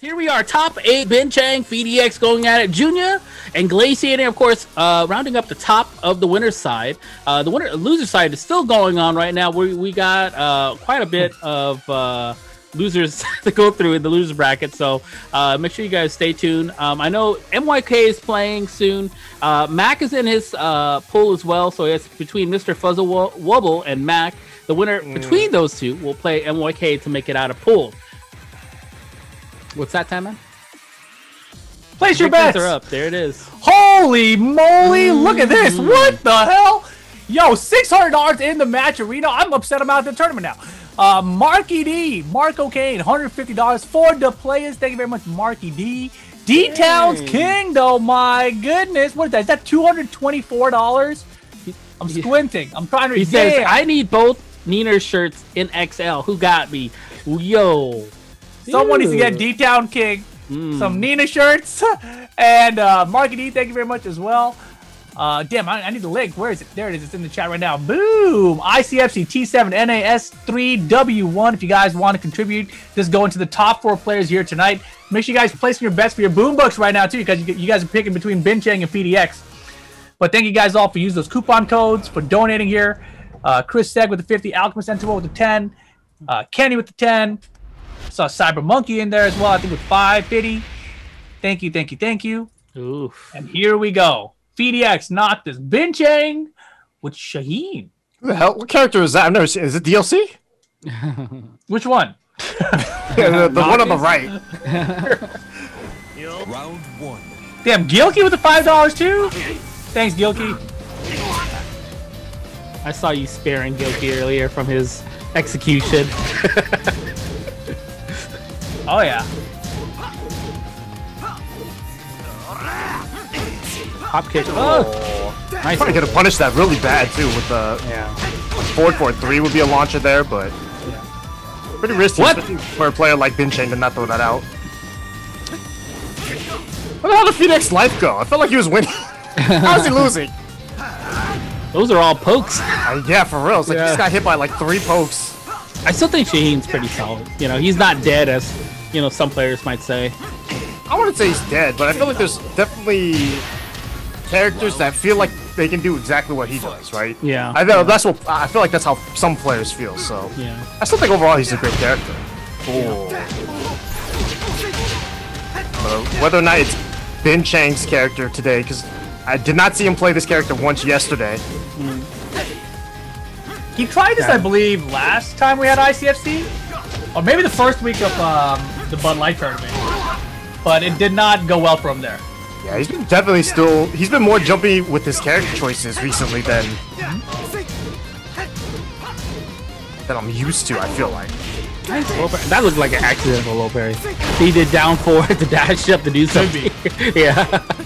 Here we are, top eight, Ben Chang, PhiDX going at it, Joonya, and Glaciating, of course, uh, rounding up the top of the winner's side. Uh, the winner, loser side is still going on right now. We, we got uh, quite a bit of uh, losers to go through in the loser bracket, so uh, make sure you guys stay tuned. Um, I know MYK is playing soon. Uh, Mak is in his uh, pool as well, so it's between Mr. Fuzzle Wubble and Mak. The winner Mm. between those two will play MYK to make it out of pool. What's that time, man? Place your bets. are up. There it is. Holy moly! Look at this. Mm. What the hell? Yo, six hundred dollars in the match arena. I'm upset I'm out of the tournament now. Uh, Marky D, Marco Kane, hundred fifty dollars for the players. Thank you very much, Marky D. D Town's. King, though. My goodness, what is that? Is that two hundred twenty-four dollars? I'm squinting. I'm trying to. He says, yeah. "I need both Nina shirts in XL. Who got me? Yo, Someone needs to get. D Town King Mm. some Nina shirts and uh, Marky D. Thank you very much as well. Uh, damn, I, I need the link. Where is it? There it is. It's in the chat right now. Boom! ICFC T7 NAS3W1. If you guys want to contribute, just go into the top four players here tonight. Make sure you guys placing your bets for your boom books right now too, because you, you guys are picking between Binchang and PhiDX. But thank you guys all for using those coupon codes for donating here. Uh, Chris Seg with the 50, Alchemist Enter with the 10, uh, Kenny with the 10. Saw Cyber Monkey in there as well, I think with 550. Thank you, thank you, thank you. Oof. And here we go. PhiDX knocked this Binchang with Shaheen. Who the hell? What character is that? I've never seen. Is it DLC? Which one? Yeah, the, the one on the right. Round one. Damn, Gilkey with the $5 too? Thanks, Gilkey. I saw you sparing Gilkey earlier from his execution. Oh, yeah. Hop kick. Oh, nice. Probably could have punished that really bad too with the Yeah. forward forward three would be a launcher there, but pretty risky What? for a player like Binchang to not throw that out. Where the hell did Phoenix life go? I felt like he was winning. How is he losing? Those are all pokes. Uh, yeah, for real. It's like he Yeah. just got hit by like three pokes. I still think Shaheen's pretty solid. You know, he's not dead as you know some players might say. I wouldn't say he's dead, but I feel like there's definitely characters that feel like they can do exactly what he does, right? Yeah. I know that's what I feel like that's how some players feel. So Yeah. I still think overall he's a great character. Cool. Uh, whether or not it's Binchang's character today, because I did not see him play this character once yesterday. He tried this, I believe, last time we had ICFC, or maybe the first week of um, the Bud Light tournament. But it did not go well for him there. Yeah, he's been definitely still. He's been more jumpy with his character choices recently than than I'm used to. I feel like. Low parry. That looked like an accidental low parry. He did down four to dash up to do something. yeah.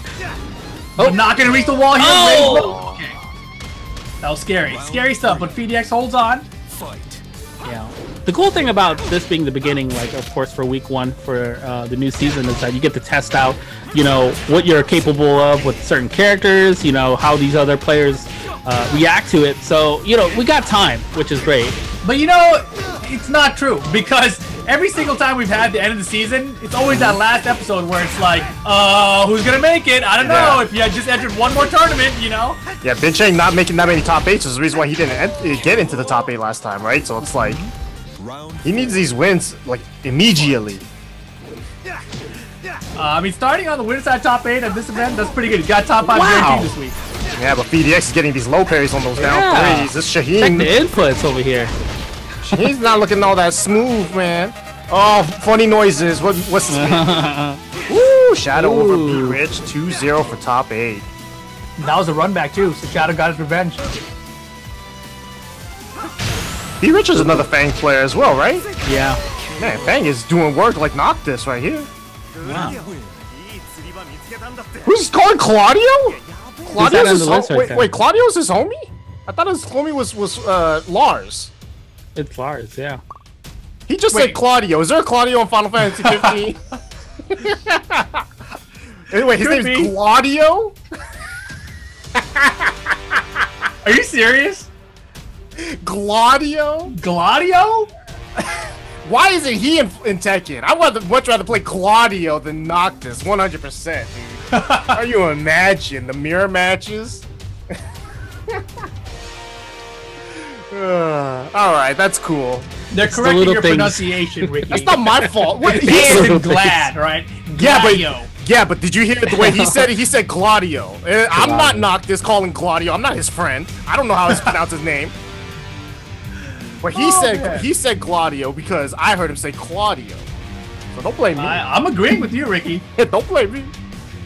Oh, not gonna reach the wall here. Oh! Okay. That was scary. Scary stuff, but PhiDX holds on. Fight. Yeah. The cool thing about this being the beginning, like of course for week one for uh, the new season, is that you get to test out, you know, what you're capable of with certain characters, you know, how these other players uh, react to it. So you know, we got time, which is great. But you know, it's not true because every single time we've had the end of the season, it's always that last episode where it's like, uh, who's gonna make it? I don't know. Yeah. If you had just entered one more tournament, you know. Yeah, Binchang not making that many top eights is the reason why he didn't get into the top eight last time, right? So it's like Round he needs these wins like immediately. Uh, I mean, starting on the winner side top eight at this event, that's pretty good. You got top five Wow. guaranteed this week. Yeah, but PhiDX is getting these low parries on those down Yeah. threes. This Check the inputs over here. he's not looking all that smooth, man. Oh, funny noises. What, what's this? Woo! Shadow over B Ooh. Rich 2-0 for top eight. That was a run back too, so Shadow got his revenge. B Rich is another Feng player as well, right? Yeah. Man, Feng is doing work like Noctis right here. Wow. Who's calling Claudio? that Claudio's on his list right wait, there? wait, Claudio's his homie? I thought his homie was was uh, Lars. It's Lars. Yeah. He just Wait. said Claudio. Is there a Claudio in Final Fantasy 15? anyway, his Could name's be. Claudio. Are you serious? Gladio. Gladio? Why isn't he in, in Tekken? I would much rather play Claudio than Noctis, 100%, dude. Are you imagine the mirror matches? Uh, all right, that's cool. They're It's correcting little your things. pronunciation, Ricky. That's not my fault. What, he He said- isn't glad, right? yeah, Gladio. but yeah, but did you hear it the way he said it? He said Claudio. Uh, I'm not Noctis calling Claudio. I'm not his friend. I don't know how to pronounce his name. But he Oh, said man. he said Claudio because I heard him say Claudio. So don't blame me. I, I'm agreeing with you, Ricky. Yeah, don't blame me.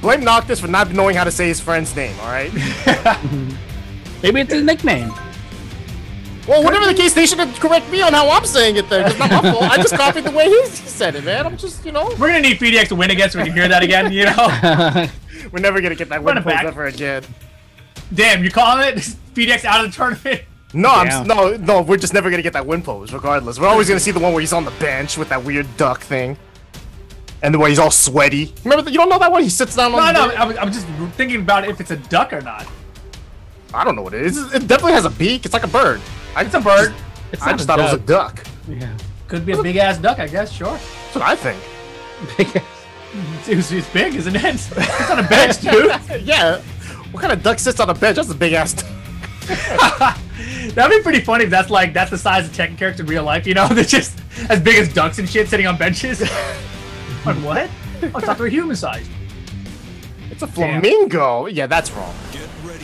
Blame Noctis for not knowing how to say his friend's name. All right. Maybe it's his nickname. Well, whatever the case, they should correct me on how I'm saying it. Then it's not my fault. I just copied the way he, he said it, man. I'm just, you know, We're gonna need PhiDX to win again so we can hear that again. You know? we're never gonna get that win it post back. ever again. Damn, you calling it? PhiDX out of the tournament? No, Yeah. no, no. We're just never gonna get that win pose, regardless. We're always gonna see the one where he's on the bench with that weird duck thing, and the way he's all sweaty. Remember that? You don't know that one? He sits down on. No, the no, I'm, I'm just thinking about if it's a duck or not. I don't know what it is. It definitely has a beak. It's like a bird. I, It's a bird. It's I just thought it was a duck. duck. Yeah. Could be a big ass duck, I guess. Sure. That's what I think. Big ass. It's, it's big, isn't it? It's on a bench, dude. yeah. What kind of duck sits on a bench? That's a big ass. duck. That'd be pretty funny if that's like that's the size of Tekken characters in real life. You know, they're just as big as ducks and shit sitting on benches. like what? Oh, I thought they were human sized. It's a flamingo. Yeah, that's wrong.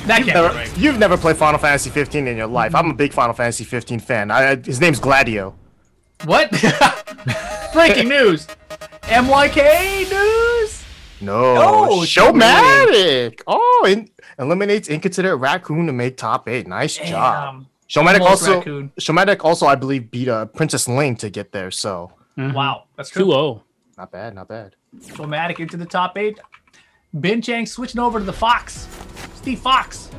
That can't Never- right. you've never played Final Fantasy 15 in your life. I'm a big Final Fantasy 15 fan. I, I- his name's Gladio. What? Breaking news. MYK news. No, Oh, Showmatic. Oh, in, eliminates inconsiderate raccoon to make top eight. Nice job. Damn. Showmatic Almost also, Raccoon. Showmatic also, I believe, beat uh, Princess Ling to get there. So Wow, that's true. 2-0. not bad, not bad. Dramatic into the top eight. Binchang switching over to the Fox. Steve Fox.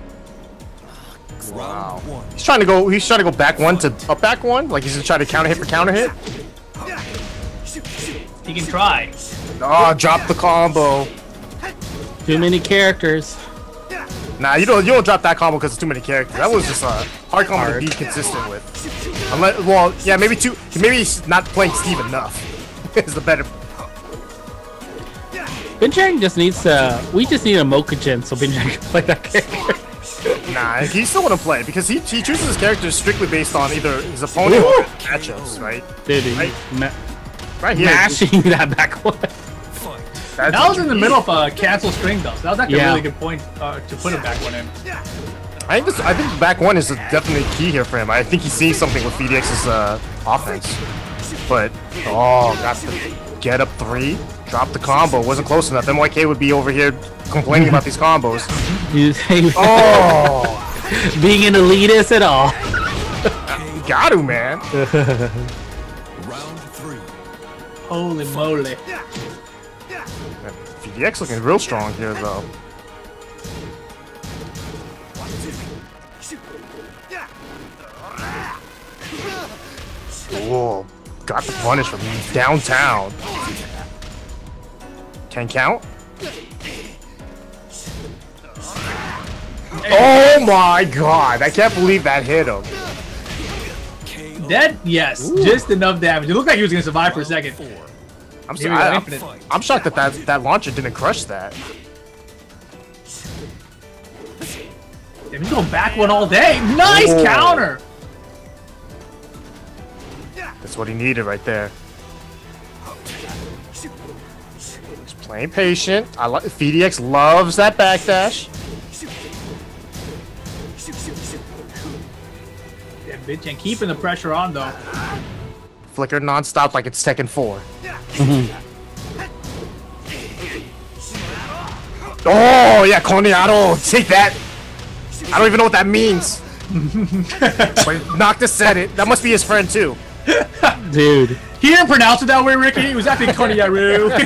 Wow. He's trying to go. He's trying to go back one to up back one. Like he's gonna try to counter hit for counter hit. He can try. Oh, drop the combo. Too many characters. Nah, you don't. You don't drop that combo because it's too many characters. That was just a hard combo to be consistent with. Unless, well, yeah, maybe two. Maybe he's not playing Steve enough. is the better. Binchang just needs to. We just need a Mokujin so Binchang can play that character. Nah, he still want to play because he he chooses his characters strictly based on either his opponent or matchups, right? Dude, he Right. ma- Right here. mashing that back one. That's That was in the middle of a cancel string though, so that was actually Yeah. a really good point uh, to put him back one in. I think this. I think back one is definitely key here for him. I think he's seeing something with PhiDX's uh, offense. But oh, got the get up three, drop the combo. Wasn't close enough. MYK would be over here complaining about these combos. He's- he- Oh, being an elitist at all. got to man. Round three. Holy moly. PhiDX looking real strong here though. Whoa, got the punish from downtown. Can count? Oh my god, I can't believe that hit him. Dead? Yes. Just enough damage. It looked like he was gonna survive for a second. I'm, so, go, I'm, I'm shocked that, that that launcher didn't crush that. He's going back one all day. Nice Oh. counter. That's what he needed right there. He's playing patient. I like PhiDX loves that backdash. Damn, bitch, and keeping the pressure on though. Flicker nonstop like it's Tekken 4. Mm-hmm. oh yeah, Koniaro, take that. I don't even know what that means. but Noctis said it. That must be his friend too. Dude. He didn't pronounce it that way, Ricky. He was actually Koniyaru.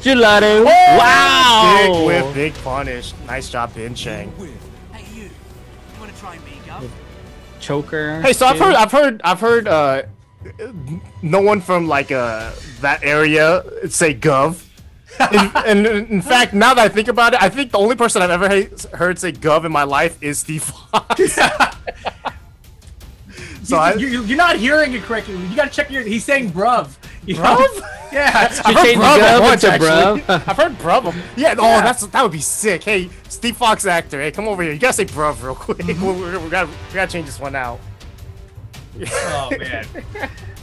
Gelato. Oh, big wow. whip, big punish. Nice job, Bin Choker. Hey, so I've heard, I've heard, I've heard, uh, no one from like uh that area say Gov. In, and in fact, now that I think about it, I think the only person I've ever he- heard say Gov in my life is Steve Fox. So you, you're not hearing it correctly. You gotta check your. He's saying bruv. Bruv? Yeah. I've heard bruv once, actually. bruv. I've heard bruv. Yeah, oh, Yeah. that's that would be sick. Hey, Steve Fox actor, hey, come over here. You gotta say bruv real quick. Mm-hmm. we, we, we gotta we gotta change this one out. Oh man.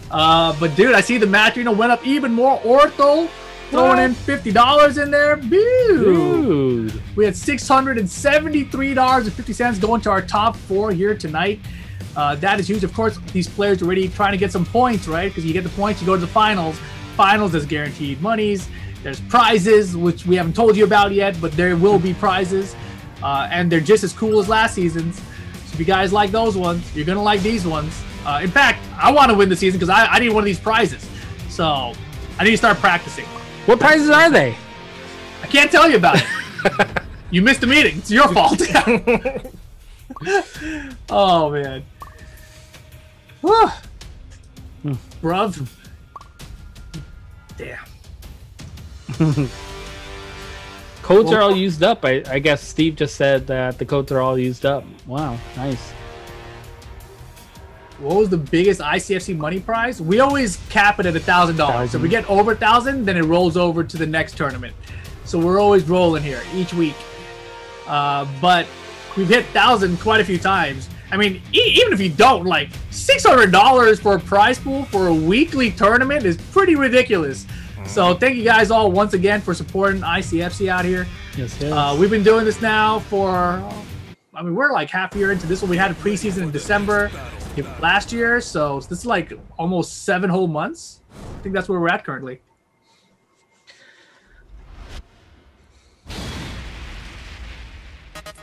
Uh, but dude, I see the match. You know, went up even more. Ortho throwing in fifty dollars in there. Boo. Dude. We had six hundred and seventy-three dollars and fifty cents going to our top four here tonight. Uh, that is huge. Of course, these players are already trying to get some points, right? Because you get the points, you go to the finals. Finals, there's guaranteed monies. There's prizes, which we haven't told you about yet, but there will be prizes, uh, and they're just as cool as last season's. So if you guys like those ones, you're gonna like these ones. Uh, in fact, I want to win the season because I, I need one of these prizes. So I need to start practicing. What prizes are they? I can't tell you about it. you missed the meeting. It's your fault. oh man. Whew. Bruv. Damn. Codes are all used up. I, I guess Steve just said that the codes are all used up. Wow, nice. What was the biggest ICFC money prize? We always cap it at a thousand dollars. So if we get over a thousand, then it rolls over to the next tournament. So we're always rolling here each week. Uh, but we've hit thousand quite a few times. I mean, e- even if you don't, like six hundred dollars for a prize pool for a weekly tournament is pretty ridiculous. So thank you guys all once again for supporting ICFC out here. Yes, yes. Uh, we've been doing this now for, I mean, we're like half a year into this one. We had a preseason in December last year, so this is like almost seven whole months. I think that's where we're at currently.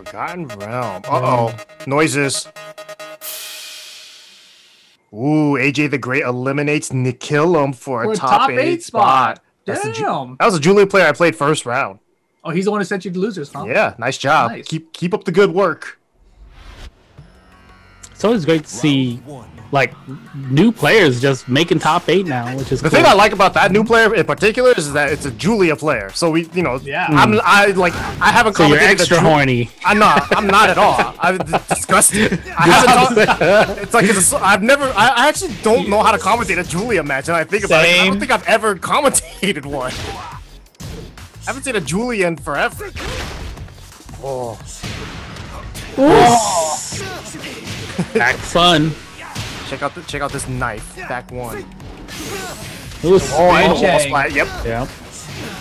Forgotten Realm. Uh oh. Noises. Ooh, AJ the Great eliminates Nikillum for a For a top, top eight, eight spot. spot. That's the Ju- Damn. that was a Julia player I played first round. Oh, he's the one who sent you to losers, huh? Yeah, nice job. Nice. Keep keep up the good work. it's always great to see One. Like new players just making top eight now, which is The cool. thing I like about that new player in particular is that it's a Julia player. So we, you know, Yeah. I'm I like I haven't so you're extra Ju- horny. I'm not. I'm not at all. I'm disgusted. I haven't. Talk, it's like it's a, I've never. I, I actually don't know how to commentate a Julia match, and I think about it. I don't think I've ever commentated one. I haven't seen a Julia in forever. Oh, Back fun. Check out the check out this knife. Back one. Ooh, Oh, and Chang. wall splat. Yep. yeah,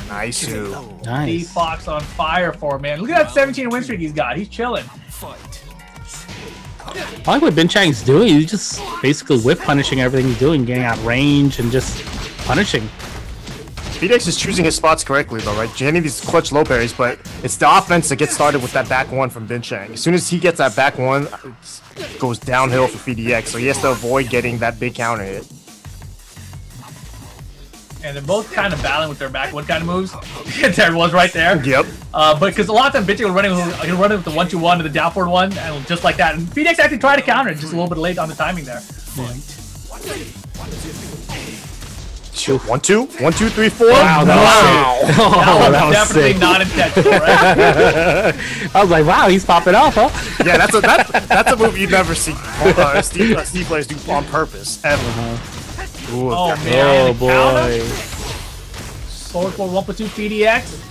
Nice. D nice. Fox on fire for man. Look at that 17 win streak he's got. He's chilling. Fight. I like what Binchang's doing. He's just basically whip punishing everything he's doing, getting out range and just punishing. Phoenix is choosing his spots correctly though, right? Getting these clutch low berries, but it's the offense that gets started with that back one from Binchang. As soon as he gets that back one, it goes downhill for PhiDX, so he has to avoid getting that big counter hit. And they're both kind of battling with their back one kind of moves. there it was right there. Yep. Uh, but because a lot of time Bitchy will run it, he'll run it with the one two one to the down forward one, and just like that. And Phoenix actually tried to counter it, just a little bit late on the timing there. One, two, one, two, three, four. Wow, that was sick. That Oh, was that was definitely sick. not intentional, right? I was like, wow, he's popping off, huh? Yeah, that's a that, that's a move you never see uh, Steve, uh, Steve players do on purpose ever. Ooh, Oh that- man, Oh the boy. Sword for one two PhiDX.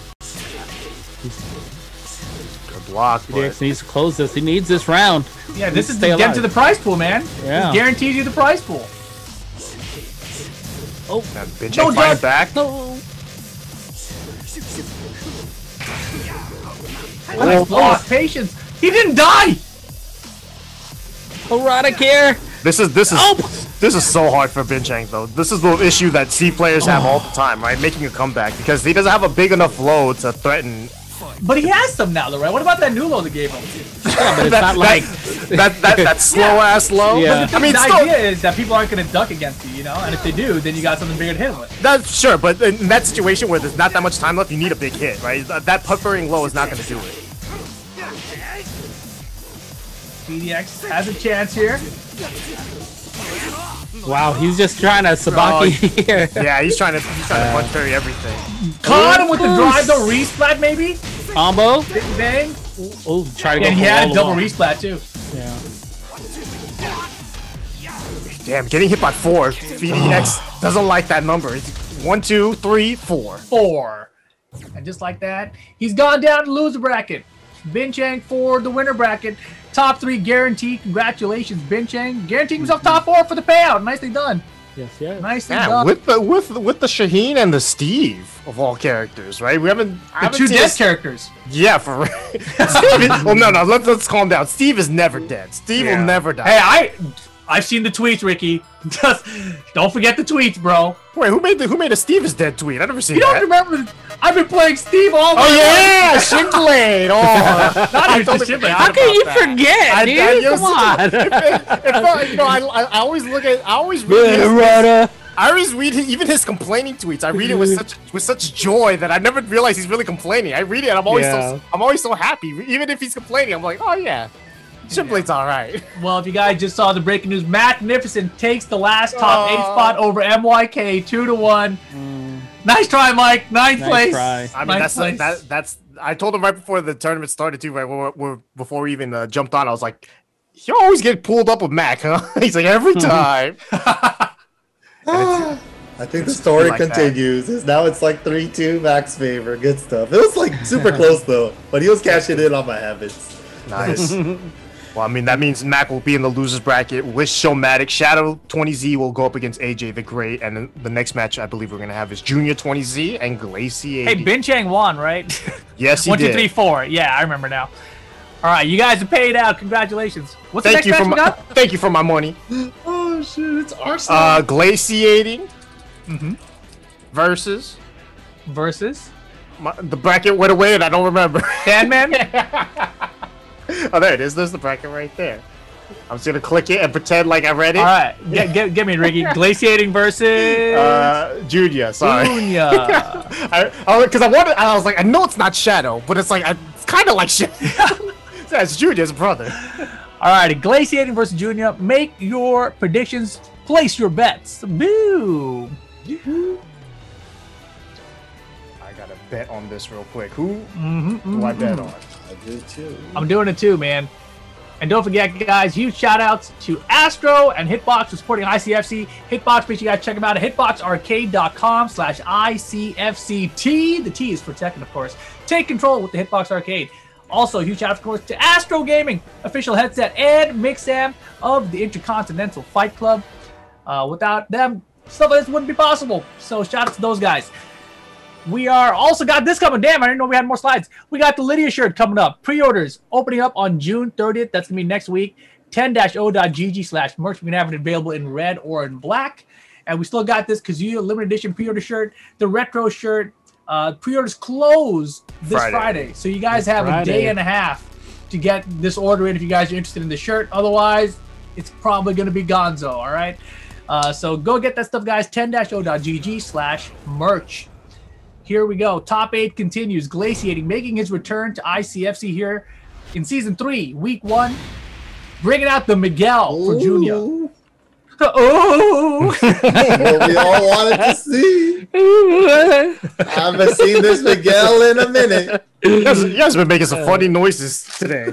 good block. But needs to close this. He needs this round. Yeah, this is Stay to get to the prize pool, man. Yeah. This guarantees you the prize pool. Oh. that Binchang No, Doug. back. No. Nice block, oh. patience. He didn't die. Erotic here. This is this is Oh. this is so hard for Binchang though. This is the issue that C players have all the time, right? Making a comeback because he doesn't have a big enough load to threaten. But he has some now, though, right? What about that new low they gave him? Yeah, but it's That, not like. that, that that slow ass low. Yeah. I I mean, the still, idea is that people aren't going to duck against you, you know? And if they do, then you got something bigger to hit 'em with. that's sure, but in that situation where there's not that much time left, you need a big hit, right? That, that puttering low is not going to do it. PhiDX has a chance here. Wow, he's just trying to Sabaki oh, here. Yeah, he's trying to he's trying to punch parry everything. Caught him with the drive, though, resplat, maybe? Combo. Big bang. Oh, try to go And he had a double along. resplat, too. Yeah. Damn, getting hit by four. PhiDX doesn't like that number. It's one, two, three, four. Four. And just like that, he's gone down to loser bracket. Binchang for the winner bracket. Top three guaranteed. Congratulations, Binchang. Guaranteeing himself top four for the payout. Nicely done. Yes, yes. Nicely Yeah, done. with the with with the Shaheen and the Steve of all characters, right? We haven't the haven't two dead characters. Yeah, for real. Steve is, well, no, no. Let's let's calm down. Steve is never dead. Steve Yeah. will never die. Hey, I I've seen the tweets, Ricky. Just don't forget the tweets, bro. Wait, who made the who made a Steve is dead tweet? I never seen You don't that. remember? I've been playing Steve all my Oh life. yeah, Shinblade. Oh, Not even totally just him, but forgot How can you that. forget, I- dude? I used Come on. to- if, uh, you know, I, I, I always look at, I always read, his, I always read his, even his complaining tweets. I read it with such with such joy that I never realized he's really complaining. I read it, and I'm always Yeah. so, I'm always so happy. Even if he's complaining, I'm like, oh yeah, Shinblade's all right. Well, if you guys just saw the breaking news, Magnificent takes the last top eight spot over MYK two to one. Nice try, Mike. Ninth Nice place. try. I mean, Ninth that's place. that, that's. I told him right before the tournament started too. Right, we're, we're, before we even uh, jumped on, I was like, "You always get pulled up with Mak, huh?" He's like, "Every time." I think the story like continues. It's now it's like three two Mak's favor. Good stuff. It was like super close though, but he was cashing in on my habits. Nice. Well, I mean, that means Mak will be in the losers bracket with Showmatic. Shadow 20Z will go up against AJ the Great, and then the next match I believe we're gonna have is Joonya 20Z and Glacier. Hey, Binchang won, right? Yes, he One, did. three, four. Yeah, I remember now. All right, you guys are paid out. Congratulations. What's Thank the you next for match we my got? thank you for my money. Oh shit! It's Arsenal. Uh, glaciating Mm-hmm. versus Versus my, the bracket went away and I don't remember. Sandman. oh, there it is. There's the bracket right there. I'm just gonna click it and pretend like I read it. All right, get, get, get me, Ricky. Glaciating versus Uh, Joonya, sorry. Joonya. I, because I, wanted, I was like, I know it's not Shadow, but it's like, I, it's kind of like Shadow. That's Joonya's brother. All right, Glaciating versus Joonya. Make your predictions. Place your bets. Boom. I gotta bet on this real quick. Who Mm-hmm, do I bet on? I do too. I'm doing it too, man. And don't forget, guys, huge shout outs to Astro and Hitbox for supporting ICFC. Hitbox, make sure you guys check them out at hitboxarcade.com slash ICFCT. The T is for Tekken, of course. Take control with the Hitbox Arcade. Also, huge shout out, of course, to Astro Gaming, official headset and MixAmp of the Intercontinental Fight Club. Uh, without them, stuff like this wouldn't be possible. So, shout out to those guys. We are also got this coming. Damn, I didn't know we had more slides. We got the Lidia shirt coming up. Pre-orders opening up on June 30th. That's gonna be next week. 10-0.gg slash merch. We're gonna have it available in red or in black. And we still got this Kazuya limited edition pre-order shirt, the retro shirt. Uh, pre-orders close this Friday. Friday. So you guys have a day and a half to get this order in if you guys are interested in the shirt. Otherwise, it's probably gonna be gonzo, all right? Uh, so go get that stuff, guys. 10-o.gg slash merch. Here we go. Top eight continues. Glaciating, making his return to ICFC here in season three, week one. Bringing out the Miguel for Joonya. Oh, what we all wanted to see. I haven't seen this Miguel in a minute. You guys, you guys have been making some funny uh. noises today.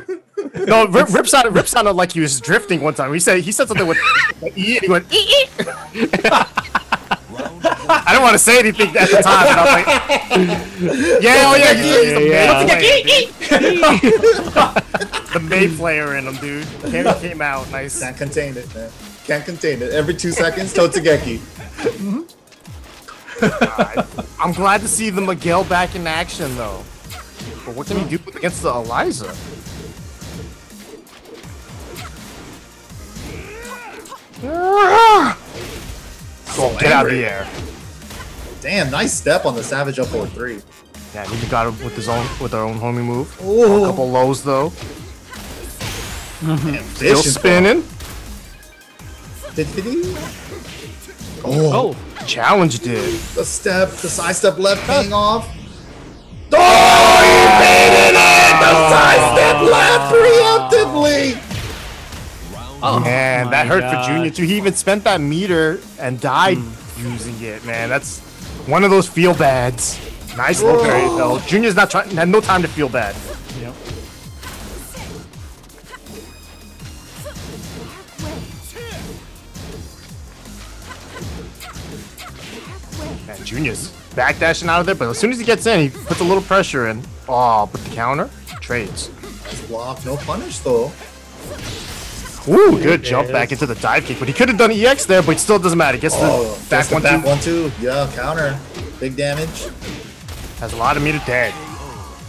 No, Rip, Rip sounded Rip sounded like he was drifting one time. He said he said something with like, e and he went ee. Ee. I didn't want to say anything at the time, but I was like, yeah, oh yeah, he's, he's the, Yeah. May player, the May player in him, dude. Kenny came out nice. Can't contain it, man. Can't contain it. Every two seconds, Totsugeki. Mm-hmm. I'm glad to see the Miguel back in action, though. But what can he do against the Eliza? Oh, get out of the air. Damn, nice step on the Savage up 4-3. Yeah, he got him with his own with our own homie move. A couple lows though. damn, Still spinning. Did, did he? Oh, Oh, Challenge did. the step, the side step left paying off. Oh, he made it! The oh. side step left preemptively. Oh, Man, that hurt God. for Joonya too. He even spent that meter and died hmm. using it. Man, that's one of those feel bads. Nice little low parry though. Joonya's not trying had no time to feel bad. Yep. And Joonya's backdashing out of there, but as soon as he gets in, he puts a little pressure in. Oh, but the counter trades. Nice block, no punish though. Ooh, good jump back into the dive kick, but he could have done EX there, but it still doesn't matter. Gets Oh, the back back one, back two. one two. Yeah, counter, big damage. Has a lot of meter dead.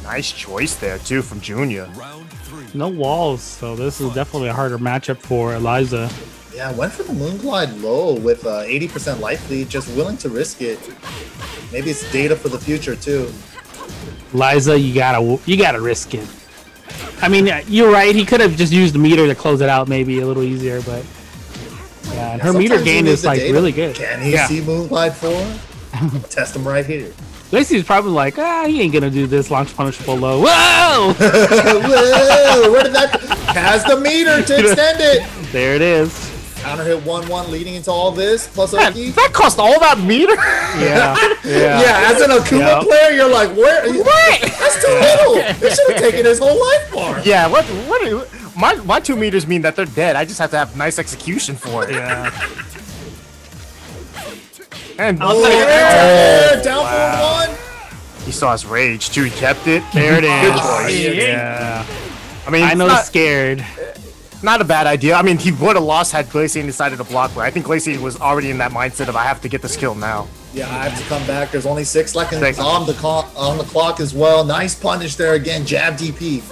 Nice choice there too from Joonya. No walls, so this is definitely a harder matchup for Eliza. Yeah, went for the Moonglide low with uh, 80% life lead, just willing to risk it. Maybe it's data for the future too. Liza, you gotta you gotta risk it. I mean, you're right. He could have just used the meter to close it out, maybe a little easier, but yeah, and her meter Sometimes you gain is like data. really good. Can he Yeah. see Moonglide 4? Test him right here. Lacey's probably like, ah, he ain't gonna do this launch punishable low. Whoa! Whoa, where did that has the meter to extend it? there it is. Counter hit 1-1 leading into all this, plus Man, Oki. that cost all that meter? Yeah, yeah. Yeah, as an Akuma Yeah. player, you're like, where? What? That's too little. It should have taken his whole life bar. yeah, what what are you, my my two meters mean that they're dead. I just have to have nice execution for it. Yeah. And Oh, yeah, down for one. he saw his rage too. He kept it. There it is. Good choice. Yeah. I mean, I know, it's not, scared. Not a bad idea. I mean, he would have lost had Glacier decided to block, but I think Glacier was already in that mindset of I have to get this kill now. Yeah, I have to come back. There's only six seconds Six. on the clock on the clock as well. Nice punish there again. Jab DP.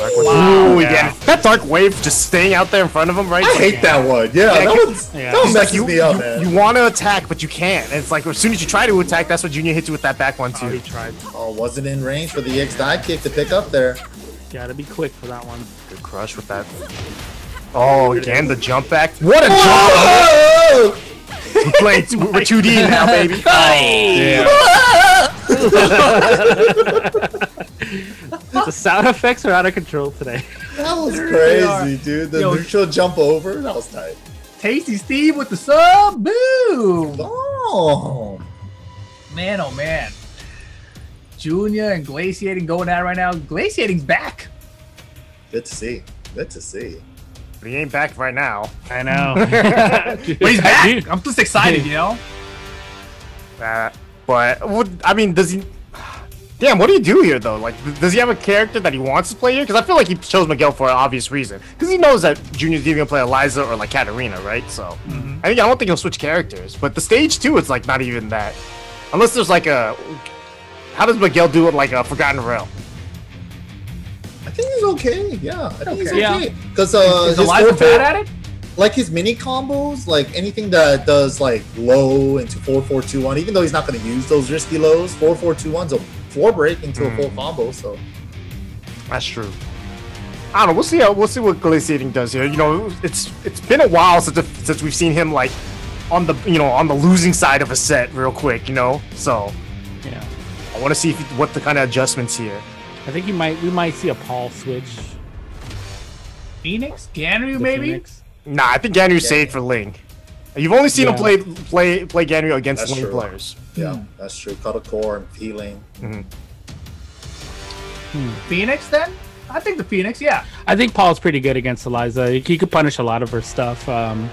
Ooh, yeah. That dark wave just staying out there in front of him, right? I hate that one. Yeah, Yeah, that you- one's yeah. that one It's like messes you, me up, you, man. you want to attack, but you can't. And it's like as soon as you try to attack, that's what Joonya hits you with that back one Oh, he too. tried. oh, wasn't in range for the X dive kick to pick up there. Gotta be quick for that one. Good crush with that. Oh, again the jump back. What a jump! Oh! We play two, we're 2D now, baby. The sound effects are out of control today. That was crazy, dude. The Yo. neutral jump over, that was tight. Tasty Steve with the sub. Boom. Oh, Man, oh man. Joonya and Glaciating going at right now. Glaciating's back. good to see. Good to see. But he ain't back right now. I know. But he's back. I'm just excited, you know? Uh, but what, I mean, does he? Damn, what do you do here though? Like, does he have a character that he wants to play here? Because I feel like he chose Miguel for an obvious reason. Because he knows that Joonya's either gonna play Eliza or like Katarina, right? So I think I don't think he'll switch characters. But the stage two, it's like not even that. Unless there's like a. How does Miguel do it like a Forgotten Realm? I think he's okay. Yeah, I think he's Okay. okay. Because uh, Is his Eliza bad at it? like his mini combos, like anything that does like low into four four two one. Even though he's not going to use those risky lows, four four two one's a four break into a full combo. So That's true. I don't know. We'll see how we'll see what glaciating does here. You know, it's it's been a while since since we've seen him like on the you know on the losing side of a set real quick. You know, so yeah. I want to see if, what the kind of adjustments here. I think you might we might see a Paul switch. Phoenix? Ganryu, the maybe? Phoenix. Nah, I think Ganu's saved for Ling. You've only seen him play play play Ganu against That's Ling true. players. yeah, that's true. Cut a core and healing. Phoenix, then? I think the Phoenix, yeah. I think Paul's pretty good against Eliza. He could punish a lot of her stuff. Um,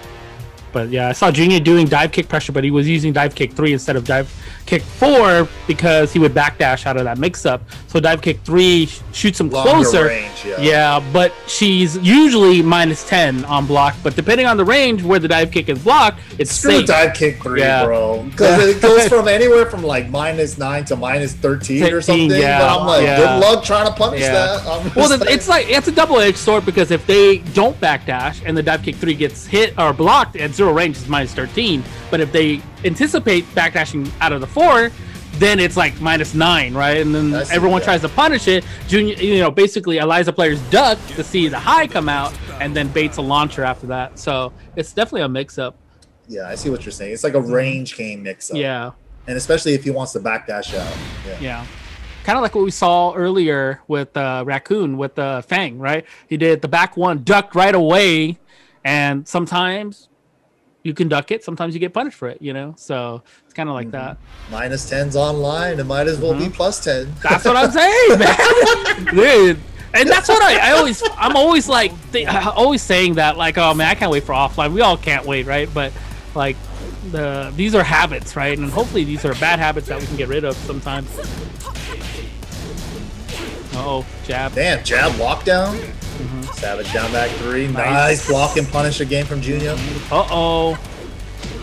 but yeah, I saw Junior doing dive kick pressure, but he was using dive kick three instead of dive kick four because he would backdash out of that mix up. So dive kick three sh- shoots him Longer closer. range, yeah. Yeah, but she's usually minus 10 on block. But depending on the range where the dive kick is blocked, it's Screw safe. dive kick three, Yeah. bro. Because it goes from anywhere from like minus nine to minus thirteen or something. yeah, but I'm like, yeah. good luck trying to punish that. Well, it's like it's a double-edged sword because if they don't backdash and the dive kick three gets hit or blocked at zero range, it's minus thirteen. But if they anticipate backdashing out of the four, then it's like minus nine, right? And then see, everyone yeah. tries to punish it. Joonya, you know, basically Eliza players duck to see the high come out, and then baits a launcher after that. So it's definitely a mix-up. yeah, I see what you're saying. It's like a range game mix up. Yeah. and especially if he wants to backdash out. Yeah. Yeah. Kind of like what we saw earlier with uh, Raccoon with uh, Feng, right? He did the back one, ducked right away, and sometimes you can duck it, sometimes you get punished for it, you know? So it's kind of like that. Minus Minus tens online, it might as well Mm-hmm. be plus ten. That's what I'm saying, man. Dude. And that's what I, I always, I'm always like, th- always saying that, like, oh man, I can't wait for offline. We all can't wait, right? But like, the these are habits, right? And hopefully these are bad habits that we can get rid of sometimes. Oh, jab. Damn, jab lockdown. Mm-hmm. Savage down back three. Nice block and punish again from Joonya. Uh oh.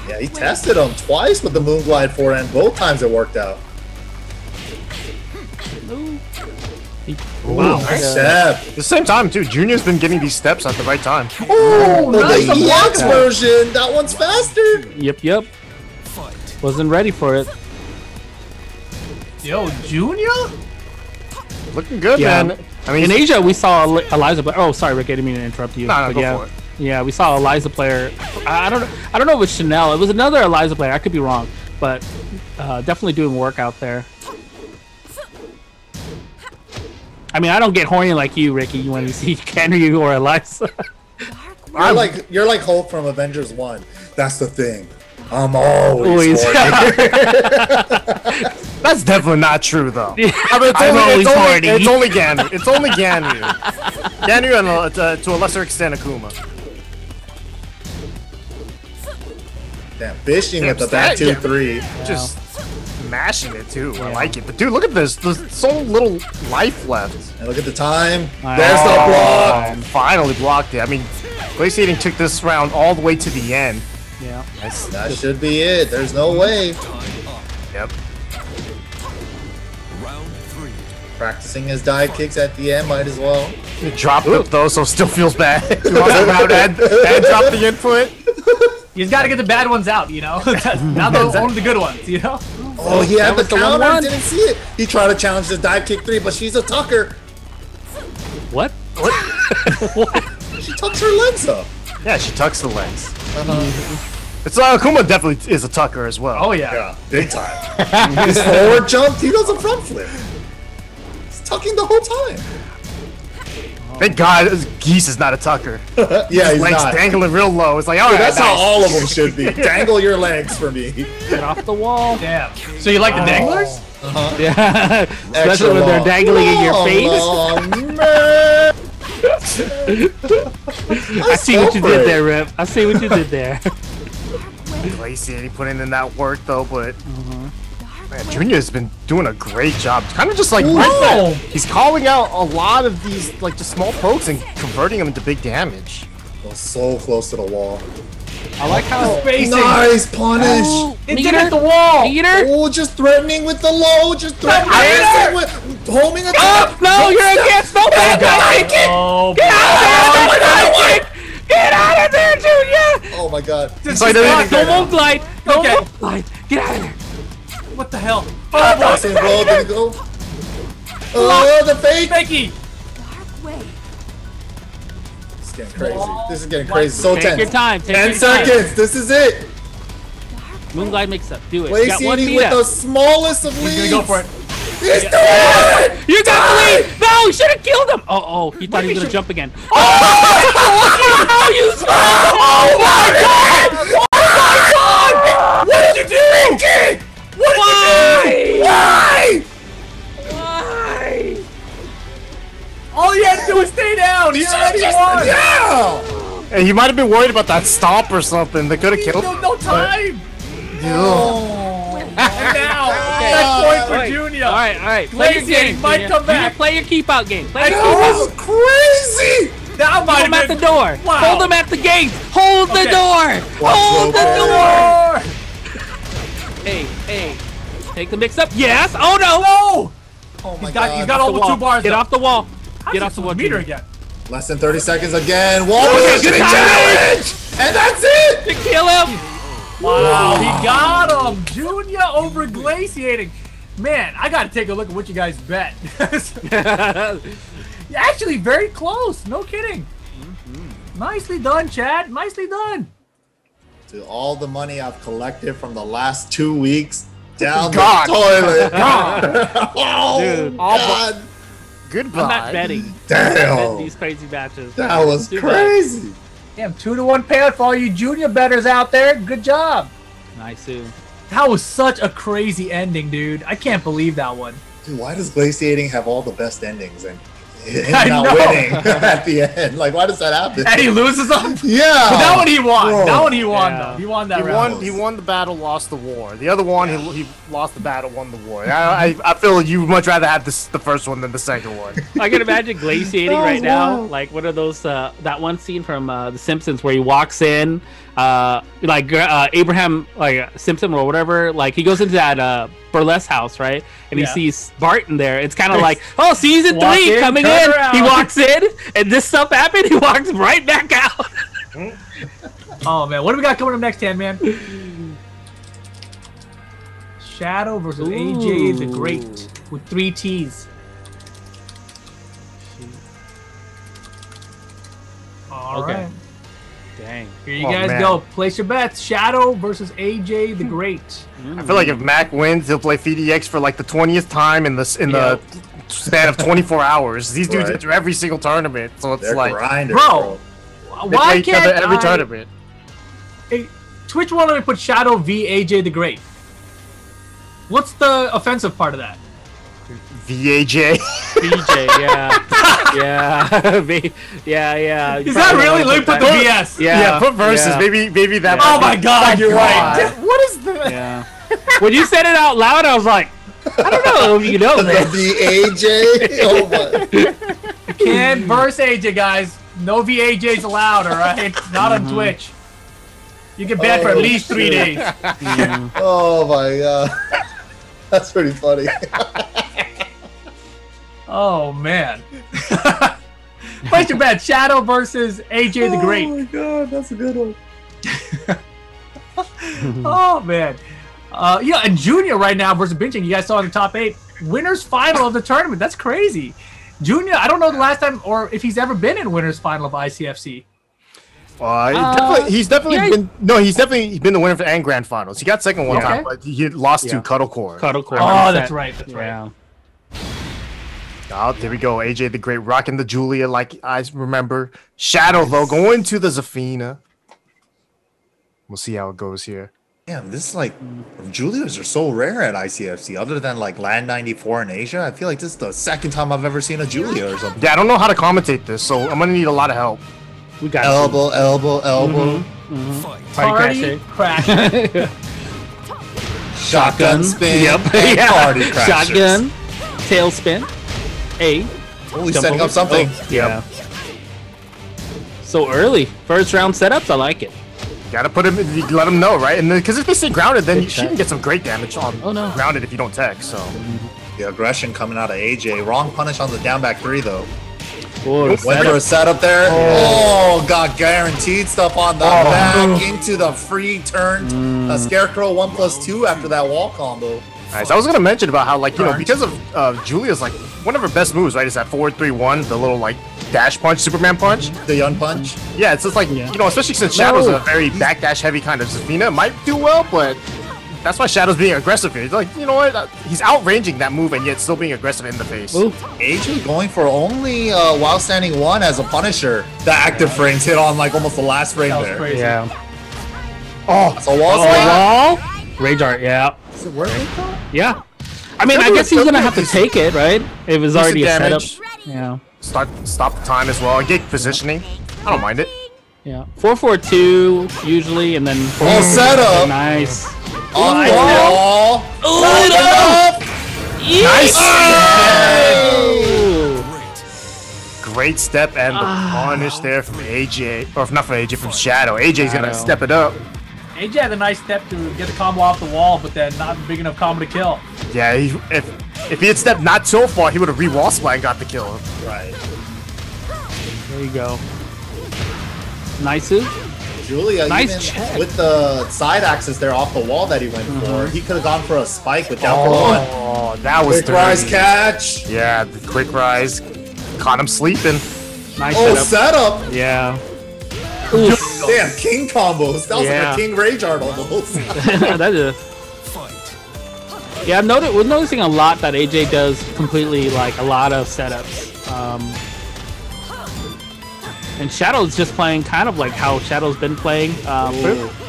Yeah, he tested him twice with the Moonglide forehand. Both times it worked out. Wow. Nice jab. At the same time, too, Joonya's been getting these steps at the right time. Oh, nice the block. EX version. That one's faster. Yep, yep. Wasn't ready for it. Yo, Joonya? Looking good, Yeah. man. I mean, In Asia, we saw Eliza. Play- oh, sorry, Rick. I didn't mean to interrupt you. No, no, but go yeah, for it. yeah, we saw Eliza player. I I don't. I don't know if it was Chanel. It was another Eliza player. I could be wrong, but uh, definitely doing work out there. I mean, I don't get horny like you, Ricky, when you see Ganryu or Eliza. You're like you're like Hulk from Avengers One. That's the thing. I'm always, Always. horny. that's definitely not true, though. I mean, it's, I'm only, always it's, only, horny. it's only Ganu. It's only Ganu. Ganu and uh, to, to a lesser extent Akuma. Damn, fishing at the Damn, back two yeah. three. Just mashing it, too. I like it. But, dude, look at this. There's so little life left. And look at the time. Wow. There's the block. Um, finally blocked it. I mean, Glaciating took this round all the way to the end. Yeah. Nice. That should be it. There's no way. Yep. Round three. Practicing his dive kicks at the end, might as well. It dropped it though, so still feels bad. You want to round and, and drop the input. You just gotta get the bad ones out, you know? now the, only the good ones, you know? Oh, he had the was the one counter. one. Didn't see it. He tried to challenge the dive kick three, but she's a tucker. What? What? What she tucks her legs up. Yeah, she tucks the legs. It's uh, Akuma definitely is a tucker as well. Oh, yeah. Yeah, big time. His forward jump, he does a front flip. He's tucking the whole time. Thank God Geese is not a tucker. Yeah, he's legs not. dangling real low. It's like, all Dude, right, that's how all of them should be. Dangle your legs for me. Get off the wall. Damn. So you like the danglers? Yeah. Especially Extra when they're long. dangling in your face. long, man. I see what you did there, Rip. I see what you did there. Glaciating putting in that work though, but mm-hmm. man, Joonya has been doing a great job. Kind of just like Whoa. he's calling out a lot of these like just small pokes and converting them into big damage. Oh, so close to the wall. I like how. Spacing. Nice punish. Oh, It Meter? did hit the wall. Meter? Oh, just threatening with the low. Just threatening Meter! with homing at Oh, no, you're against no bad guy. Oh, Get out of there, oh, Get out of there, Joonya! Oh my god. This like is they're not- even No won't glide. No Okay. won't glide. Get out of there. What the hell? Oh, Boxing blow, did it go? Oh, the fake. Becky! This is getting crazy. This is getting crazy. So Take your time. Take 10 your time. seconds. This is it. Moonglide mix up. Do it. You got one with Vita. the smallest of leads. He's gonna go for it. He's doing it. You got the lead! No, you should have killed him! Oh, oh, he thought he was gonna jump again. Oh, oh you Oh my god! Oh my god! What did you do? What did Why? you do? Why? All you had to do was stay down. He already won. Yeah. And he might have been worried about that stomp or something. They could have killed No, him. no time. Oh. And now, that point for Joonya. All right, all right. Play your game. might Joonya. come back. Joonya, play your keep out game. Play I your know. keep out. That was crazy. That might Hold him have at the door. Wow. Hold him at the gate. Hold the door. Watch Hold the Lopez. door. Hey, hey. Take the mix up. Yes. Oh no. No. Oh my He's got, god. he's got all the wall. two bars. Get up. off the wall. How's Get off the a meter again. Less than 30 seconds again. Wall Okay, positioning good time. challenge. And that's it. To kill him. Wow, he got him. Joonya over glaciating. Man, I got to take a look at what you guys bet. Actually, very close. No kidding. Mm-hmm. Nicely done, Chad. Nicely done. To all the money I've collected from the last two weeks down God. the toilet. God. oh, Dude. God. Goodbye. I'm not betting. Damn. These crazy matches. That was Too bad. crazy. Damn, two to one payout for all you Joonya betters out there. Good job. Nice too. That was such a crazy ending, dude. I can't believe that one. Dude, why does glaciating have all the best endings? And him I not know. winning at the end. Like, why does that happen? And he loses them. Yeah. But that one he won. Bro. That one he won Yeah. though. He won that He round. won. He won the battle, lost the war. The other one, he, he lost the battle, won the war. I, I, I feel you would much rather have this the first one than the second one. I can imagine glaciating right was now, wild. like what are those uh, that one scene from uh, The Simpsons where he walks in, uh, like uh, Abraham like Simpson or whatever, like he goes into that uh, burlesque house, right? And Yeah. he sees Barton there. It's kind of like, oh, season Walk three in, coming turn in. around. He walks in, and this stuff happened. He walks right back out. Oh man, what do we got coming up next, Tan Man? Shadow versus AJ the Great with three T's. All right, Okay. Dang. here you Oh, guys man. go. Place your bets. Shadow versus AJ the Great. I feel like if Mak wins, he'll play PhiDX for like the twentieth time in the in the span of twenty four hours. These dudes Right. enter every single tournament, so it's They're like grinders, Bro, bro. they Why play each can't other every I- tournament. Hey, Twitch won't let put Shadow v AJ the Great. What's the offensive part of that? VAJ. BJ, yeah, yeah, B- yeah, yeah. Is that really wanna put the that- VS? Yeah, Yeah, put verses. yeah. Maybe maybe that. Oh my God, you're God. right. What is that? Yeah. when you said it out loud, I was like, I don't know if you know The this. AJ. Oh my. Can't verse AJ, guys. No VAJs allowed, all right? Not on mm-hmm. Twitch. You get banned for at Oh, least three shit. days. Oh my god. That's pretty funny. Oh, man. Place your bet. Shadow versus AJ the Great. Oh my god, that's a good one. Oh, man. Uh, yeah, and Joonya right now versus Binchang. You guys saw in the top eight. Winners final of the tournament. That's crazy. Joonya, I don't know the last time or if he's ever been in winners final of ICFC. Uh, he Uh, definitely, he's definitely yeah. been no, he's definitely been the winner for and grand finals. He got second one Okay. time, but he lost Yeah. to Cuddle Core. Cuddle core. Oh, that's right. That's right. Oh, there we go. AJ the Great rocking the Julia like I remember. Shadow though going to the Zafina. We'll see how it goes here. Damn, this is like Julias are so rare at ICFC. Other than like Land 94 in Asia, I feel like this is the second time I've ever seen a Julia or something. Yeah, I don't know how to commentate this, so I'm gonna need a lot of help. We got Elbow, elbow, elbow. Mm-hmm, mm-hmm. Fight. Party Party crasher. crash. Shotgun spin. Yep. yeah. Party crashers. Shotgun. Tailspin. A. Oh, he's setting over. up something. Oh, yeah. So early. First round setups. I like it. Gotta put him, you let him know, right? And because if they stay grounded, then Good you shot. can get some great damage on Oh, no. grounded if you don't tech. So The aggression coming out of AJ. Wrong punish on the down back three though. Whoa, Went for a setup there. Oh, got guaranteed stuff on the back into the free turn. A scarecrow one plus two after that wall combo. nice. I was gonna mention about how like you know because of uh, Julia's like one of her best moves, right? Is that forward three one, the little like dash punch, Superman punch. The young punch. Yeah, it's just like Yeah. you know, especially since Shadow's No. a very backdash heavy kind of Zafina, it might do well, but that's why Shadow's being aggressive here. He's like, you know what? Uh, He's outranging that move and yet still being aggressive in the face. Ooh. AJ going for only uh, while standing one as a punisher. The active frames hit on like almost the last frame That was there. crazy. Yeah. Oh, So wall Oh, swing. wall. Rage art. Yeah. Is it worth it though? Yeah. I mean, I guess he's gonna have to take it, right? It was already a setup. Yeah. Start stop the time as well and get positioning. I don't mind it. Yeah. Four four two usually, and then. Oh, setup. Nice. On Nice. wall. Oh, Up. Nice. Oh. Great. Great step and the Ah. punish there from AJ, or if not from AJ, from Shadow. AJ's gonna step it up. AJ had a nice step to get the combo off the wall, but then not big enough combo to kill. Yeah, he, if if he had stepped not so far, he would have re-wall splat and got the kill. Right. There you go. Nice. Julia, Nice even check. with the side axis there off the wall that he went for, mm-hmm. he could have gone for a spike with down for one. Oh, that was Quick rise catch. Yeah, the quick rise caught him sleeping. Nice Oh, setup. setup. Yeah. Damn, king combos. That was Yeah. like a king rage art almost. that is. Yeah, I've noticed, we're noticing a lot that AJ does completely like a lot of setups. Um, and Shadow's just playing kind of like how Shadow's been playing. Um,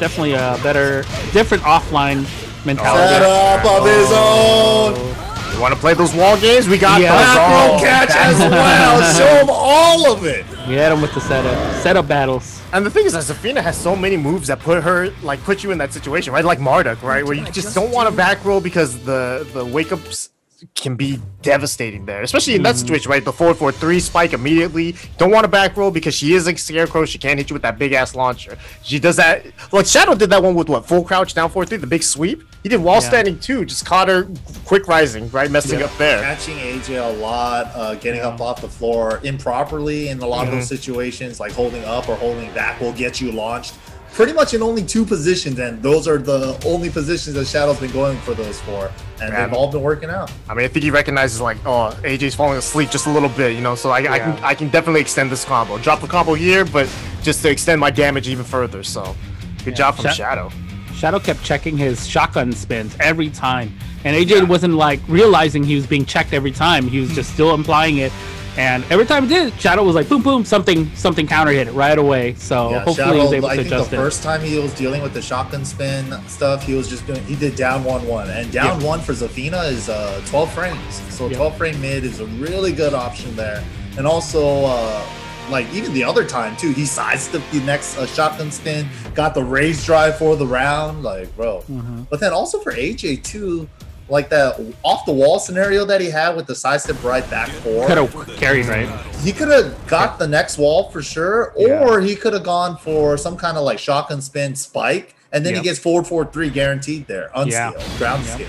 definitely a better, different offline mentality. Setup of his own. You want to play those wall games? We got Yeah. those. Back Oh, catch as well. Show him all of it. You hit him with the setup. Setup battles. And the thing is that Zafina has so many moves that put her, like, put you in that situation, right? Like Marduk, right? Where you just don't want to back roll because the the wake ups can be devastating there, especially in that hmm. situation, right? The four four three spike immediately. Don't want to back roll because she is a scarecrow. She can't hit you with that big ass launcher. She does that. Like Shadow did that one with what full crouch down four three, the big sweep. He did wall standing too. Just caught her quick rising, right? Messing up there. Catching AJ a lot, uh, getting up mm-hmm. off the floor improperly in a lot of those mm-hmm. situations, like holding up or holding back, will get you launched. Pretty much in only two positions, and those are the only positions that Shadow's been going for those four, and Yeah. they've all been working out. I mean, I think he recognizes like, oh, AJ's falling asleep just a little bit, you know. So I, I can I can definitely extend this combo. Drop the combo here, but just to extend my damage even further. So, good job from Sha- Shadow. Shadow kept checking his shotgun spins every time, and AJ wasn't like realizing he was being checked every time. He was just still implying it, and every time it did, Shadow was like, boom, boom, something, something counter hit it right away. So Yeah, hopefully he was Shadow, able I to think the adjust it. first time he was dealing with the shotgun spin stuff, he was just doing, he did down 1 1. And down 1 for Zafina is uh, 12 frames. So Yeah. 12 frame mid is a really good option there. And also, uh, like even the other time too, he sidestepped the next uh, shotgun spin, got the rage drive for the round. Like, bro. Mm-hmm. But then also for AJ too, like that off the wall scenario that he had with the sidestep right back four Could have carried right. he could have got the next wall for sure, or he could have gone for some kind of like shotgun spin spike, and then Yep. he gets forward four three guaranteed there, Yeah. unscaled, ground scale.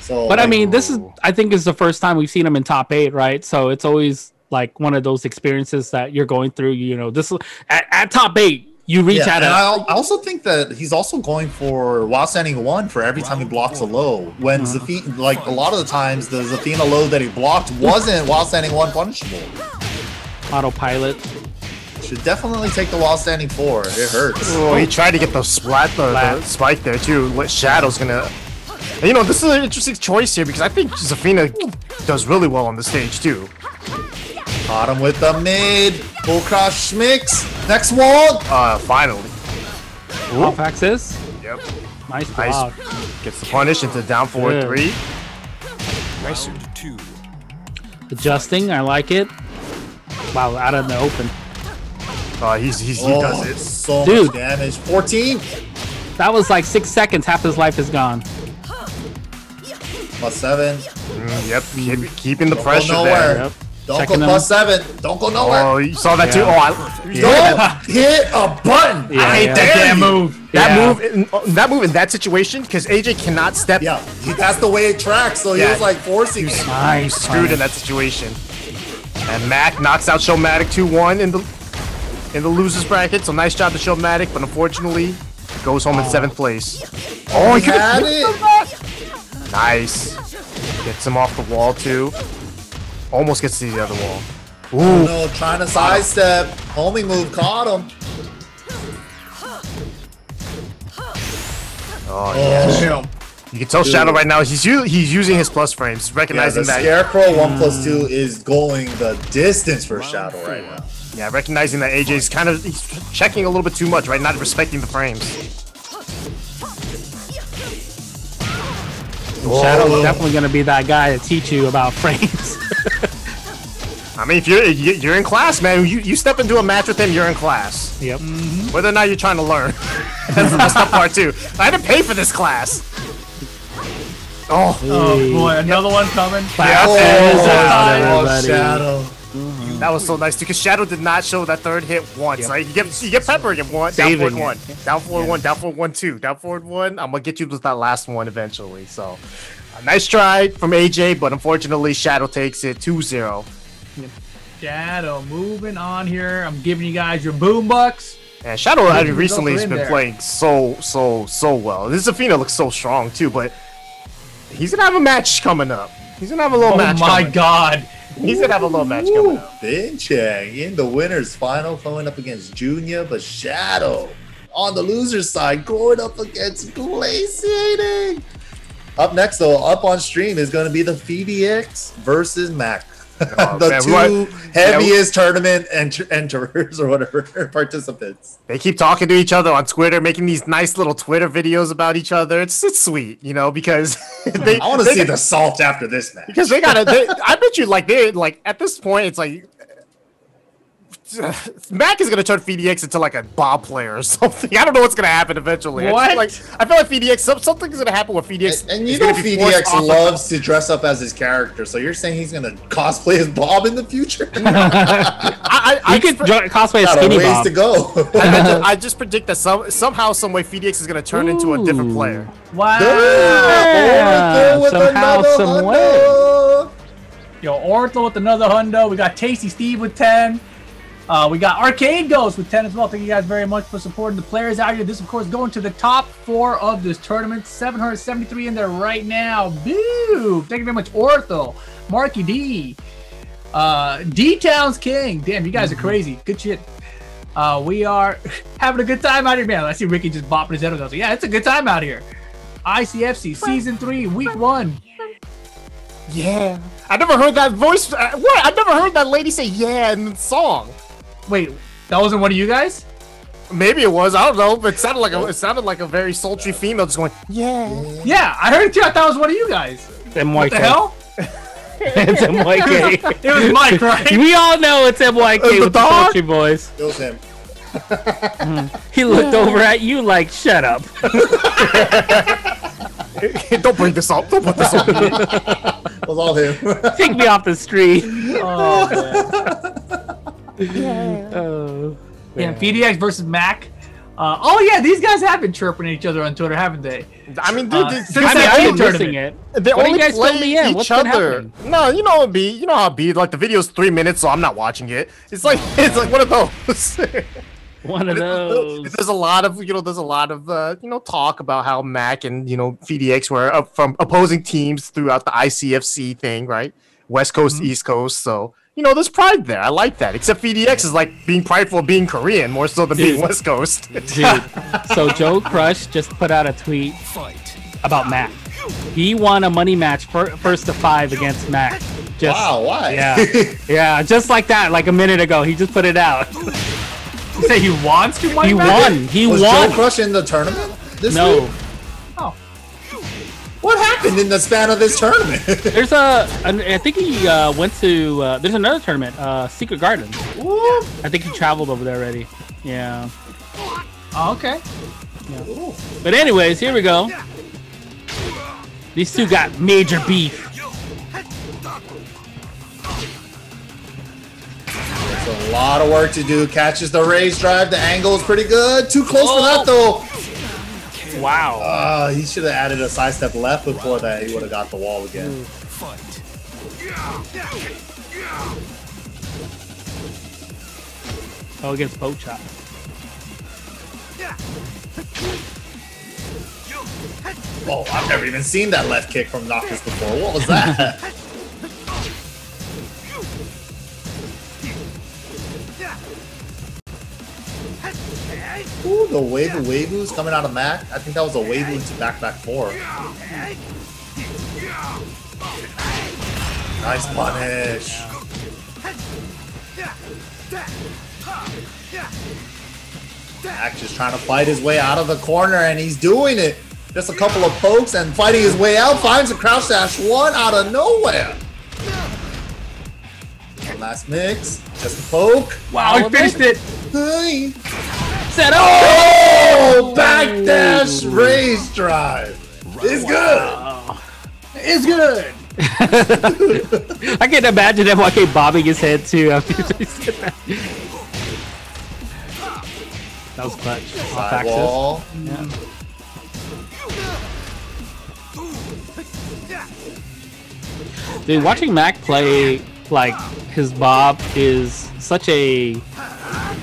So, But I mean, this is I think is the first time we've seen him in top eight, right? So it's always like one of those experiences that you're going through. You know, this at, at top eight, you reach yeah, out. and a, I al- I also think that he's also going for while standing one for every time he blocks a low. When Uh-huh. Zafina, like a lot of the times, the Zafina low that he blocked wasn't while standing one punishable. autopilot. Should definitely take the while standing four. It hurts. Oh, he tried to get the splat, the, the spike there too. What Shadow's gonna. And, you know, this is an interesting choice here because I think Zafina does really well on the stage too. Caught him with the mid. Full cross schmicks. Next wall. Uh, finally. Off axis. Yep. Nice Nice. Gets the punish into down four Good. three. Nice. Two. Adjusting. I like it. Wow, out in the open. Uh, he's, he's he Oh, does it. So Dude. much damage. 14 That was like six seconds. Half his life is gone. plus seven. Mm, yep. Keep, keeping the Don't pressure there. Yep. Don't Checking go them. plus seven. Don't go nowhere. Oh, you saw that too. Oh, I, you Don't hit a button. Yeah, I hate yeah. that damn move. That Yeah. move, in, uh, that move in that situation, because AJ cannot step. Yeah, he- that's the way it tracks. So he Yeah. was like forcing it. Nice. screwed in that situation. And Mak knocks out Showmatic 2-1 in the in the losers bracket. So nice job to Showmatic, but unfortunately goes home in seventh place. Oh, He he could had it. Nice. Gets him off the wall too. Almost gets to the other wall. Oh, Ooh. no, trying to sidestep. Homie move caught him. Oh, oh yeah. Damn. You can tell Shadow right now he's he's using his plus frames, Yeah, recognizing the that. Scarecrow one plus hmm. two is going the distance for Shadow right now. Yeah, recognizing that AJ's kind of he's checking a little bit too much, right? Not respecting the frames. Shadow's definitely gonna be that guy to teach you about frames. I mean, if you're you- you're in class, man, you, you step into a match with him, you're in class. yep. Mm-hmm. Whether or not you're trying to learn. That's the messed up part too. I had to pay for this class. Oh, Oh boy, another one coming. Yeah. Classes out, Oh, everybody. Shadow. that was so nice because Shadow did not show that third hit once. Yep. Like you get you get pepper again one, down Saving forward one, down forward one, down forward one, two, down forward one. I'm gonna get you with that last one eventually. So, a nice try from AJ, but unfortunately Shadow takes it 2-0. Shadow moving on here. I'm giving you guys your boom bucks. And Shadow I recently has results are in been there. playing so so so well. This Zafina looks so strong too, but he's gonna have a match coming up. He's gonna have a little Oh match. Oh my coming. god. He's gonna have a little match coming up. Binchang in the winners final going up against Joonya, but Shadow on the loser's side going up against Glaciating. Up next though, up on stream is going to be the PhiDX versus Mak. Oh, the man, two what- heaviest tournament enter- enterers or whatever participants. They keep talking to each other on Twitter, making these nice little Twitter videos about each other. It's it's sweet, you know, because they I want to see got- the salt after this match. because they gotta. They, I bet you, like they like at this point, it's like Mak is gonna turn PhiDX into like a Bob player or something. I don't know what's gonna happen eventually. I feel What? like I feel like PhiDX. Some, something's gonna happen with PhiDX. And, and you know gonna PhiDX loves to dress up as his character, so you're saying he's gonna cosplay as Bob in the future? I, I, I could just- cosplay as Got a skinny ways Bob. to go. I, just, I just predict that some somehow, some way, PhiDX is gonna turn into a different player. Wow. Ortho with somehow, some hundo. Yo, Ortho with another hundo. We got Tasty Steve with 10. Uh, we got Arcade Ghost with 10 as well. Thank you guys very much for supporting the players out here. This, of course, going to the top four of this tournament. 773 in there right now. Boo! Thank you very much, Ortho, Marky D, uh, D Town's King. Damn, you guys are crazy. Good shit. Uh, we are having a good time out here, man. I see Ricky just bopping his head. I was like, yeah, it's a good time out here. ICFC Season 3, Week 1. Yeah, I never heard that voice. Uh, what? I never heard that lady say "yeah" in the song. Wait, that wasn't one of you guys? Maybe it was. I don't know, but it sounded like a, it sounded like a very sultry female just going, "Yeah." Yeah, I heard it too. I thought it was one of you guys. MYK. What the hell? it's MYK. It was Mike, right? we all know it's MYK the uh, with the dog? sultry voice. It was him. He looked over at you like, shut up. don't bring this up. Don't put this on me. It was all him. Take me off the street. Oh, man. Oh. yeah, PhiDX versus Mak. Uh, oh yeah, these guys have been chirping at each other on Twitter, haven't they? I mean, dude, Uh, they- since I mean, that I've been missing it. They Why only you guys play me in? each What's been other. No, you know it be. You know how it be. Like the video's three minutes, so I'm not watching it. It's like it's like one of those. One of those. there's a lot of you know there's a lot of uh, you know talk about how Mak and you know PhiDX were up from opposing teams throughout the ICFC thing, right? West Coast, East Coast. So you know there's pride there. I like that. Except PhiDX is like being prideful of being Korean more so than being West Coast. Dude. So Joe Crush just put out a tweet Fight. about Mak. He won a money match fir- first to five against Mak. Just, wow, why? Yeah. Yeah, just like that, like a minute ago. He just put it out. You say he wants to win? He won. He was won. Joe Crush in the tournament this No. week? Oh, What happened in the span of this tournament? There's a, an, I think he uh, went to, uh, there's another tournament, uh, Secret Garden. I think he traveled over there already. Yeah. oh okay. But anyways, here we go. These two got major beef. It's a lot of work to do. Catches the rage drive. The angle is pretty good. Too close for that though. Wow. Uh, he should have added a side step left before that. He would have got the wall again. Fight. Oh, against Boat Chop. Oh, I've never even seen that left kick from Noctis before. What was that? Ooh, the Wavu Wavu's coming out of Mak. I think that was a Wavu into back back four. Nice punish. Mak just trying to fight his way out of the corner, and he's doing it. Just a couple of pokes and fighting his way out. Finds a crouch dash one out of nowhere. One last mix. Just a poke. Wow, he finished it. Hey. Set up. Oh, back dash rage drive. It's good. It's good. I can imagine MYK bobbing his head too after he said that. That was clutch. Off Side wall. Dude, watching Mak play like his Bob is such a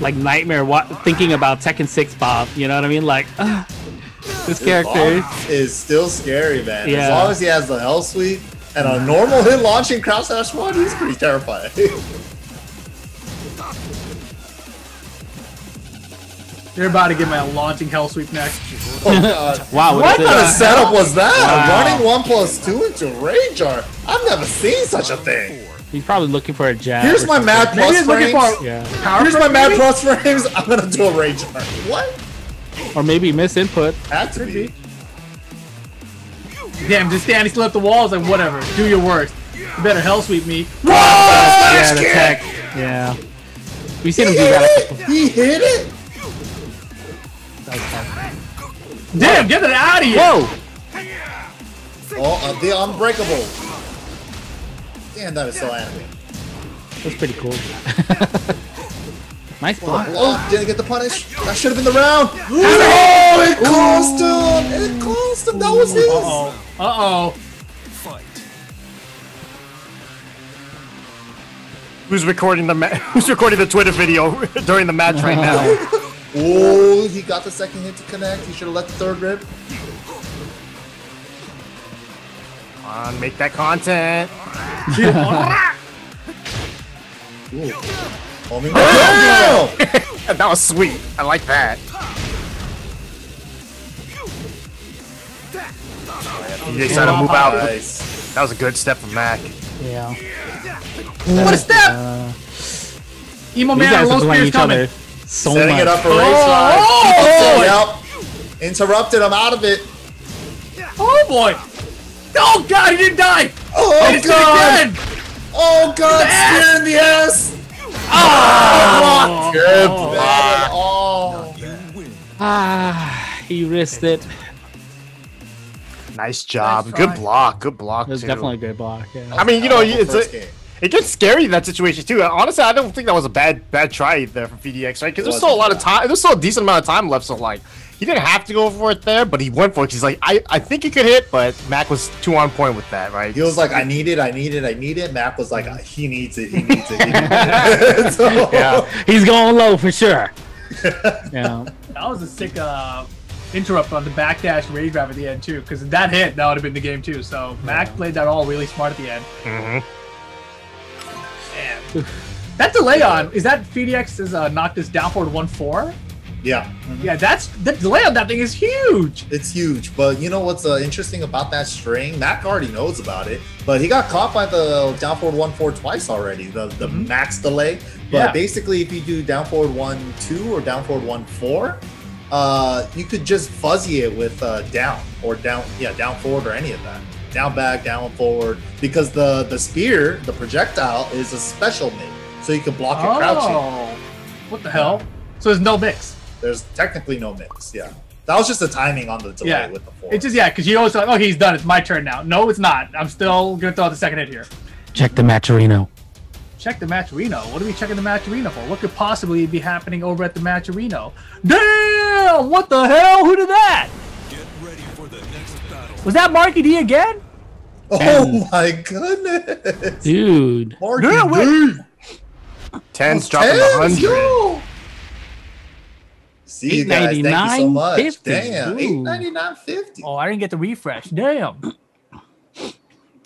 like nightmare. Wa- thinking about Tekken Six Bob, you know what I mean? Like uh, this character. Bob is still scary, man. As long as he has the hell sweep and a normal hit launching crouch dash one, he's pretty terrifying. You're about to get my launching hell sweep next. oh god. Wow, What what is kind of setup was that? Wow. Running one plus two into rage art. I've never seen such a thing. He's probably looking for a jab. Here's my something. mad Maybe plus he's looking frames. for Yeah. Here's my mad plus frames. I'm gonna do a rage art. What? Or maybe miss input. Had to be. Damn, just standing still at the walls like whatever. Do your worst. You better hell sweep me. Yeah, the tech. Yeah. We seen him do that. it. He hit it. Damn, get it out of here. Whoa! Oh, uh, the unbreakable. Damn, that is so anime. That's pretty cool. nice block. Oh, didn't get the punish. That should have been the round. Oh, it cost him. It cost him. That was his. Uh-oh. Uh-oh. Fight. Who's recording the ma- Who's recording the Twitter video during the match right now? Oh, he got the second hit to connect. He should have let the third rip. On, make that content. Oh, That was sweet. I like that. He decided to move out. nice. That was a good step from Mak. Yeah. What a step! Uh, Emo man guys and low are playing spears each coming. other so Setting much. it up for race Oh, ride. Oh! Yep. Interrupted. I'm out of it. Oh boy! Oh god, he didn't die! Oh He did it god. again! Oh god. Spear in the ass. Oh! Good block. Oh. Ah, he risked it. Nice job. Nice good block. Good block. It was too. definitely a good block. Yeah. I mean, you know, it's a, it gets scary in that situation too. Honestly, I don't think that was a bad bad try there from PhiDX, right? Because there's still a lot of time. There's still a decent amount of time left. So like, he didn't have to go for it there, but he went for it. He's like, I I think he could hit, but Mak was too on point with that, right? He was like, I need it, I need it, I need it. Mak was like, he needs it, he needs it. He needs it. So- yeah. He's going low for sure. yeah. That was a sick uh, interrupt on the backdash rage grab at the end too, because that hit that would have been the game too. So Mak played that all really smart at the end. Mhm. Man. That delay on is that PhiDX has uh, knocked us down forward one four. Yeah, Yeah, that's the delay on that thing is huge. it's huge. But you know what's uh, interesting about that string? Mak already knows about it, but he got caught by the down forward one four twice already. The the max delay. But Yeah. basically, if you do down forward one two or down forward one four, uh, you could just fuzzy it with uh, down or down yeah down forward or any of that. Down back, down forward, because the the spear, the projectile, is a special mid, so you can block your crouching. Oh, what the hell? So there's no mix. There's technically no mix. Yeah, that was just the timing on the delay Yeah, with the four. it's just yeah, because you always like, oh, he's done. It's my turn now. No, it's not. I'm still gonna throw out the second hit here. Check the Matcherino. Check the Matcherino. What are we checking the Matcherino for? What could possibly be happening over at the Matcherino? Damn! What the hell? Who did that? Get ready for the next battle. Was that Marky D again? oh my goodness, Dude. Marky Yeah. D. Oh, Tens dropping a Tens, hundred. Yo. See you guys. Thank you so $8.99, much. 50. Damn, eight ninety nine fifty. Oh, I didn't get the refresh. Damn. Ten.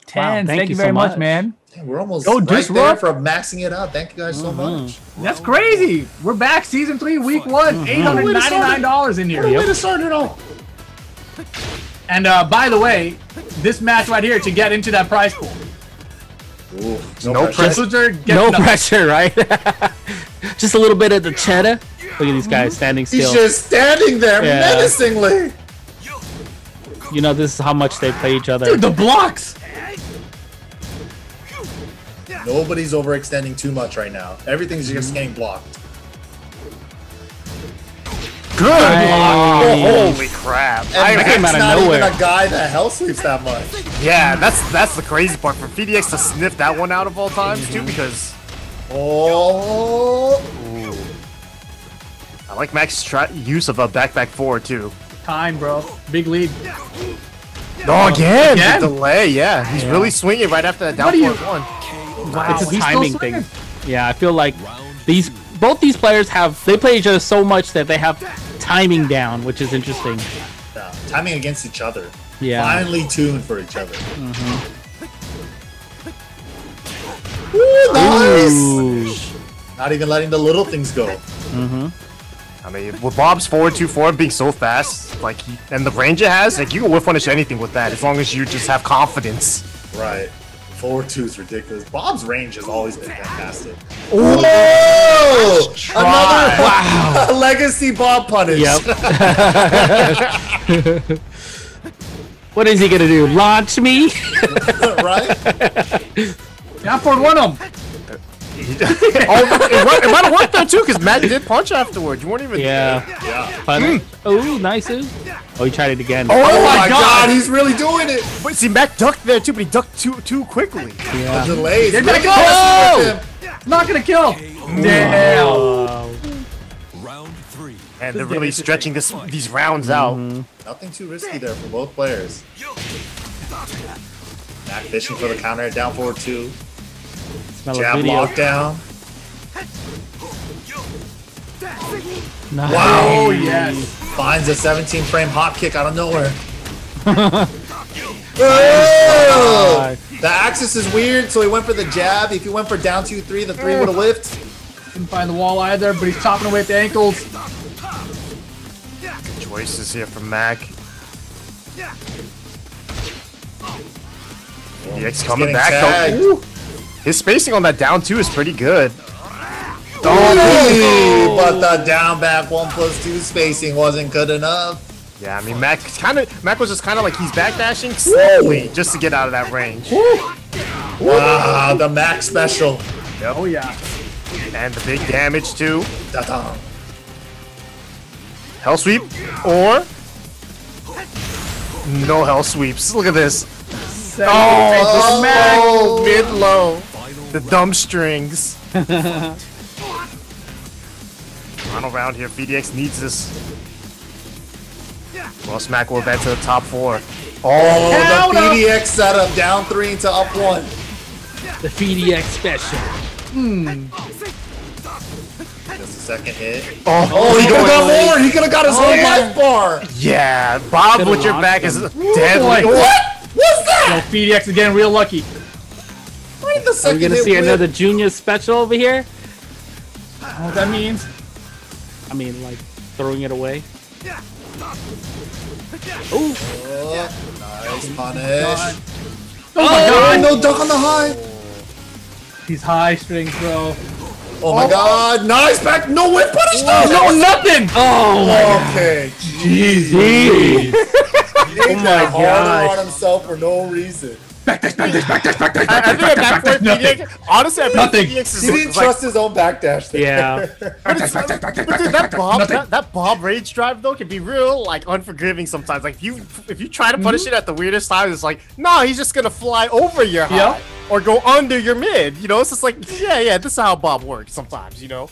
Tens. thank, you you so very much, much. man. We're almost Go right there Disrupt. for maxing it out. Thank you guys so Mm-hmm. much. That's crazy. We're back, season three, week one. Eight hundred ninety-nine dollars in here. Way to start it all. And uh, by the way, this match right here to get into that prize pool. Ooh, No pressure. pressure. No nothing. pressure, right? Just a little bit of the cheddar. Look at these guys mm-hmm. standing still. He's just standing there Yeah. menacingly. You know, this is how much they play each other. Dude, the blocks. Nobody's overextending too much right now. Everything's just mm-hmm. getting blocked. Good. Nice. Oh, holy crap! And I, came out of not nowhere. even a guy that hell sleeps that much. yeah, that's that's the crazy part for PhiDX to sniff that one out of all times too, mm-hmm. because Oh, I like Mak's try- use of a back back forward too. Time, bro. Big lead. Oh, again, Again? the delay. Yeah, he's really swinging right after that down What do you- forward one. Wow, It's a timing thing. Yeah, I feel like these both these players have they play each other so much that they have timing down, which is interesting. yeah. timing against each other. Yeah. Finely tuned for each other. Mm-hmm. Ooh, nice. Ooh. Not even letting the little things go. Mhm. I mean, with Bob's forward two four being so fast, like, he, and the range it has, like, you can whiff punish anything with that as long as you just have confidence. Right. Forward two is ridiculous. Bob's range has always been fantastic. Whoa! Another wow. legacy Bob punish. Yep. what is he gonna do? Launch me? right? Down forward one of them. oh, it, might- it might have worked though too, because Matt did punch afterwards. You weren't even. Yeah. Yeah. Fun. Hmm. Oh, nice. Oh, he tried it again. Oh, Oh my my god! god, he's really doing it. But see, Matt ducked there too, but he ducked too too quickly. yeah. Delays. Get Really back messing up! with him. Not gonna kill. Damn. Oh. Round three. And they're really stretching this these rounds out. Mm-hmm. Nothing too risky there for both players. Mak fishing for the counter, down forward two. Smell a Jab video. lockdown. Nice. Wow. Oh yes. Finds a 17 frame hop kick out of nowhere. Oh! The axis is weird, so he went for the jab. If he went for down two three, the three would have whiffed. Couldn't find the wall either, but he's chopping away at the ankles. Choices here from Mak. DX coming back tagged. though. Ooh. His spacing on that down two is pretty good. Oh, oh but the down back one plus two spacing wasn't good enough. Yeah, I mean Mak kind of Mak was just kind of like he's backdashing slowly just to get out of that range. Wow, ah, the max special. Oh yeah. And the big damage too. Da-da. Hell sweep or no hell sweeps. Look at this. Oh, Oh, mid low. The dumb strings. Final round here. PhiDX needs this. Well, Smack will advance to the top four. Oh, Counter. the PhiDX setup down three into up one. The PhiDX special. Hmm. Just a second hit. Oh, Oh, he could have got more. He could have got his whole life bar. Yeah, Bob with your locked back is him. deadly. boy. What? What's that? Yo, PhiDX again, real lucky. Right the Are we gonna see whip. another Joonya special over here? I don't know what that means. I mean, like throwing it away. Oh, nice punish. Oh my Oh, god! no duck on the high. He's high strings, bro. Oh my oh. god, nice back. No whip punish. No, No, nothing! Oh Okay. Jeez. He Oh my harder gosh. on himself for no reason. I, I think at that point, PhiDX, honestly, I think Nothing. PhiDX is He didn't is like, trust his own backdash there. Yeah. but dude, that Bob, that, that Bob rage drive though can be real like unforgiving sometimes. Like if you if you try to punish it at the weirdest time, it's like no, he's just gonna fly over your high Yep. or go under your mid. You know, it's just like yeah, yeah, this is how Bob works sometimes. You know,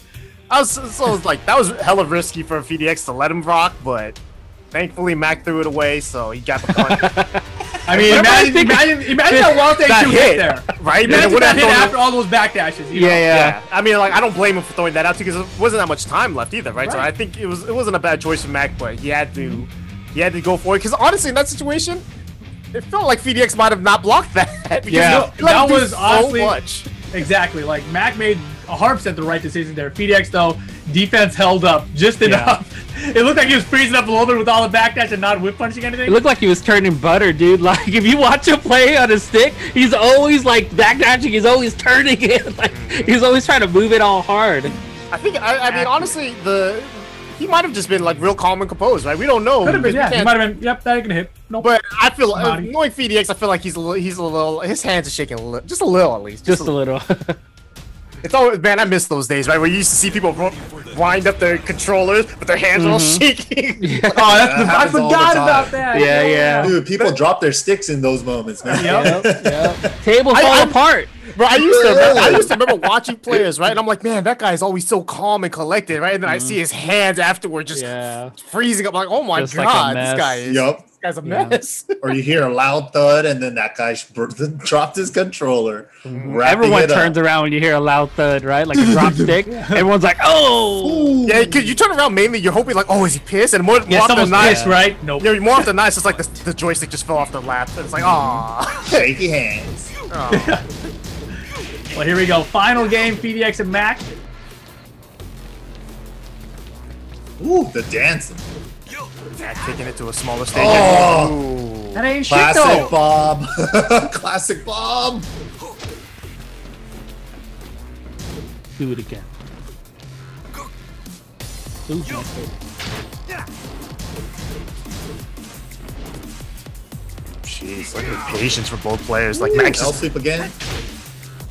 I was so it was like that was hella risky for PhiDX to let him rock, but thankfully Mak threw it away, so he got the punch. I mean, imagine, think- imagine, imagine that wild thing that two hit, hit there. right? Imagine would that hit thrown after all those backdashes. You know? Yeah, yeah. Yeah, I mean, like I don't blame him for throwing that out too because it wasn't that much time left either, right? So I think it was it wasn't a bad choice for Mak, but he had to he had to go for it because honestly, in that situation, it felt like PhiDX might have not blocked that. because Yeah, he let that was so honestly- much. Exactly. Like Mak made a hundred percent the right decision there. PhiDX though, defense held up just enough. It looked like he was freezing up a little bit with all the backdash and not whip punching anything. It anything. looked like he was turning butter, dude. Like if you watch him play on his stick, he's always like backdashing. He's always turning it. Like he's always trying to move it all hard. I think I, I mean honestly the he might have just been like real calm and composed, right? We don't know. Could have been, yeah. He might have been. Yep, that ain't gonna hit. Nope. But I feel uh, Body. knowing PhiDX, I feel like he's a little, he's a little, his hands are shaking a little, just a little at least. Just a little. It's always man, I miss those days, right? Where you used to see people ro- wind up their controllers, but their hands are all shaking. oh, that's the, I happens all the forgot about that. Yeah, yeah. Dude, people drop their sticks in those moments, man. Yep. yep. Table I- fall I'm- apart. Bro, I used to, remember, I used to remember watching players, right? And I'm like, man, that guy's always so calm and collected, right? And then I see his hands afterward just Yeah. freezing up. I'm like, oh my Just like god, this guy is, Yup. this guy's a Yeah. mess. Or you hear a loud thud, and then that guy br- dropped his controller. wrapping Everyone it up. turns around when you hear a loud thud, right? Like a drop stick. Everyone's like, "Oh!" yeah, because you turn around mainly, you're hoping like, oh, is he pissed? And more, more often someone's than not, pissed, right? Nope. you know, more often than not, it's just like the, the joystick just fell off the lap. And it's like, ah. Shaky hands. Well, here we go. Final game, PhiDX and Mak. Ooh, the dancing. Mak taking it to a smaller stage. Oh. That ain't shit Classic though. Bob. Classic Bob. Do it again. Ooh, nice. Jeez, look at the patience for both players. Like Mak's, L is, sweep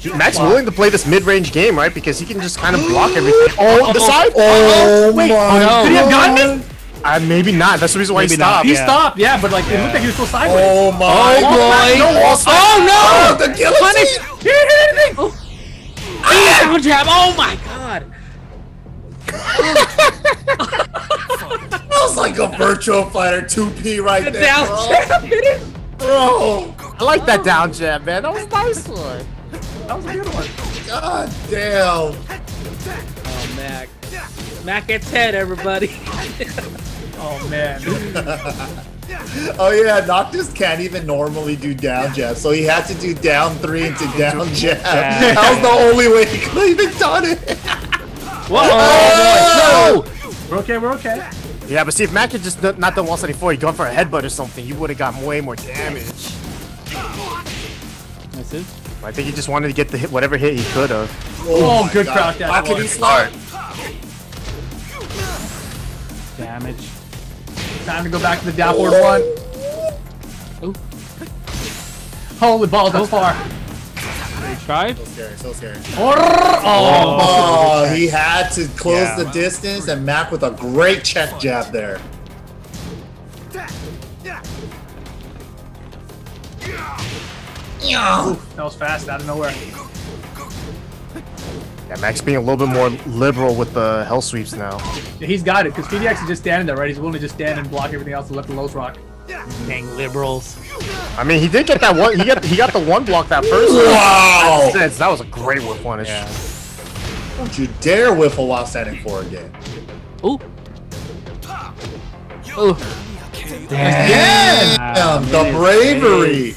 again. Mak's willing to play this mid-range game, right? Because he can just kind of block everything. Oh, the side. Oh my no. Did he have gotten me? Uh, maybe not. That's the reason why he Maybe not. stopped. He Yeah. stopped, yeah, but like it looked like he was still sideways. Oh my boy. No, also- oh, the guillotine. He didn't hit anything. Down jab. Oh my god. That was like a Virtua Fighter 2P right there. Down bro. jab. Bro. I like that down jab, man. That was a nice one. That was a good one. God damn. Oh, Mak. Mak gets head, everybody. Oh man. Oh yeah, Noctis can't even normally do down jab, so he had to do down three into down jab. That was the only way he could have even done it. Whoa. Oh, We're okay, we're okay. Yeah, but see, if Mak had just not not done 174, he'd gone for a headbutt or something, you would have gotten way more damage. This is. I think he just wanted to get the hit, whatever hit he could have. Oh, oh my good God. crouch down. How can he start? Damage. Time to go back to the downward one. Oh. Ooh. Holy balls, that's oh. far. Try. So scary, so scary. Oh, Oh, he had to close Yeah. the distance, and Mak with a great check jab there. That was fast out of nowhere. Yeah, Mak's being a little bit more liberal with the hell sweeps now. Yeah, he's got it because PhiDX is just standing there, right? He's willing to just stand and block everything else and let the lows rock. Dang liberals. I mean, he did get that one. He got he got the one block that first. Wow! Sense. That was a great whip punish. Yeah. Don't you dare whiffle while standing for again. Ooh. Ooh. Damn, Ah, the bravery.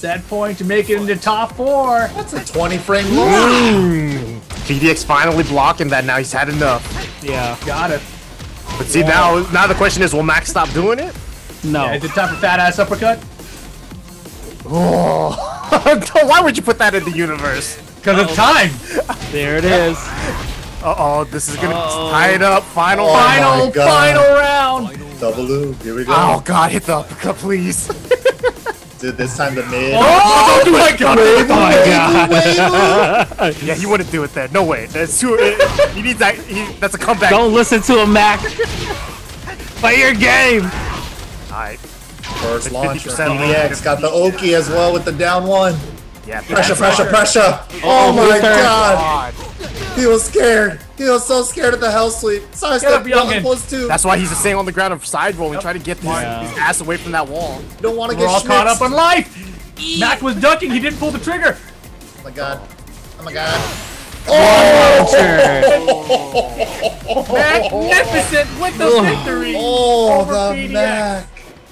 Set point to make it into top four. That's a 20 frame low. Mm. PhiDX finally blocking that. Now he's had enough. Yeah. Got it. But see now, now the question is, will Max stop doing it? No. Yeah, is it time for fat ass uppercut? Oh, why would you put that in the universe? Because of time. There it is. Uh oh, this is gonna Uh-oh. tie it up. Final, Oh final. Final, final round. Double loop. Here we go. Oh god, hit the uppercut, please. Dude, this time the mid. Oh, oh my god. yeah, he wouldn't do it there. No way. That's too. he needs that. He, that's a comeback. Don't listen to him, Mak. Play your game. Alright. First launch for 50% PhiDX. Got the Oki as well with the down one. Yeah. Pressure, that's pressure, pressure. Oh, oh my god. God. He was scared. He was so scared of the hell sweep. Side step one youngin. plus two. That's why he's staying on the ground and side rolling, trying to get his, Yeah. his ass away from that wall. Don't want to We're get all caught up schmitzed. on life. Mak was ducking. He didn't pull the trigger. Oh my god. Oh my god. Oh! oh! Magnificent with the oh, victory. Oh, the PhiDX.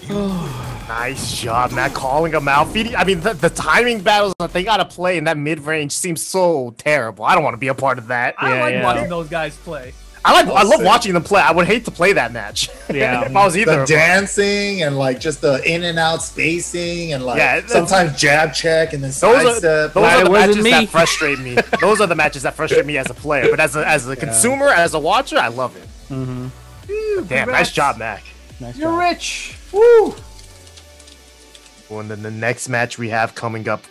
Mak. Nice job, Matt, calling him out. Feeding, I mean, the, the timing battles that they gotta play in that mid range seems so terrible. I don't want to be a part of that. I Yeah, like yeah. watching those guys play. I like, I love watching them play. I would hate to play that match. Yeah. if I was either. The dancing and like just the in and out spacing and like Yeah, sometimes jab check and then Those side are, step. those are the matches me. that frustrate me. those are the matches that frustrate me as a player. But as a, as a consumer, as a watcher, I love it. Ew, Damn, congrats. nice job, Mak. Nice You're job. rich. Woo. Well, and then the next match we have coming up,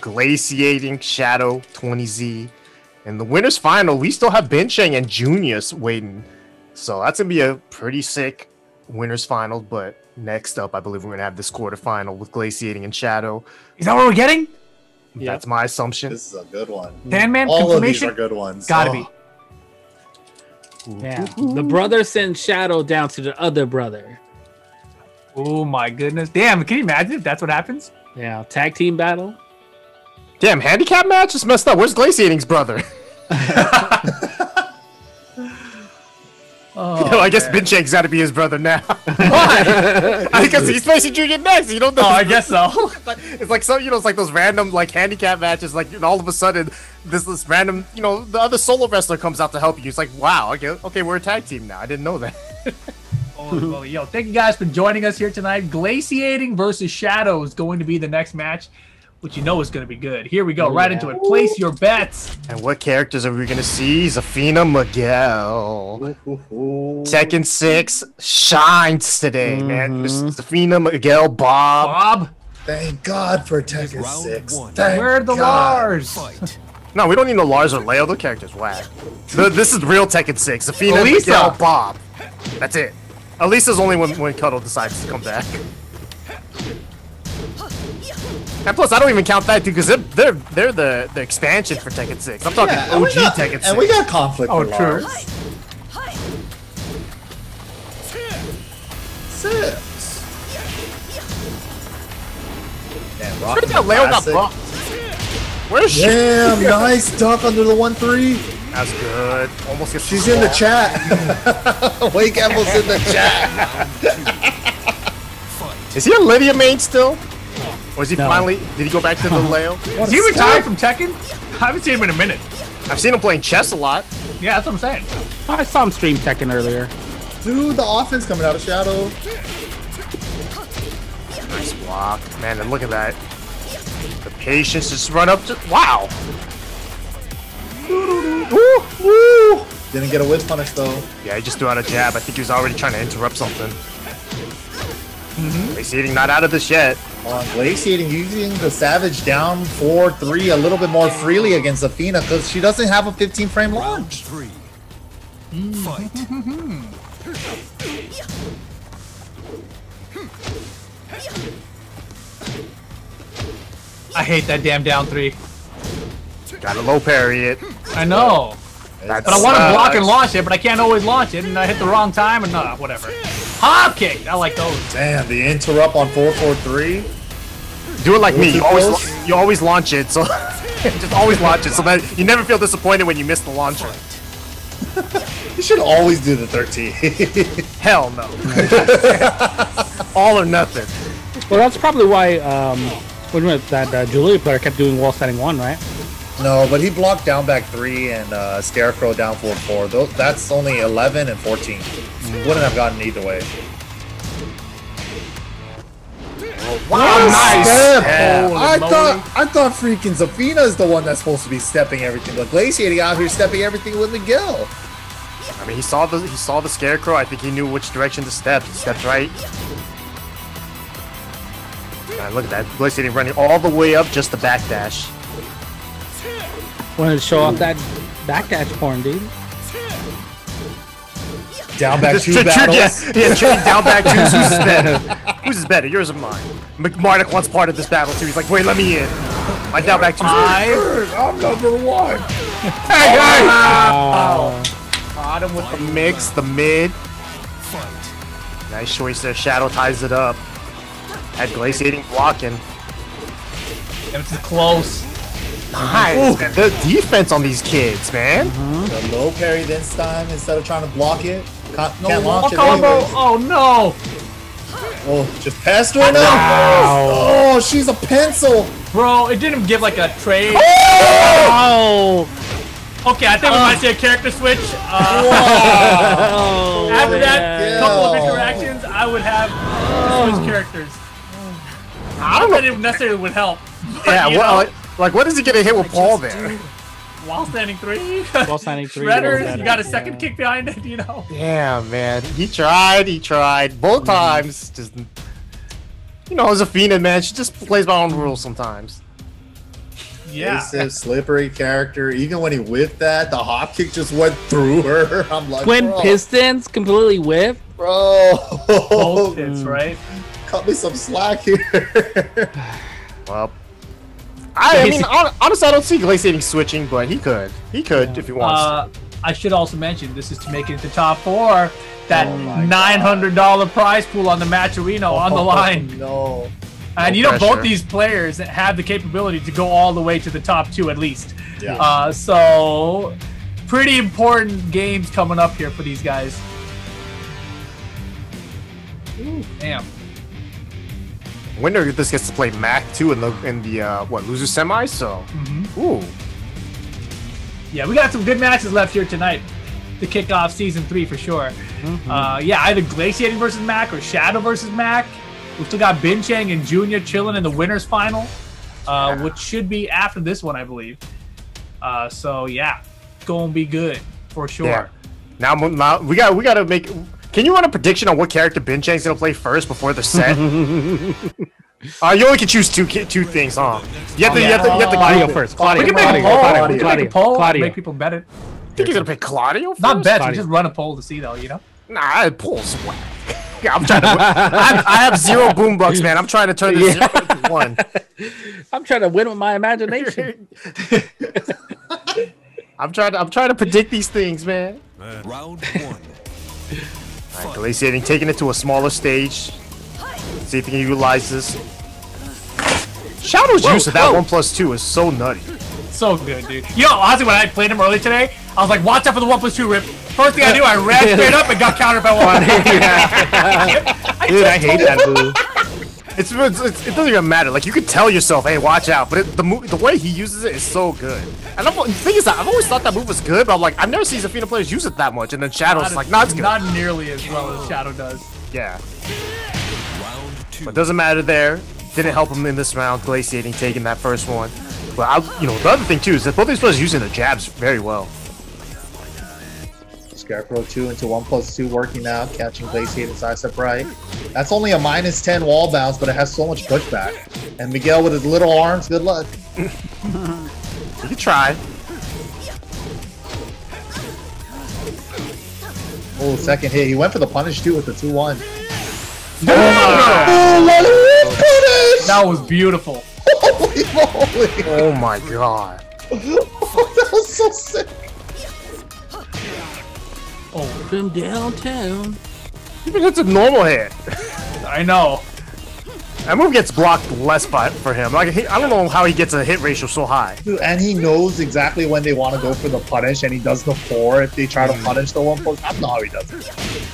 Glaciating Shadow 20Z. And the winners final, we still have Binchang and Joonya waiting. So that's gonna be a pretty sick winners final. But next up, I believe we're gonna have this quarterfinal with Glaciating and Shadow. Is that what we're getting? That's my assumption. This is a good one. Mm. Sandman All of these are good ones. Gotta Oh, be. Yeah. The brother sends Shadow down to the other brother. Oh my goodness. Damn, can you imagine if that's what happens? Yeah. Tag team battle. Damn, handicap match is messed up. Where's Glaciating's brother? Oh, I guess man. Binchang's gotta be his brother now. Why? because he's facing Joonya next. You don't know. oh, I guess so. It's like so you know, it's like those random like handicap matches. Like and all of a sudden, this this random you know the other solo wrestler comes out to help you. It's like wow, okay, okay, we're a tag team now. I didn't know that. Holy moly. Yo, thank you guys for joining us here tonight. Glaciating versus Shadow is going to be the next match, which you know is going to be good. Here we go, right into it. Place your bets. And what characters are we gonna see? Zafina Miguel. Tekken 6 shines today, man. Mm-hmm. Zafina Miguel, Bob. Bob, Thank God for Tekken 6. one. Thank where are the God. Lars? Fight. No, we don't need no Lars or Leo. The character's whack. The- this is real Tekken 6. Zafina Eliza. Miguel, Bob. That's it. Eliza's only when, when Cuddle decides to come back. And plus, I don't even count that too, because they're, they're they're the the expansion for Tekken 6. I'm talking Yeah, OG got- Tekken 6. And we got conflict Oh, for true. Lars. Six. Damn, Where Rocky did that Leo got classic. bumped? Where's she? Damn, nice duck under the 1-3. That's good. Almost gets She's in the chat. Wake Emble's in the chat. Is he a Lidia main still? Or is he No. finally? Did he go back to the Leo? Is he retired from Tekken? I haven't seen him in a minute. I've seen him playing chess a lot. Yeah, that's what I'm saying. I saw him stream Tekken earlier. Dude, the offense coming out of Shadow. Nice block, man. And look at that. The patience just run up to. Wow. Woo, woo. Didn't get a witch punish though. Yeah, he just threw out a jab. I think he was already trying to interrupt something. Mm-hmm. He's eating not out of this yet. On glaciating, using the Savage down 4-3 a little bit more freely against Zafina because she doesn't have a 15 frame launch. three. Fight. I hate that damn down three. Got to low parry it. I know. That's, But I want to uh, block and launch it, but I can't always launch it, and I hit the wrong time, and uh, whatever. Hop kick! I like those. Damn, the interrupt on 4-4-3. Do it like me. You always you always launch it, so just always launch it, so that you never feel disappointed when you miss the launcher. You should always do the 13. Hell no. All or nothing. Well, that's probably why um, when was that uh, Julia player kept doing wall setting one, right? No, but he blocked down back 3 and uh, Scarecrow down 4-4. Those, that's only 11 and 14. Wouldn't have gotten either way. Wow, nice. Step. Yeah. I moly. thought I thought freaking Zafina is the one that's supposed to be stepping everything, but Glaciating out here stepping everything with Miguel. I mean, he saw the he saw the scarecrow. I think he knew which direction to step. He stepped right. Man, look at that. Glaciating running all the way up just the backdash. Wanted to show off that backdash porn, dude. Down back two true- true- battles. yeah, yeah, trading down back twos. Who's is better? Who's is better? Yours or mine? McMartick wants part of this battle too. He's like, wait, let me in. My down back twos. Five. I'm number one. Hey, hey! Oh, Caught him with the mix, the mid. Nice choice there. Shadow ties it up. Had glaciating blocking. It's close. Nice. man. The defense on these kids, man. The low parry this time instead of trying to block it. Can't, No can't launch it combo. anyways. Oh no, Oh, just passed her now. Oh, she's a pencil. bro! It didn't give like a trade. oh, Okay, I think we might see a character switch. Uh, oh after that man. couple of interactions, I would have to switch characters. I don't know if it necessarily would help. but, Yeah, well, know, like, like, what is he gonna hit with Paul there? while standing three, While standing three, shredders, you got a second kick behind it. You know. Damn, man. He tried, he tried. Both mm-hmm. times. Just, you know, as a Phoenix, man, she just plays by her own rules sometimes. Yeah. Evasive, slippery character. Even when he whipped that, the hop kick just went through her. I'm like, Twin bro, pistons completely whiff. bro. Both hits, right? Cut me some slack here. Well, I, I mean, honestly, I don't see Glaciating switching, but he could. He could if he wants. Uh, I should also mention this is to make it into top four. That Oh nine hundred dollar prize pool on the match arena on the line, no. and No you know both these players have the capability to go all the way to the top two at least. Yeah. Uh, so pretty important games coming up here for these guys. Ooh, damn. Winner this gets to play Mak too in the in the uh, what loser semi. So, ooh, Yeah, we got some good matches left here tonight. to kick off season three for sure. Uh, yeah, either Glaciating versus Mak or Shadow versus Mak. We've still got Binchang and Joonya chilling in the winners final, uh, which should be after this one, I believe. Uh, so yeah, gonna be good for sure. Yeah. Now, now we got we got to make. Can you run a prediction on what character Binchang's gonna play first before the set? uh, you only can choose two two things, huh? You have to. You have to. You have to. Claudio first. Claudio. We can make Claudio. a poll. Claudio. We can Claudio. make a poll. Claudio. Make people bet it. I think you're gonna pick Claudio first. Not bets. We just run a poll to see though. You know. Nah, pulls whack. Yeah, I'm trying to. I, I have zero boombucks, man. I'm trying to turn this zero into one. I'm trying to win with my imagination. I'm trying to. I'm trying to predict these things, man. Round one. All right, glaciating, taking it to a smaller stage. See if he can utilize this. Shadow's use of that whoa. one plus two is so nutty. So good, dude. Yo, honestly, when I played him earlier today, I was like, watch out for the one plus two rip. First thing I knew, I ran straight up and got countered by one. Dude, I hate that move. It's, it's, it's- it doesn't even matter. Like you could tell yourself, hey, watch out. But it, the mo- the way he uses it is so good. And I'm, the thing is, that I've always thought that move was good, but I'm like, I've never seen Zafina players use it that much. And then Shadow's like, nah, it's good. Not nearly as well as Shadow does. yeah, Round two. but doesn't matter there. Didn't help him in this round, glaciating, taking that first one. But I, you know, the other thing too is that both these players are using the jabs very well. Scarecrow 2 into 1 plus 2 working now, catching Glaciated Sidestep right. That's only a minus 10 wall bounce, but it has so much pushback. And Miguel with his little arms, good luck. You can try. Oh, second hit. He went for the punish too with the 2 1. That was beautiful. Holy moly! Oh my god. Oh, that was so sick. From downtown. Even it's a normal hit. I know. That move gets blocked less by for him. Like he, I don't know how he gets a hit ratio so high. Dude, and he knows exactly when they want to go for the punish, and he does the 4 if they try to mm. punish the 1 plus. I don't know how he does it.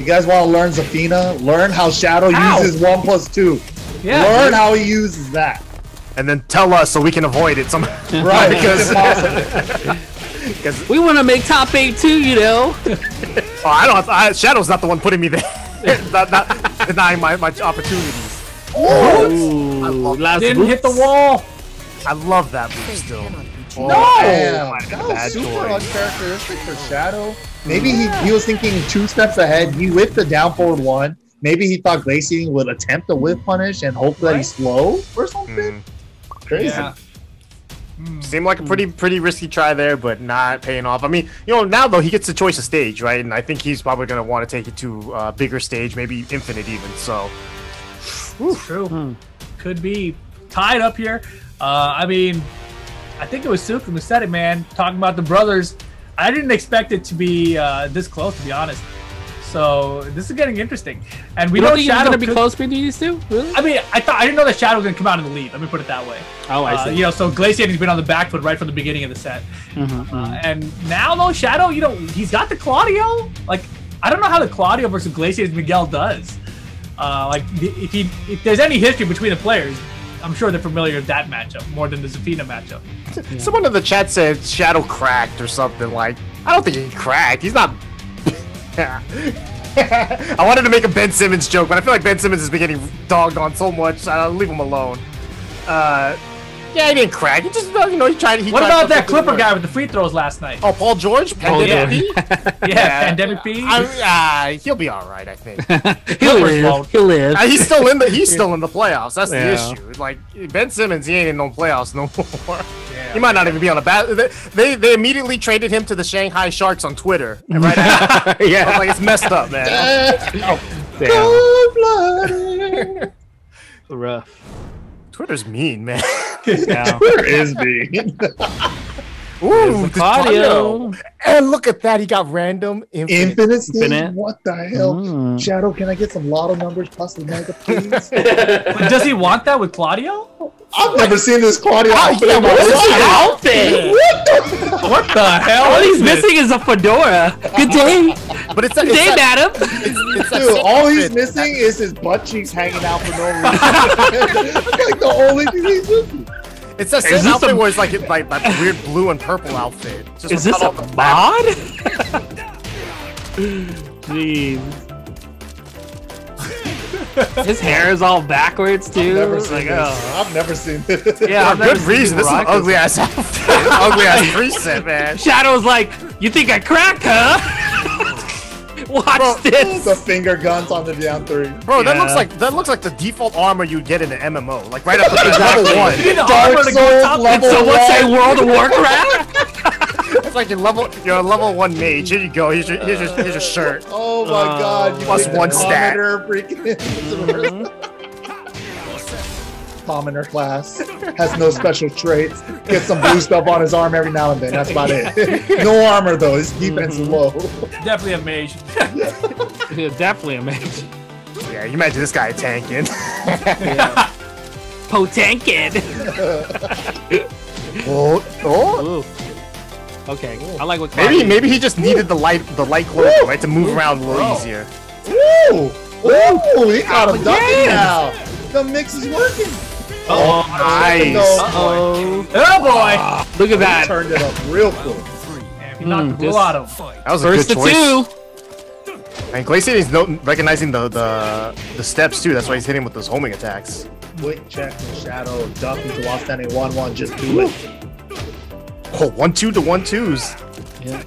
You guys want to learn Zafina? Learn how Shadow Ow. uses 1 plus 2. Yeah. learn dude. how he uses that. And then tell us so we can avoid it. Some Right, because it's impossible. We want to make top eight too, you know. oh, I don't. Have, I, Shadow's not the one putting me there. not, not denying my, my opportunities. Ooh, last Didn't boost. hit the wall. I love that move still. Oh, Damn, my that was bad super choice. uncharacteristic for Shadow. Maybe he, he was thinking two steps ahead. He whipped the down forward one. Maybe he thought Glaciating would attempt a whip punish and hope that he's slow or something. Mm. Crazy. Yeah. Seemed like a pretty pretty risky try there, but not paying off. I mean, you know, now though he gets the choice of stage, right? And I think he's probably gonna want to take it to a bigger stage, maybe infinite even. So True. Could be tied up here. Uh, I mean, I think it was Suiken who said it, man. Talking about the brothers. I didn't expect it to be uh, this close, to be honest. So this is getting interesting. And we We know don't think Shadow gonna be close between these two. Really? I mean, I thought I didn't know that Shadow was gonna come out in the lead. Let me put it that way. Oh, I Uh, see. you know, so Glaciating's been on the back foot right from the beginning of the set. Mm-hmm, Uh, and now though, Shadow, you know, he's got the Claudio. Like, I don't know how the Claudio versus Glaciating Miguel does. Uh, like, if he if there's any history between the players, I'm sure they're familiar with that matchup more than the Zafina matchup. someone in the chat said Shadow cracked or something. Like I don't think he cracked. He's not. I wanted to make a Ben Simmons joke, but I feel like Ben Simmons has been getting dogged on so much. I'll leave him alone. Uh, yeah, he didn't crack. He just, you know, he tried. He What tried about that Clipper guy with the free throws last night? Oh, Paul George, Pandemic yeah. P? yeah, Pandemic P. I, uh, he'll be all right, I think. He'll Clippers won't. live. He'll live. Uh, he's still in the he's still in the playoffs. That's the issue. Like Ben Simmons, he ain't in no playoffs no more. He might not even be on a bat. They, they they immediately traded him to the Shanghai Sharks on Twitter. And right after, I was yeah. like it's messed up, man. oh, Damn. Rough. Twitter's mean, man. Yeah. Where is me? Ooh, the Claudio. And look at that, he got random infinite. Infinite? Infinite. What the hell? Mm. Shadow, can I get some lotto numbers plus the mega, please? Does he want that with Claudio? I've never seen this Claudio outfit yeah, in what is life. this outfit? What the hell? All he's this? missing is a fedora. Good day. But it's, a, Good it's day, that- madam. it's that Dude, same all he's missing is his butt cheeks hanging out for no reason. like the only thing he's missing. It's that Is same outfit a- where it's like it, like that weird blue and purple outfit. Just Is this a off the back. mod? Jeez. His hair is all backwards too. Never seen Like, this. oh. I've never seen this. Yeah, For good reason. This is an ugly ass outfit. ugly ass preset, man. Shadow's like, you think I cracked, huh? Watch Bro, this. the finger guns on the down three. Bro, that looks like that looks like the default armor you get in an MMO. Like right up to level Exactly. one. You need the Dark armor to go Souls top. level So what's one. that World of Warcraft? It's like you're level you're a level one mage. Here you go. Here's your here's your, here's your shirt. Oh my god. You Plus picked the one stat. commoner freaking Commoner class. Has no special traits. Gets some blue stuff on his arm every now and then. That's about it. no armor though. His defense is mm-hmm. low. Definitely a mage. yeah, definitely a mage. Yeah, you imagine this guy tanking. Potankin. oh, oh. Ooh. Okay, I like what Maybe Claudio- maybe he just needed the light the light clothing, right, to move around a little easier. Ooh! Ooh! He got him ducking now. The mix is working. Oh, Nice. No, oh, Oh boy! look at that. Turned it up real quick. Damn, he knocked Hmm, the out of him. Fight. That was a First good choice. two. And Glacier is no, recognizing the, the the steps too. That's why he's hitting with those homing attacks. Quick check from Shadow. Ducking to while standing 1 1. Just do it. Oh, one two to one twos. Yeah.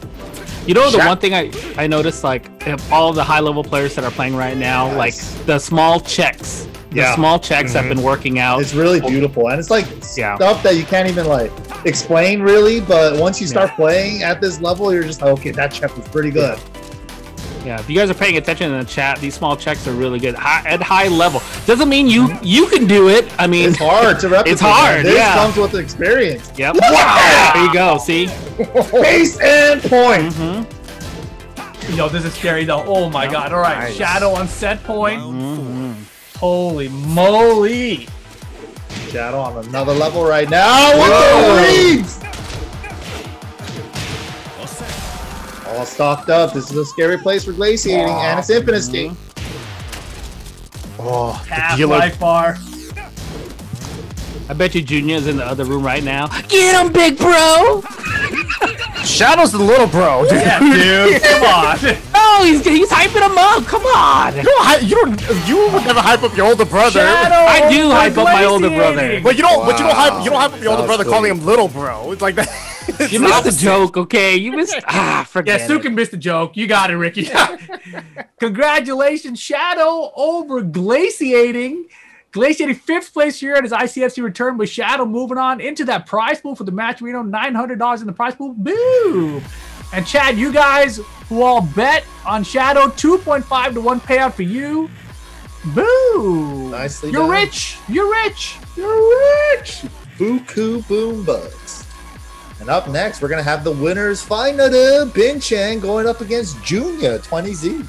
You know the Sha- one thing I I noticed like if all the high level players that are playing right now, Yes. like the small checks, the Yeah. small checks have mm-hmm. been working out. It's really beautiful. And it's like Yeah. stuff that you can't even like explain really. But once you start playing at this level, you're just like, okay, that check was pretty good. Yeah, if you guys are paying attention in the chat, these small checks are really good high, at high level. Doesn't mean you mm-hmm. you can do it. I mean, It's hard to replicate. It's hard. This yeah. comes with experience. Yep. Wow. There you go. See. Base and point. Mm-hmm. Yo, this is scary though. Oh my god. Alright, Nice. Shadow on set point. Round Holy moly. Shadow on another level right now. What the reads? All stocked up. This is a scary place for glaciating, and it's infinite state. Oh, the Half dealer. life bar. I bet you Joonya's in the other room right now. Get him, big bro. Shadow's the little bro, dude. Yeah, dude. Come on. Oh, he's he's hyping him up. Come on. You don't, you don't, you would never hype up your older brother. Shadow I do over hype up my older brother. But you don't, but you don't hype, you don't hype up your older brother was calling him little bro. It's like that. It's You the missed the joke, okay? You missed. Ah, forget Yeah, it. Suiken missed the joke. You got it, Ricky. Congratulations, Shadow over glaciating. Glaciating fifth place here at his ICFC return with Shadow moving on into that prize pool for the match. We know $900 in the prize pool. Boom. And Chad, you guys who all bet on Shadow, 2.5 to 1 payout for you. Boo. Nicely You're done. rich. You're rich. You're rich. Buku Boom Bugs. And up next, we're gonna have the winners final. Binchang going up against Joonya 20Z.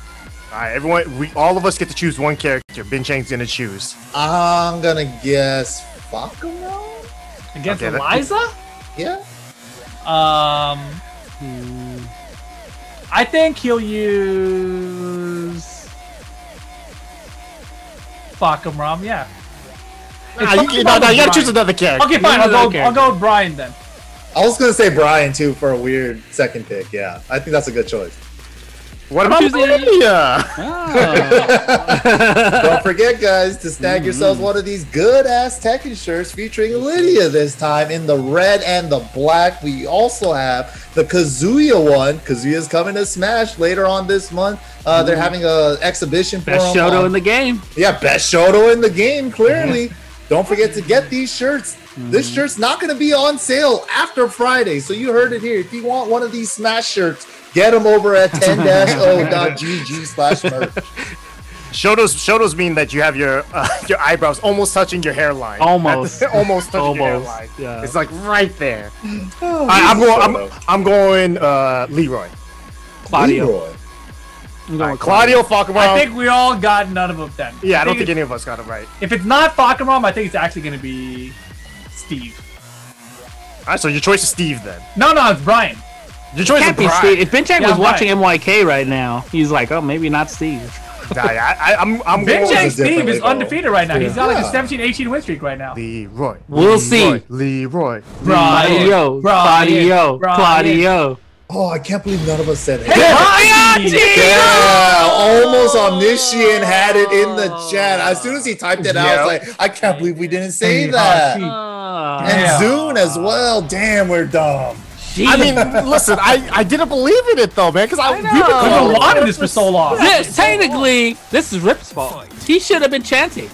All right, everyone, we all of us get to choose one character. Binchang's gonna choose. I'm gonna guess Fakuno? Against Okay, that- Eliza? Yeah. Um, I think he'll use Fahkumram. Yeah. Nah, you, can- no, no, you gotta choose another character. Okay, fine. I'll another go. I'll go with Brian then. I was gonna say Brian too for a weird second pick. Yeah, I think that's a good choice. What about choosing- Lidia? Ah. Don't forget, guys, to snag yourselves one of these good ass Tekken shirts featuring Lidia this time in the red and the black. We also have the Kazuya one. Kazuya's coming to Smash later on this month. Uh, They're having a exhibition for Best him Shoto on- in the game. Yeah, best Shoto in the game, clearly. Don't forget to get these shirts. This shirt's not going to be on sale after Friday. So you heard it here. If you want one of these Smash shirts, get them over at 10-o.gg slash merch. Shotos, shotos mean that you have your uh, your eyebrows almost touching your hairline. Almost. almost touching your hairline. yeah. It's like right there. I, I'm going. I'm, I'm going. Uh, Leroy. Claudio. Leroy. I'm going Claudio Falcon. I think we all got none of them then. Yeah, I don't think it- any of us got it right. If it's not Falcon I think it's actually going to be Steve. All right, so your choice is Steve then. No, no, it's Brian. Your Can't be Brian. Steve. If Binchang Yeah, was right. watching MYK right now, he's like, oh, maybe not Steve. Nah, yeah, I, I, I'm, I'm Big going Jank's differently, team is though. undefeated right now. He's got like a 17, 18 win streak right now. Leroy. We'll Leroy, see. Leroy. Claudio, Claudio, Claudio. Oh, I can't believe none of us said Hey, Heihachi. Heihachi! Yeah, almost oh. omniscient had it in the chat. As soon as he typed it out, I was like, I can't believe we didn't say that. Hachi. And Zune as well. Damn, we're dumb. I mean, listen, I, I didn't believe in it though, man, because I, We've been wanting this for so long. This, technically, this is Rip's fault. He should have been chanting.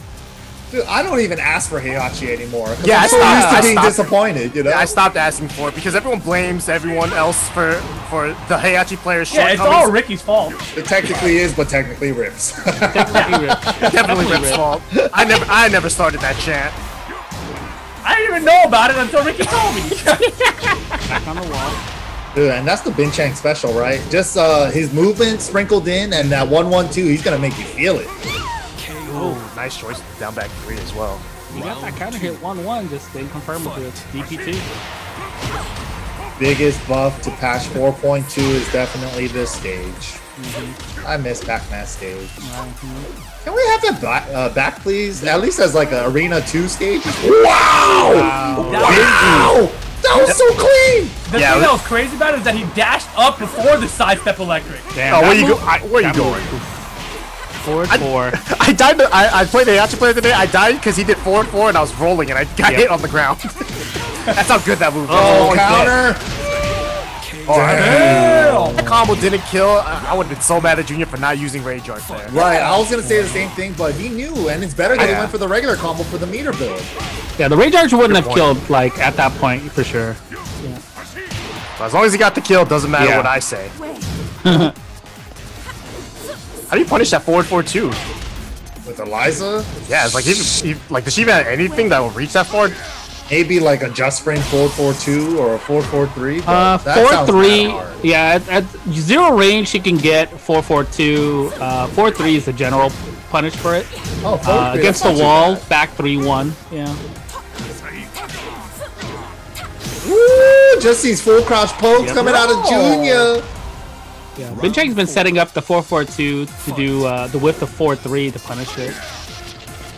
Dude, I don't even ask for Heihachi anymore. Yeah, I'm I so stopped- used to I being stopped. disappointed. You know, I stopped asking for it because everyone blames everyone else for for the Heihachi players' Yeah, it's all Ricky's fault. it technically is, but technically rips. Technically Rip. Definitely Rip's fault. I never I never started that chant. I didn't even know about it until Ricky told me. Back on the wall. Dude, and that's the Binchang special, right? Just uh, his movement sprinkled in, and that one one two, he's gonna make you feel it. Oh, nice choice. Down back three as well. You got that counter hit 1 1, just didn't confirm with the DP2. Biggest buff to patch 4.2 is definitely this stage. Mm-hmm. I miss Pac-Man stage. Can we have that back, uh, back, please? At least as like an Arena 2 stage. Wow! Wow! That was so clean! The Yeah, thing we- that was crazy about it is that he dashed up before the sidestep electric. Damn, Oh, where you move- go? I, where you that going? Forward four. I died. I, I played the Heihachi player today. I died because he did forward four and I was rolling and I got Yep. hit on the ground. That's how good that move was. Oh, he's dead. Counter! Oh, I- Damn. The combo didn't kill. I, I would have been so mad at Joonya for not using Rage Art there. Right, I was gonna say the same thing, but he knew, and it's better that he went for the regular combo for the meter build. Yeah, the Rage Archer wouldn't have point. killed like at that point for sure. As long as he got the kill, doesn't matter Yeah. what I say. How do you punish that forward four two? With Eliza, Yeah, it's like he, he like does she even have anything that will reach that far? Maybe like a just frame 442 or a 443. but Uh, that four sounds three. Yeah, at, at zero range she can get four four two. Uh, four three is the general punish for it. Oh, Uh, against the that's not too wall, back three one. Yeah. Woo! Just these full crouch pokes coming out of Joonya. Yeah. Binchang's been setting up the four four two to do uh, the whip of four three to punish it.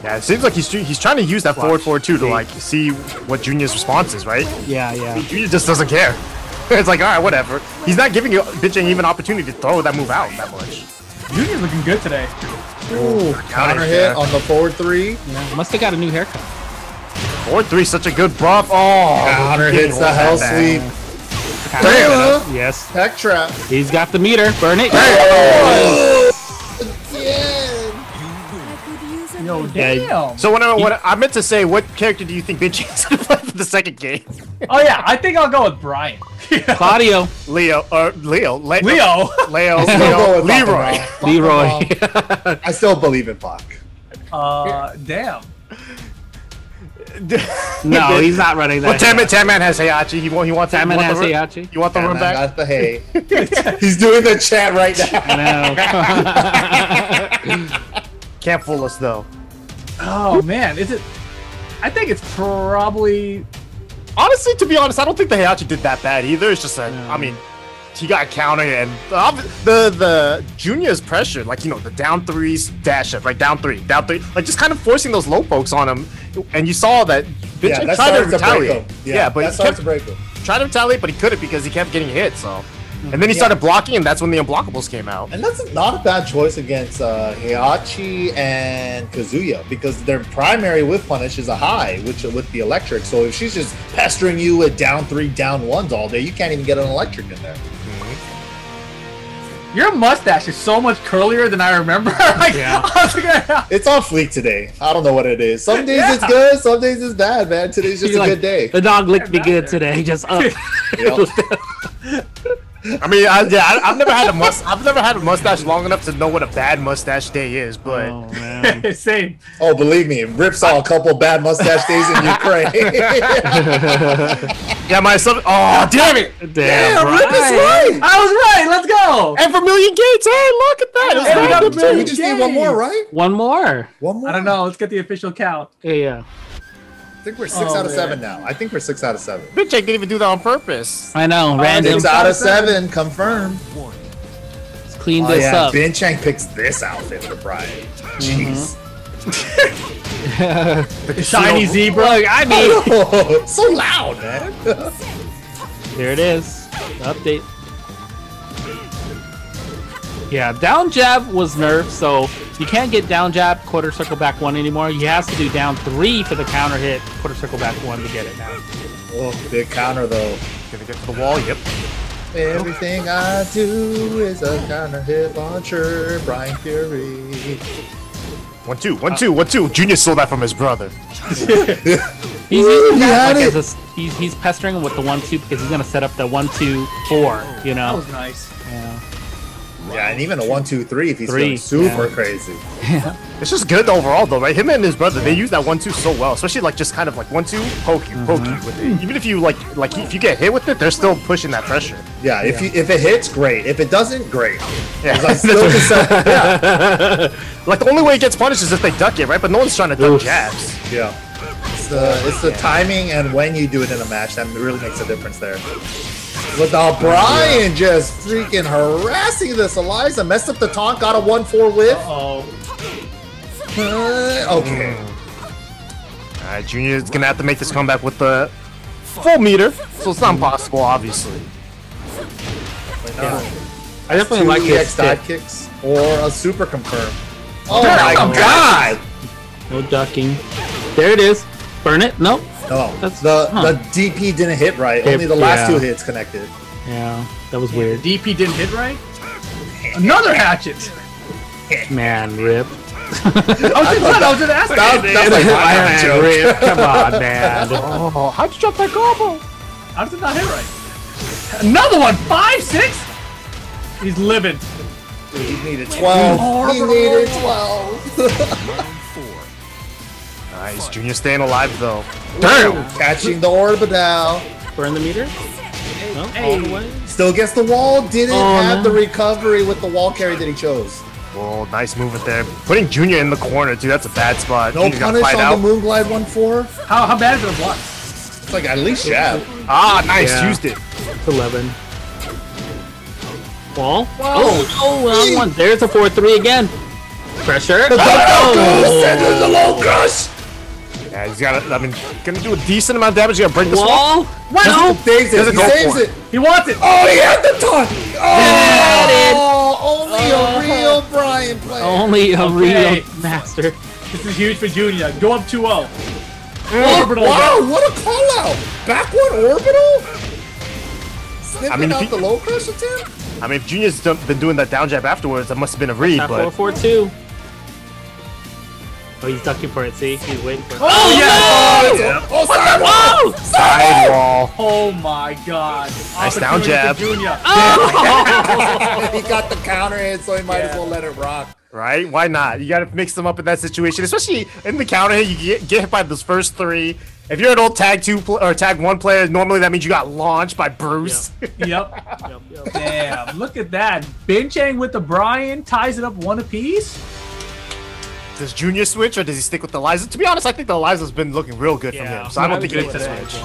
Yeah, it seems like he's he's trying to use that forward four two to like see what Joonya's response is, right? Yeah, yeah. Joonya just doesn't care. it's like, all right, whatever. He's not giving you bitching even opportunity to throw that move out that much. Joonya's looking good today. Ooh, counter hit yeah. on the forward three. yeah. Must have got a new haircut. Forward three, such a good buff. Oh, Counter giving hits the hell back. sweep. Damn. Damn. Yes. Tech trap. He's got the meter. Burn it. Yo, Yeah, damn. So when I, when I, I meant to say, what character do you think Binchang's gonna play for the second game? Oh yeah, I think I'll go with Brian. Claudio. Leo or Leo? Le- Leo. Leo. Leo. Leroy. Leroy. I still believe in Pac. Uh, damn. no, he's not running that. Well, Tamman, Tamman has Heihachi. He want. He wants. Tamman he has the Heihachi. You want the And run I back? got the hay. He's doing the chat right now. No. Can't fool us though. Oh man, is it? I think it's probably. Honestly, to be honest, I don't think the Heihachi did that bad either. It's just that I mean, he got countered and uh, the the Joonya's pressure, like you know, the down threes dash up, like down three, down three, like just kind of forcing those low pokes on him. And you saw that bitch Yeah, that tried to started to break retaliate. him. Yeah, but that he started kept to break him. trying to retaliate, but he couldn't because he kept getting hit. So, Mm-hmm. and then he Yeah. started blocking, and that's when the unblockables came out. And that's not a bad choice against uh, Heihachi and Kazuya because their primary whip punish is a high, which with the electric. So if she's just pestering you with down three, down ones all day, you can't even get an electric in there. Mm-hmm. Your mustache is so much curlier than I remember. like, Yeah. I was like, It's on fleek today. I don't know what it is. Some days Yeah. it's good, some days it's bad, man. Today's just He's a like, good day. The dog licked me good today. Just uh. up. Yep. I mean, I, yeah, I, I've never had a must. I've never had a mustache long enough to know what a bad mustache day is. But oh man. Same. Oh, believe me, Rip saw a couple bad mustache days in Ukraine. yeah, my son. Oh, damn it! Damn. Rip is right. I was right. Let's go. And Vermilion Gates. Hey, look at that. Hey, we got Vermilion too. we just need one more, right? One more. One more. I don't know. Let's get the official count. Yeah, yeah. I think we're six Oh, out of man. seven now. I think we're six out of seven. Bitch, I didn't even do that on purpose. I know. Random. Six out of seven, confirmed. It's clean Oh this yeah, up. Binchang picks this outfit for Brian. Mm-hmm. Jeez. Shiny zebra. Look, I mean, Oh, so loud, man. there it is. Update. Yeah, down jab was nerfed, so you can't get down jab, quarter circle back one anymore. You have to do down three for the counter hit, quarter circle back one to get it now. oh, big counter though. Gonna get to the wall. Yep. Everything I do is a counter hit launcher, Brian Fury. One two. One two. One two. Joonya stole that from his brother. He's using he that had like it. as a, s- he's, he's pestering him with the one two because he's gonna set up the one two four. You know. That was nice. Yeah. Yeah, and even a one, two, three if he's Three, feeling super yeah. crazy. It's just good overall, though, right? Him and his brother, they use that one-two so well, especially like just kind of like one-two, poke you, poke you mm-hmm. with it. Even if you like, like if you get hit with it, they're still pushing that pressure. Yeah, if you if it hits, great. If it doesn't, great. Yeah, 'Cause I still can yeah, like the only way it gets punished is if they duck it, right? But no one's trying to duck Oof. jabs. yeah. It's the it's the timing and when you do it in a match that really makes a difference there. With O'Brien just freaking harassing this Eliza, messed up the taunt, got a one four whiff. Oh, Uh, okay. All right, Joonya's gonna have to make this comeback with the full meter, so it's not impossible, obviously. I definitely Two like EX this dive stick. kicks or a super confirm. Oh Damn, my come god! No ducking. There it is. Burn it. Nope. No, That's- the huh. the DP didn't hit right. Hit- Only the last yeah. two hits connected. Yeah, that was the weird. DP didn't hit right. Another hatchet. Man, rip. I was just, I was just asking. That- that's like my Man, joke. rip. Come on, man. Oh, how'd you drop that combo? How does it not hit right? Another one. Five, six. He's living. He needed 12. He needed 12. Round four. Nice, Joonya staying alive though. Damn! Catching the orbital. Burn the meter. No, all the way. Still gets the wall. Didn't Oh, have no. the recovery with the wall carry that he chose. Oh, nice movement there. Putting Joonya in the corner, dude, that's a bad spot. No Joonya's punish fight on out. the Moonglide 1-4. How how bad is it block? It's like at least jab. Ah, nice, Yeah. used it. It's 11. Wall. Oh, oh, wrong one. There's a 4 3 again. Pressure. Oh, Send the low crush. Yeah, he's got. I mean, gonna do a decent amount of damage. He's gonna break this wall. wall. What? No, saves it. Doesn't He saves it. it. He wants it. Oh, he had the taunt. Oh, only a uh-huh. real Brian player. Only a Okay. real master. This is huge for Joonya. Go up 2-0. Oh, Orbital wow, what a call out. Back one orbital? Sniffing I mean, if out he- the low crush attempt? I mean, if Joonya's done, been doing that down jab afterwards, that must have been a read. Not But 4 2. Oh, he's ducking for it. See, he's waiting for it. Oh, oh yeah. Oh, sidewall. side wall. Oh my God. Nice down jab. for Joonya. he got the counter hit, so he might as well let it rock. Right? Why not? You gotta mix them up in that situation, especially in the counter hit. You get, get hit by those first three. If you're an old tag two or tag one player, normally that means you got launched by Bruce. Yep. Yep, yep. Damn. Look at that. Binchang with the Brian ties it up one apiece. Does Joonya switch or does he stick with the Eliza? To be honest, I think the Eliza's been looking real good Yeah. from him, so I don't think he would needs to switch.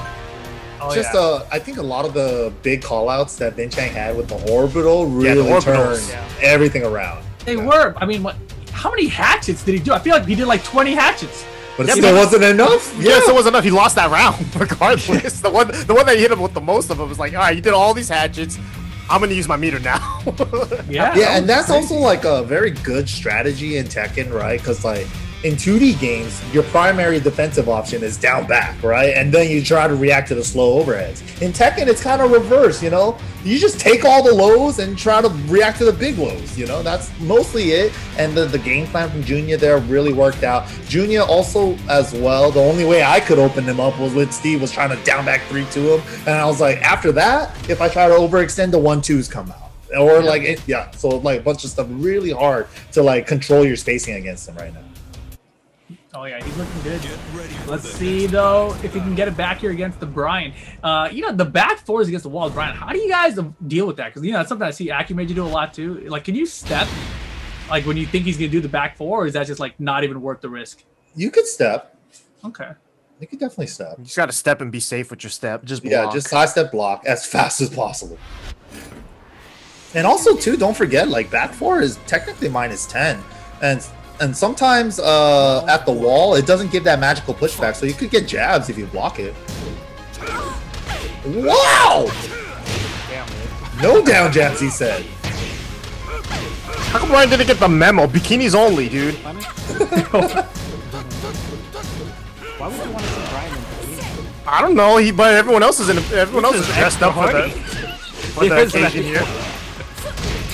Oh, Just yeah. uh, I think a lot of the big callouts that Binchang had with the orbital Yeah, the really turned yeah. everything around. They were. I mean, what? How many hatchets did he do? I feel like he did like 20 hatchets. But it Yeah, still but- wasn't enough. Yeah, so it was enough. He lost that round, regardless. the one, the one that hit him with the most of them was like, all right, you did all these hatchets. I'm gonna use my meter now. Yeah. Yeah, and that's also like a very good strategy in Tekken, right? Because like in 2D games, your primary defensive option is down back, right? And then you try to react to the slow overheads. In Tekken, it's kind of reverse, you know? You just take all the lows and try to react to the big lows, you know? That's mostly it. And the, the game plan from Joonya there really worked out. Joonya also, as well, the only way I could open him up was with Steve was trying to down back three to him. And I was like, after that, if I try to overextend, the one twos come out or like it, yeah so like a bunch of stuff really hard to like control your spacing against him right now Oh yeah, he's looking good. Ready Let's see though if he can get it back here against the Brian. Uh, you know the back fours against the wall, Brian. How do you guys deal with that? Because you know that's something I see Acumager do a lot too. Like, can you step like when you think he's gonna do the back four, or is that just like not even worth the risk? you could step Okay. you could definitely step you just gotta step and be safe with your step. Just yeah block. just side step block as fast as possible And also too, don't forget, like back four is technically minus ten, and and sometimes uh, at the wall it doesn't give that magical pushback, so you could get jabs if you block it. Wow! No down jabs, he said. How come Ryan didn't get the memo? Bikinis only, dude. Why would you want to see Brian in bikini? I don't know. He, but everyone else is in. Everyone else is dressed up for the for the occasion here.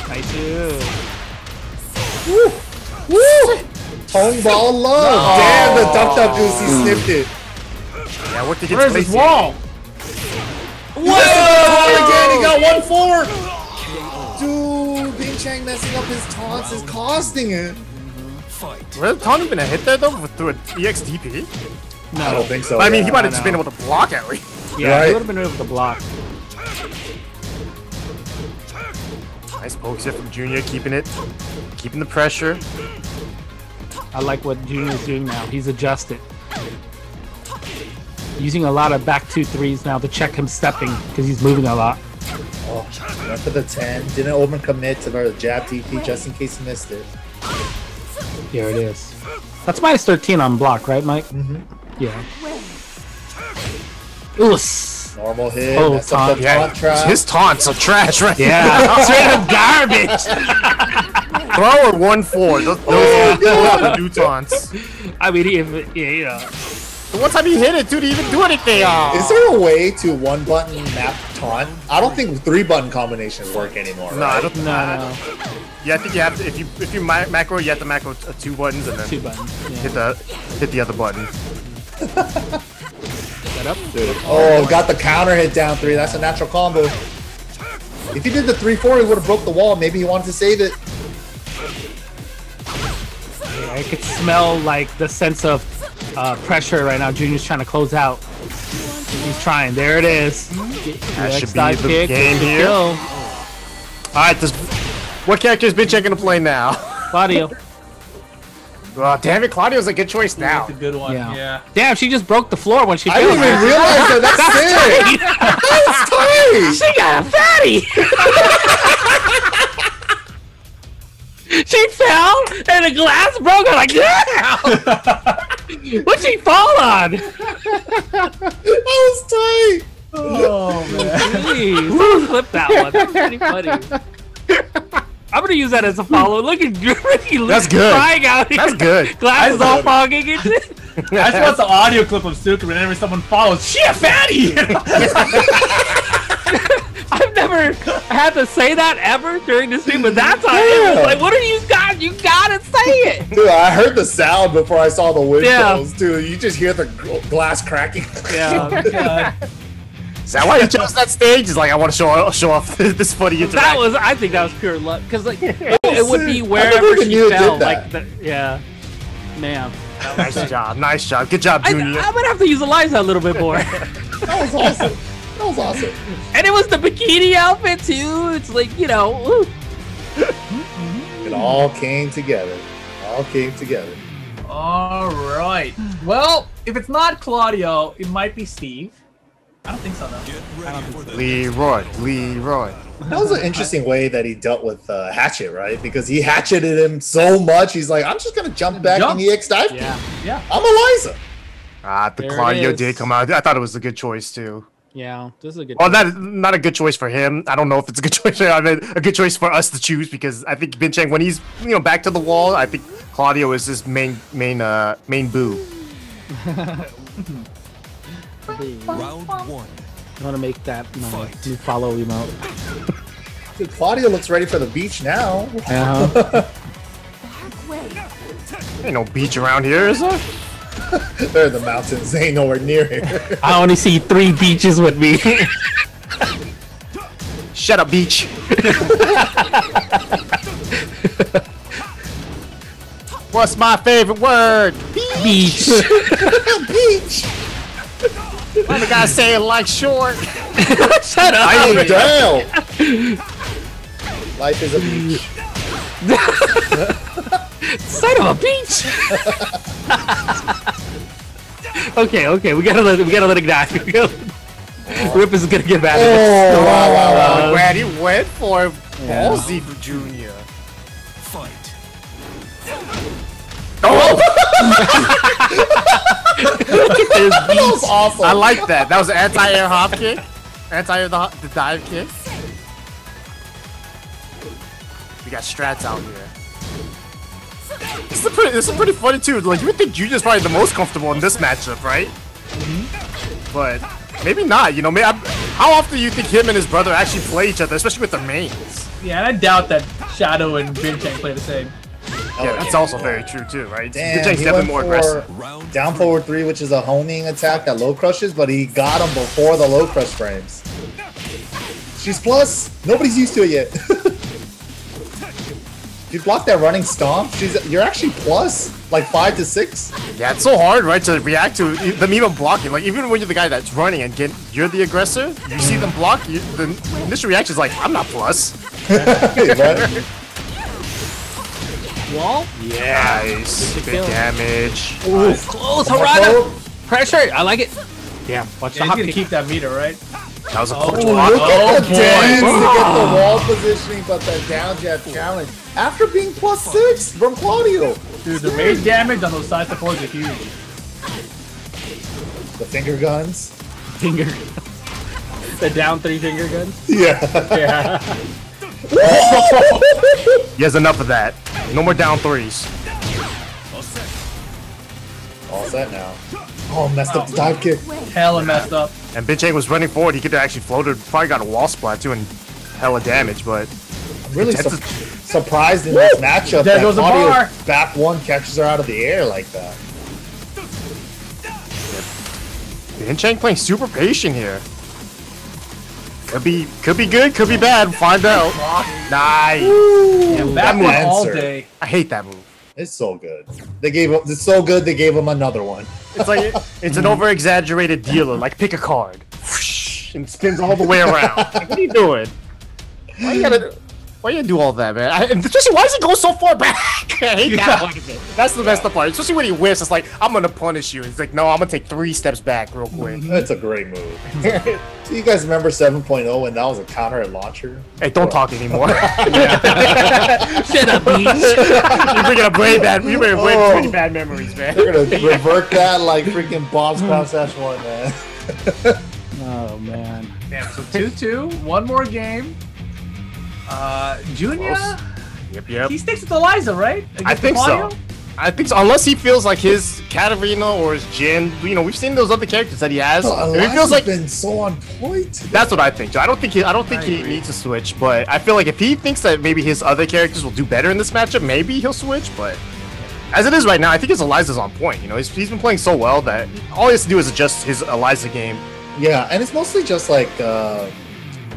I do. Woo! Tone ball love. Damn, the duck duck goose, he hmm. sniffed it. Yeah, what did he Where's his wall? Whoa! Again, he got one four. Dude, Binchang messing up his taunts is costing it. Fight. Would Tony been a hit there though with- through an EXDP? No. I don't think so. I mean, he might have just been able to block at least. Yeah, Right. he would have been able to block. Nice pokes here from Joonya, keeping it, keeping the pressure. I like what Joonya's doing now. He's adjusted. Using a lot of back two threes now to check him stepping because he's moving a lot. Oh, went for the 10. Didn't overcommit to the jab TP just in case he missed it. Here it is. That's minus 13 on block, right, MYK? Mm-hmm. Yeah. Oos. Normal hit. Oh, that's up the taunt. taunt trap. His taunts are trash right Yeah. Straight up garbage. now. Throw or one four. Those, those, those are the new taunts. I mean, if, yeah, you know. The one time he hit it, dude, he didn't do anything. Oh. Is there a way to one button map taunt? I don't think three button combinations work anymore. No, I don't. No, no. Yeah, I think you have to. If you if you macro, you have to macro uh, two buttons and then Two buttons. Yeah. hit the hit the other button. Set up. Oh, got the counter hit down three. That's a natural combo. If he did the three four, he would have broke the wall. Maybe he wanted to save it. Yeah, I could smell like the sense of uh, pressure right now. Joonya's trying to close out. He's trying. There it is. That should be the kick. game here. All right, this. What character is Bitch gonna play now? Claudio. Oh, damn it, Claudio's a good choice now. That's a good one. Yeah. Yeah. Damn, she just broke the floor when she I didn't even realize that. That's tight. she got a fatty. she fell and the glass broke. I'm like, damn. What'd she fall on? That was tight. Oh man. Jeez, someone clip that one. That's pretty funny. I'm gonna use that as a follow. Look at Ricky That's good. crying out here. That's good. Glass is I all love it. fogging it. I just want the audio clip of Suiken whenever someone follows. She a fatty. I've never had to say that ever during the stream, but that's how it was. Like, what are you got? You gotta say it. Dude, I heard the sound before I saw the Yeah. windows, dude. You just hear the glass cracking. Yeah. Oh, God. Is that why he chose that stage? He's like, I want to show show off this funny interaction. That was, I think that was pure luck, because like it, it would be wherever even she knew did fell. that. Like, the, yeah, man. nice job, nice job, good job, Joonya. I'm gonna have to use Eliza a little bit more. That was awesome. That was awesome. and it was the bikini outfit too. It's like you know. It all came together. All came together. All right. Well, if it's not Claudio, it might be Steve. I don't think so though. Get ready for the Leroy, Leroy. That was an interesting way that he dealt with uh, Hatchet, right? Because he hatcheted him so much, he's like, I'm just gonna jump back Jump. in the X dive. yeah, Yeah. I'm Eliza. Ah, the There Claudio did come out. I thought it was a good choice too. yeah. This is a good. Well, not not a good choice for him. I don't know if it's a good choice. I mean, a good choice for us to choose because I think Binchang, when he's you know back to the wall, I think Claudio is his main main uh main boo. round one. I want to make that my Fight. new follow emote. Dude, Claudio looks ready for the beach now. Uh-huh. Ain't no beach around here, is there? They're the mountains. They ain't nowhere near here. I only see three beaches with me. Shut up, beach. What's my favorite word? Beach. beach. Why the guy say it like short? Shut up. I am down. Life is a beach. Son of a beach. okay, okay, we gotta let we gotta let it die. We Rip is gonna get mad. at Oh, this. wow, wow, wow. Uh, oh, man, he went for it. Ballsy for Joonya. Fight. Oh! That was awesome. I like that. That was an anti-air hop kick. Anti-air the, hop- the dive kick. We got strats out here. This is pretty. This is pretty funny too. Like you would think Joonya's probably the most comfortable in this matchup, right? Mm-hmm. But maybe not. You know, maybe, how often do you think him and his brother actually play each other, especially with their mains? Yeah, and I doubt that Shadow and Binchang play the same. Yeah, that's also very true too, right? Damn, he definitely went more for aggressive. Down forward three, which is a homing attack that low crushes, but he got him before the low crush frames. She's plus. Nobody's used to it yet. you block that running stomp, she's you're actually plus like five to six. Yeah, it's so hard, right, to react to them even blocking. Like, even when you're the guy that's running and get, you're the aggressor, you see them block, you, the initial reaction is like, I'm not plus. right? Wall. Nice. Good Big damage. Ooh, close. One Harada. Pressure. I like it. Yeah, watch the Yeah, he's hop gonna kick. keep that meter, right? That was a Oh, close Look one. at the oh, boy. dance to get the wall positioning, but the down jet challenge after being plus six from Claudio. Dude, the rage damage on those side supports are huge. The finger guns. Finger. the down three finger guns. Yeah. Yeah. He has enough of that. No more down threes. All set now. Oh, messed up the dive kick. Hella messed up. And Binchang was running forward. He could have actually floated. Probably got a wall splat too and hella damage, but I'm really su- surprised in this matchup There that goes the Claudio bar. back one catches her out of the air like that. Binchang playing super patient here. Could be, could be good, could be bad. Find out. Nice. Yeah, that one all day. I hate that move. It's so good. They gave him. It's so good. They gave him another one. It's like it's an over exaggerated dealer. Like pick a card, and spins all the way around. Like, what are you doing? Why you gotta? Why you do all that, man? I, and especially, why does he go so far back? I hate that part of it. That's the best part. Especially when he whiffs, it's like I'm gonna punish you. It's like no, I'm gonna take three steps back real quick. Mm-hmm. That's a great move. so you guys remember 7.0 when that was a counter at launcher? Hey, don't talk anymore. Shut up, Beach. You're bringing up way bad. You're bringing up way Oh. too bad memories, man. They're gonna revert that like freaking Bob's Cross Dash one, man. Oh man. Damn, so 2-2, one more game. Uh, Joonya, Yep, yep. he sticks with Eliza, right? I Against think so. I think so. Unless he feels like his Katarina or his Jin, you know, we've seen those other characters that he has. Oh, If he feels Eliza's like been so on point. That's what I think. I don't think he. I don't think I he agree. needs to switch, but I feel like if he thinks that maybe his other characters will do better in this matchup, maybe he'll switch. But as it is right now, I think his Eliza's on point. You know, he's, he's been playing so well that all he has to do is adjust his Eliza game. Yeah, and it's mostly just like uh,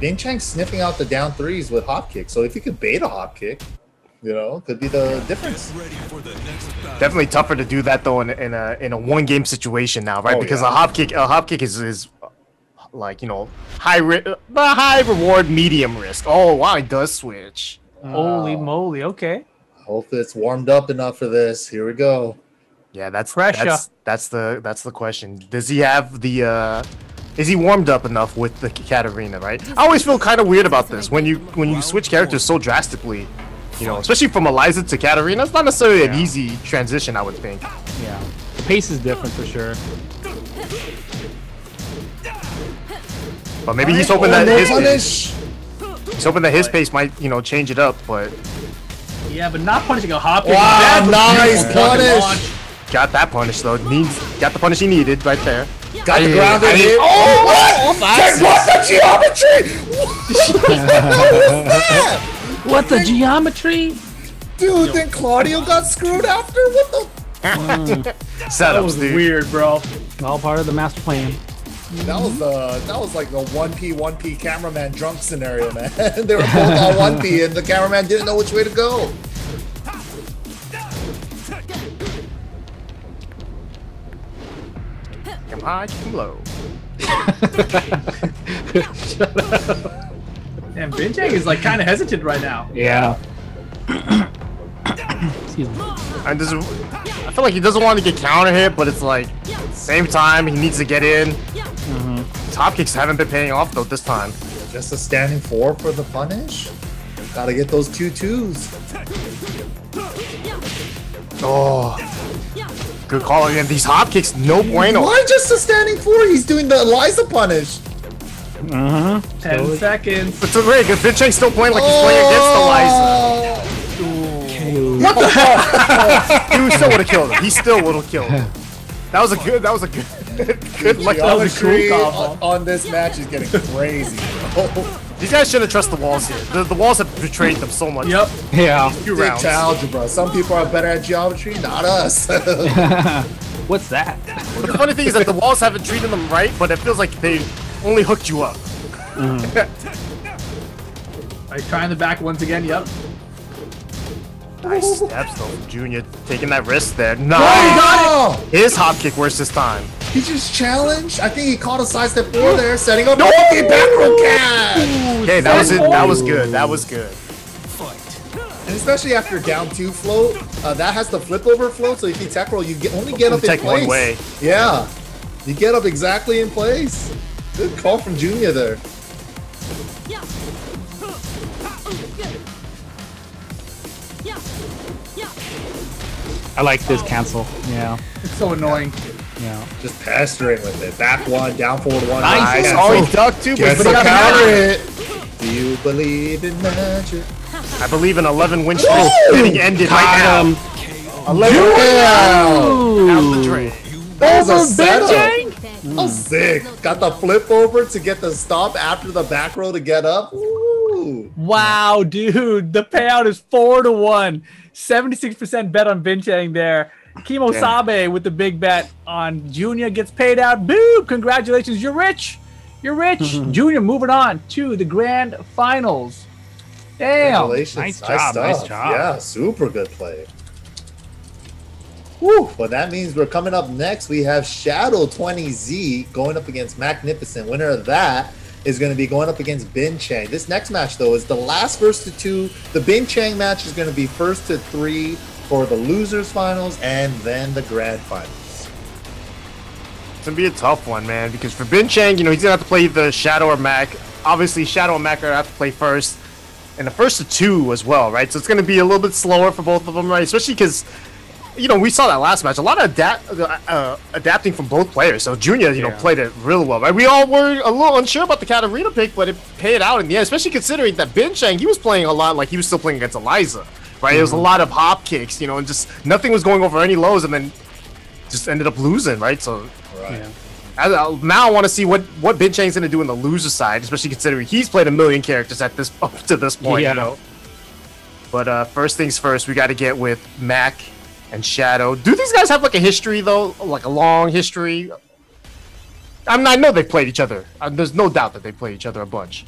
Binchang sniffing out the down threes with hop kick. So if you could bait a hop kick, you know, could be the difference. Ready for the next. Definitely tougher to do that though in, a- in a in a one game situation now, right? Oh, because yeah. a hop kick, a hop kick is is like you know high ri- uh, high reward, medium risk. Oh wow, he does switch. Holy moly, okay. Hope it's warmed up enough for this. Here we go. Yeah, that's Pressure. That's, that's the that's the question. Does he have the? uh Is he warmed up enough with the Katarina? Right. I always feel kind of weird about this when you when you switch characters so drastically. You know, especially from Eliza to Katarina, it's not necessarily an easy transition. I would think. Yeah. The pace is different for sure. But maybe he's hoping that his punish. he's hoping that his pace might you know change it up. But Yeah, but not punishing a hop. Wow, nice punish. launch. got that punish though. Needs got the punish he needed right there. Got the I- grounded here. hit. Oh, what? that's- Check what the geometry? What the geometry? Dude, then Claudio got screwed after? What the? Setups, That was dude. weird, bro. All part of the master plan. That was the that was like the one P one P cameraman drunk scenario, man. they were both on one P, and the cameraman didn't know which way to go. Come high, come low. And Binchang is like kind of hesitant right now. Yeah. Excuse me. And this, I feel like he doesn't want to get counter hit, but it's like, same time he needs to get in. Mm-hmm. hop kicks haven't been paying off though this time. Just a standing four for the punish. Gotta get those two twos. Oh, good call. And these hop kicks, no bueno. Why just a standing four? He's doing the Eliza punish. Uh-huh. Ten seconds. But it's great because Binchang's still playing like he's playing oh. against Eliza. What the hell? He still would have killed him. He still would have killed him. That was a good. That was a good. good luck. Geometry combo. on, on this match is getting crazy. bro. These guys shouldn't trust the walls here. The, the walls have betrayed them so much. Yep. Yeah. Few Stick rounds. to algebra. Some people are better at geometry, not us. What's that? But the funny thing is that the walls haven't treated them right, but it feels like they only hooked you up. Mm. Are you trying the back once again? Yep. Nice steps though, Joonya taking that risk there. Nice. oh, His hop kick worse this time. He just challenged. I think he caught a side step four there, setting up no! okay, back roll catch. Okay, that was it. That was good. That was good. Fight. And especially after down two float, uh, that has the flip over float. So if you tech roll, you get, only get up in Take place. one way. Yeah, you get up exactly in place. Good call from Joonya there. I like this cancel. Yeah. It's so annoying. Yeah. Just pestering with it. Back one, down forward one. Nice. cancel. Oh, he ducked too, but Gets he to got counter it. it. Do you believe in magic? I believe an 11 win streak getting ended right Got him. now. 11 Wow. out the drain. That was a setup. Oh, sick. Got the flip over to get the stop after the back row to get up. Ooh. Wow, dude, the payout is four to one. Seventy-six percent bet on Binchang there. Kimo Sabe with the big bet on Joonya gets paid out. Boom! Congratulations, you're rich. You're rich. Joonya moving on to the grand finals. Damn. Congratulations. Nice job, nice job. Yeah, super good play. Woo. Well, that means we're coming up next. We have Shadow 20Z going up against Magnificent. Winner of that is going to be going up against Binchang. This next match, though, is the last first to two. The Binchang match is going to be first to three for the losers finals and then the grand finals. It's gonna be a tough one, man, because for Binchang, you know, he's gonna have to play the Shadow or Mak. Obviously, Shadow and Mak are gonna have to play first, and the first of two as well, right? So it's gonna be a little bit slower for both of them, right? Especially because, you know, we saw that last match. A lot of adapt, uh, uh, adapting from both players. So Joonya, you know, played it real well, right? We all were a little unsure about the Katarina pick, but it paid out in the end. Especially considering that Binchang, he was playing a lot like he was still playing against Eliza, right? It was a lot of hop kicks, you know, and just nothing was going over any lows, and then just ended up losing, right? So Right. I, I- now I want to see what what Binchang's gonna do in the loser side, especially considering he's played a million characters at this up to this point. Yeah. You know. But uh, first things first, we got to get with Mak and Shadow. Do these guys have like a history though, like a long history? I mean, I know they've played each other. Uh, there's no doubt that they played each other a bunch.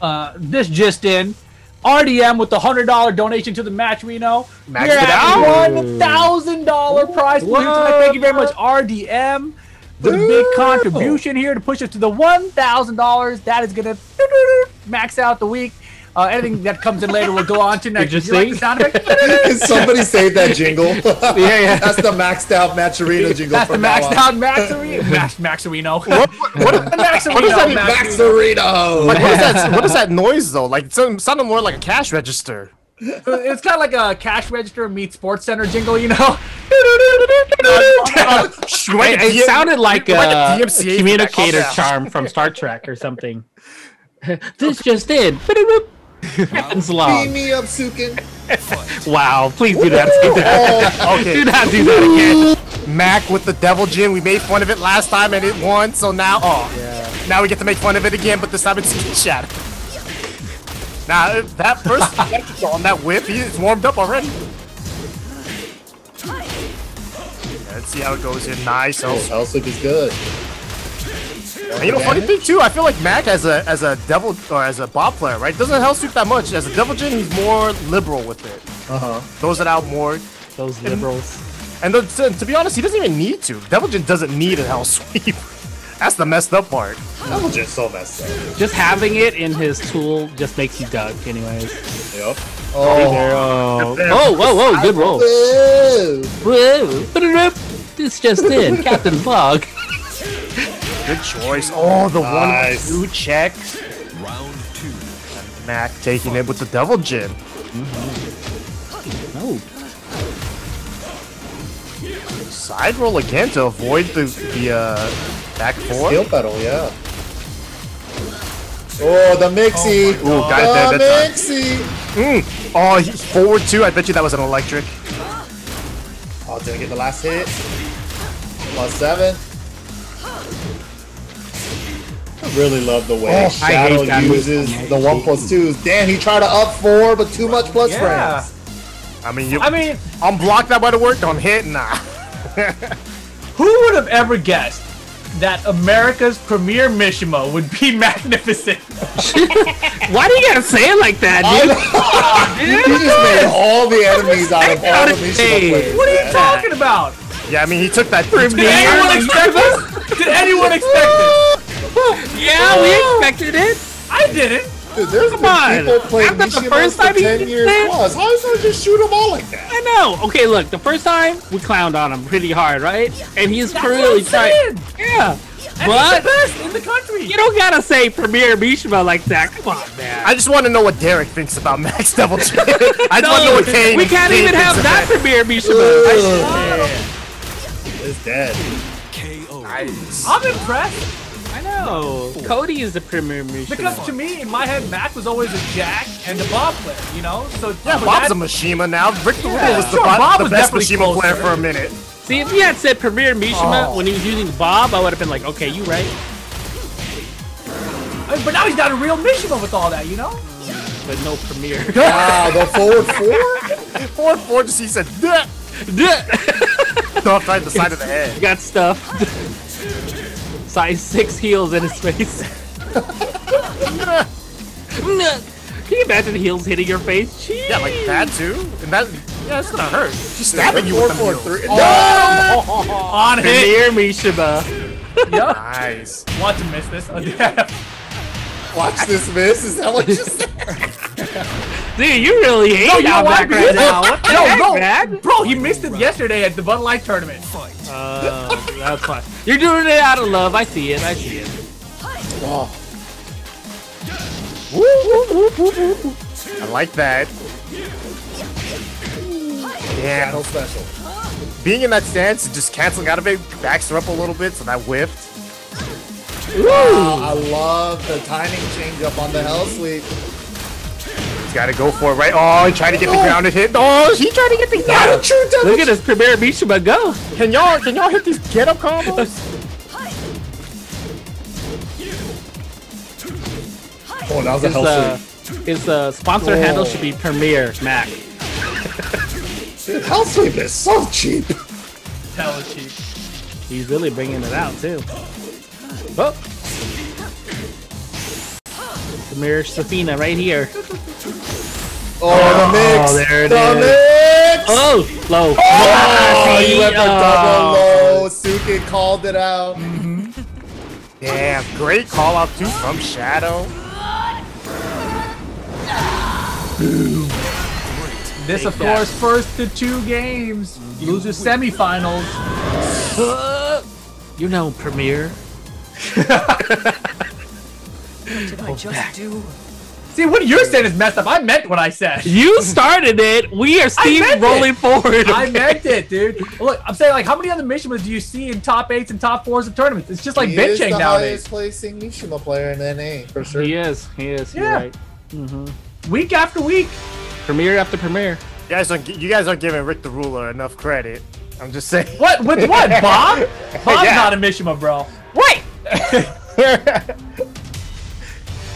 Uh, this just in. RDM with the hundred dollar donation to the Matcherino. We're it at out. one thousand dollar prize pool. Thank you very much, RDM, the big contribution here to push us to the one thousand dollars. That is gonna max out the week. Uh, anything that comes in later, we'll go on to next. you Did you like the sound effect? Can somebody save that jingle? yeah, yeah. That's the maxed out Matcherino jingle. That's the from now maxed on. out Maxarino. Max Maxarino. What, what, The Maxarino. what does that mean? Maxarino. Maxarino. like, what is that? What is that noise though? Like it sounded sounded more like a cash register. It's kind of like a cash register meets Sports Center jingle, you know. Shh, like It, it sounded like, like a a, DMCA communicator charm from Star Trek or something. this just in. Captain's Beam me up, Suiken. Wow, please do not do that. Okay. Do not do that again. Mak with the Devil Jin. We made fun of it last time and it won, so now oh now we get to make fun of it again, but this time it's Shadow. Now if that first electric on that whip, he's warmed up already. Yeah, let's see how it goes in. Nice. oh, Oh, Hellslick is good. And you know, funny thing too, I feel like Mak as a as a devil or as a bot player, right, doesn't hell suit that much. As a Devil Jin, he's more liberal with it. Uh huh. Throws it out more. Those liberals. And the, to, to be honest, he doesn't even need to. Devil Jin doesn't need a hell sweep. That's the messed up part. That was so messed up. Just having it in his tool just makes you duck, anyways. Yep. Oh. oh. oh, whoa, whoa, good roll. Whoa. Whoa. Ba-da-da. This just in. Captain's log. Good choice. Oh, the Nice. one two checks. Round two. Mak taking it with the double jib. No. Side roll again to avoid the the uh, back four. Steel pedal, yeah. Oh, the mixie. Ooh, got it there the that mixie. Mm. Oh, he, forward two. I bet you that was an electric. Oh, did I get the last hit? Plus seven. I really love the way Oh, Shadow hate that move. uses I the one plus twos. Damn, he tried to up four, but too much plus Yeah. frames. I mean, you I mean, unblock that the have Don't hit. Nah. who would have ever guessed that America's premier Mishima would be magnificent? Why do you gotta say it like that, dude? He just made all the enemies out of all the Mishima Hey, players. What are you man. talking about? Yeah, I mean, he took that. Did anyone expect this? Did anyone expect this? Yeah, we expected it. I didn't. Dude, there's Come been on. people playing After the first time he 10 did years that? plus. How is that just shoot them all like that? I know. Okay, look, the first time we clowned on him pretty hard, right? And he's That's really what I'm trying. saying. Yeah, And but he's the best in the country. you don't gotta say Premier Mishima like that. Come on, man. I just want to know what Derek thinks about Mak's Double Jib. I just want to know what Kane. we can't Kane even have that it. Premier Mishima. It's dead. KO. I'm impressed I know. Cody is the Premier Mishima. because to me, in my head, Mak was always a Jack and a Bob player. You know, so Yeah, for Bob's that- a Mishima now. Rick the Yeah. Was the, Sure, bo- Bob the was best definitely Mishima player for a minute. See, if he had said Premier Mishima Oh. when he was using Bob, I would have been like, okay, you right. I mean, but now he's got a real Mishima with all that. You know. But no Premier. Wow, ah, the forward four? Four four just he said "Duh." off right the side of the head. got stuff. Size six heels in his face. Can you imagine heels hitting your face? Jeez. Yeah, like that too. And that yeah, it's gonna hurt. She's stabbing you Four, with the four, heels. three. Oh. On hit. Premier Mishima. Yep. Nice. Want to miss this? Oh, yeah. Watch this miss. Is that what you said? Dude, you really hate No, you know Outback right now. What the no, heck, no, man? bro, he missed it yesterday at the Bud Light tournament. Uh, that's fine. You're doing it out of love. I see it. I see it. I like that. Battle special. Being in that stance, and just canceling out of it, backs her up a little bit, so that whiffed. Wow, I love the timing change up on the Hell Sweep. He's gotta go for it, right? Oh, he tried to get the grounded hit. Oh, he tried to get the Not a true double. Look at this Premier Mishima go. Can y'all, can y'all hit these get up combos? Oh, that was a His, Hell uh, Sweep. his uh, sponsor handle should be Premier Mak. Dude, Hell Sweep is so cheap. Hell cheap. He's really bringing it out too. Oh. Premier Zafina right here. Oh, oh, the mix. there it the is. mix. Oh, low. Oh, he went for Oh. double low. Suki called it out. Mm-hmm. Damn, great call out too from Shadow. This, of that. course, first to two games. Losers semifinals. You know, Premier. Did I just do? See, what you're saying is messed up. I meant what I said. You started it. We are Steve meant rolling it. forward. I meant it, dude. Look, I'm saying, like, how many other Mishimas do you see in top eights and top fours of tournaments? It's just like he is the benching nowadays. highest placing Mishima player in NA for sure. He is. He is. You're Yeah. right. Mm-hmm. Week after week. Premier after Premier. You guys aren't, you guys aren't giving Rick the Ruler enough credit. I'm just saying. What? With what? Bob? Bob's Yeah. not a Mishima, bro. Wait!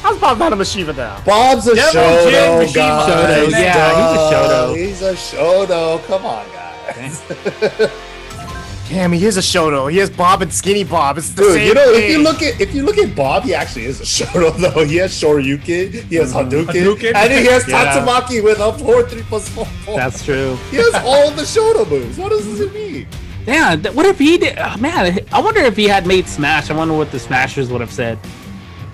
How's Bob not a Mishima now? Bob's a Devil Shoto, Jin Mishima. guys. Shoto, yeah, he's a Shoto. He's a Shoto. Come on, guys. Damn, he is a Shoto. He has Bob and Skinny Bob. It's the Dude, same you know, thing. if you look at if you look at Bob, he actually is a Shoto though. He has Shoryuken, he has mm-hmm. Hadouken, Hadouken. and he has Yeah. Tatsumaki with up four three plus four. four. That's true. he has all the Shoto moves. What does this mean? Yeah. th- What if he did? Oh, man, I wonder if he had made Smash. I wonder what the Smashers would have said.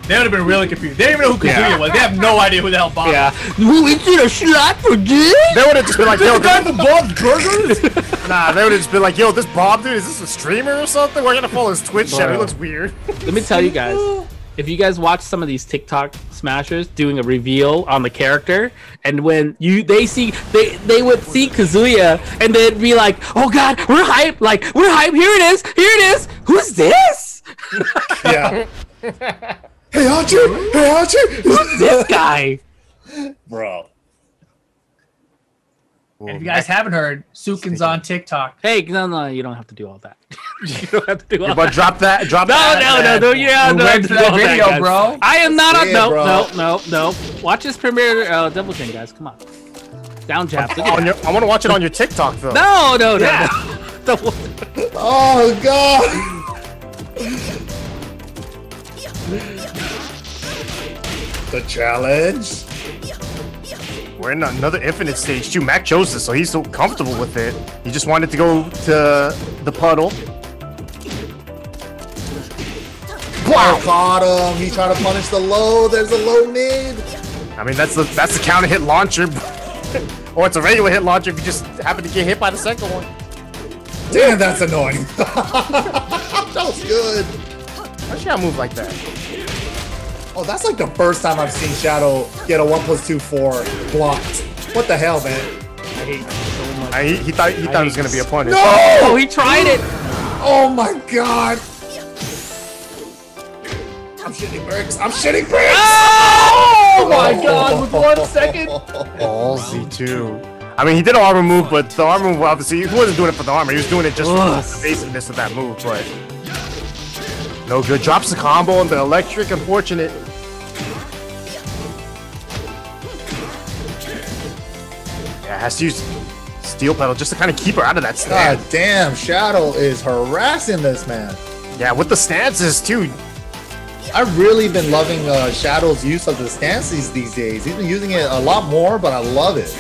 They would have been really confused. They didn't even know who Kazuya Yeah. was. They have no idea who the hell Bob is. Yeah. Who is it a slot for this? They would have just been like, yo, The guy this, from Bob's Burgers? nah, they would have just been like, yo, this Bob dude, is this a streamer or something? We're gonna follow his Twitch channel. He looks weird. Let me tell you guys. If you guys watch some of these TikTok smashers doing a reveal on the character, and when you they see they they would see Kazuya and they'd be like, "Oh God, we're hype! Like we're hype! Here it is! Here it is! Who's this? Yeah. hey, Archie! Hey, Archie! Who's this guy?" Bro. And if you guys haven't heard, Suiken's on TikTok. Hey, no, no, you don't have to do all that. you don't have to do all But that. drop that, drop No, that. no, no, no, yeah, no, waiting no, for that video, guys. bro. I am not on. No, bro. no, no, no. Watch this premiere, uh, Double Chin, guys. Come on. Down jab. Look at On your, I want to watch it on your TikTok though. No, no, no, Yeah. no. Double- Oh, God! The challenge? We're in another infinite stage too. Mak chose this, so he's so comfortable with it. He just wanted to go to the puddle. Wow! Caught him. He tried to punish the low. There's a low mid. I mean, that's the that's the counter hit launcher, or it's a regular hit launcher if you just happen to get hit by the second one. Damn, that's annoying. that was good. Why should I move like that? Oh, that's like the first time I've seen Shadow get a 1 plus 2 4 blocked. What the hell, man? I hate so much. I, he, he thought he thought it was gonna be a punish. Oh, he tried it. Oh my god! I'm shitting bricks. I'm shitting bricks! Oh my oh. god, with one second. Ballsy too. I mean, he did an armor move, but the armor move obviously he wasn't doing it for the armor. He was doing it just Ugh. for the evasiveness of that move. But no good. Drops the combo on the electric. Unfortunate. Yeah, has to use steel pedal just to kind of keep her out of that God stand. damn, Shadow is harassing this man. Yeah, with the stances too. I've really been loving uh, Shadow's use of the stances these days. He's been using it a lot more, but I love it.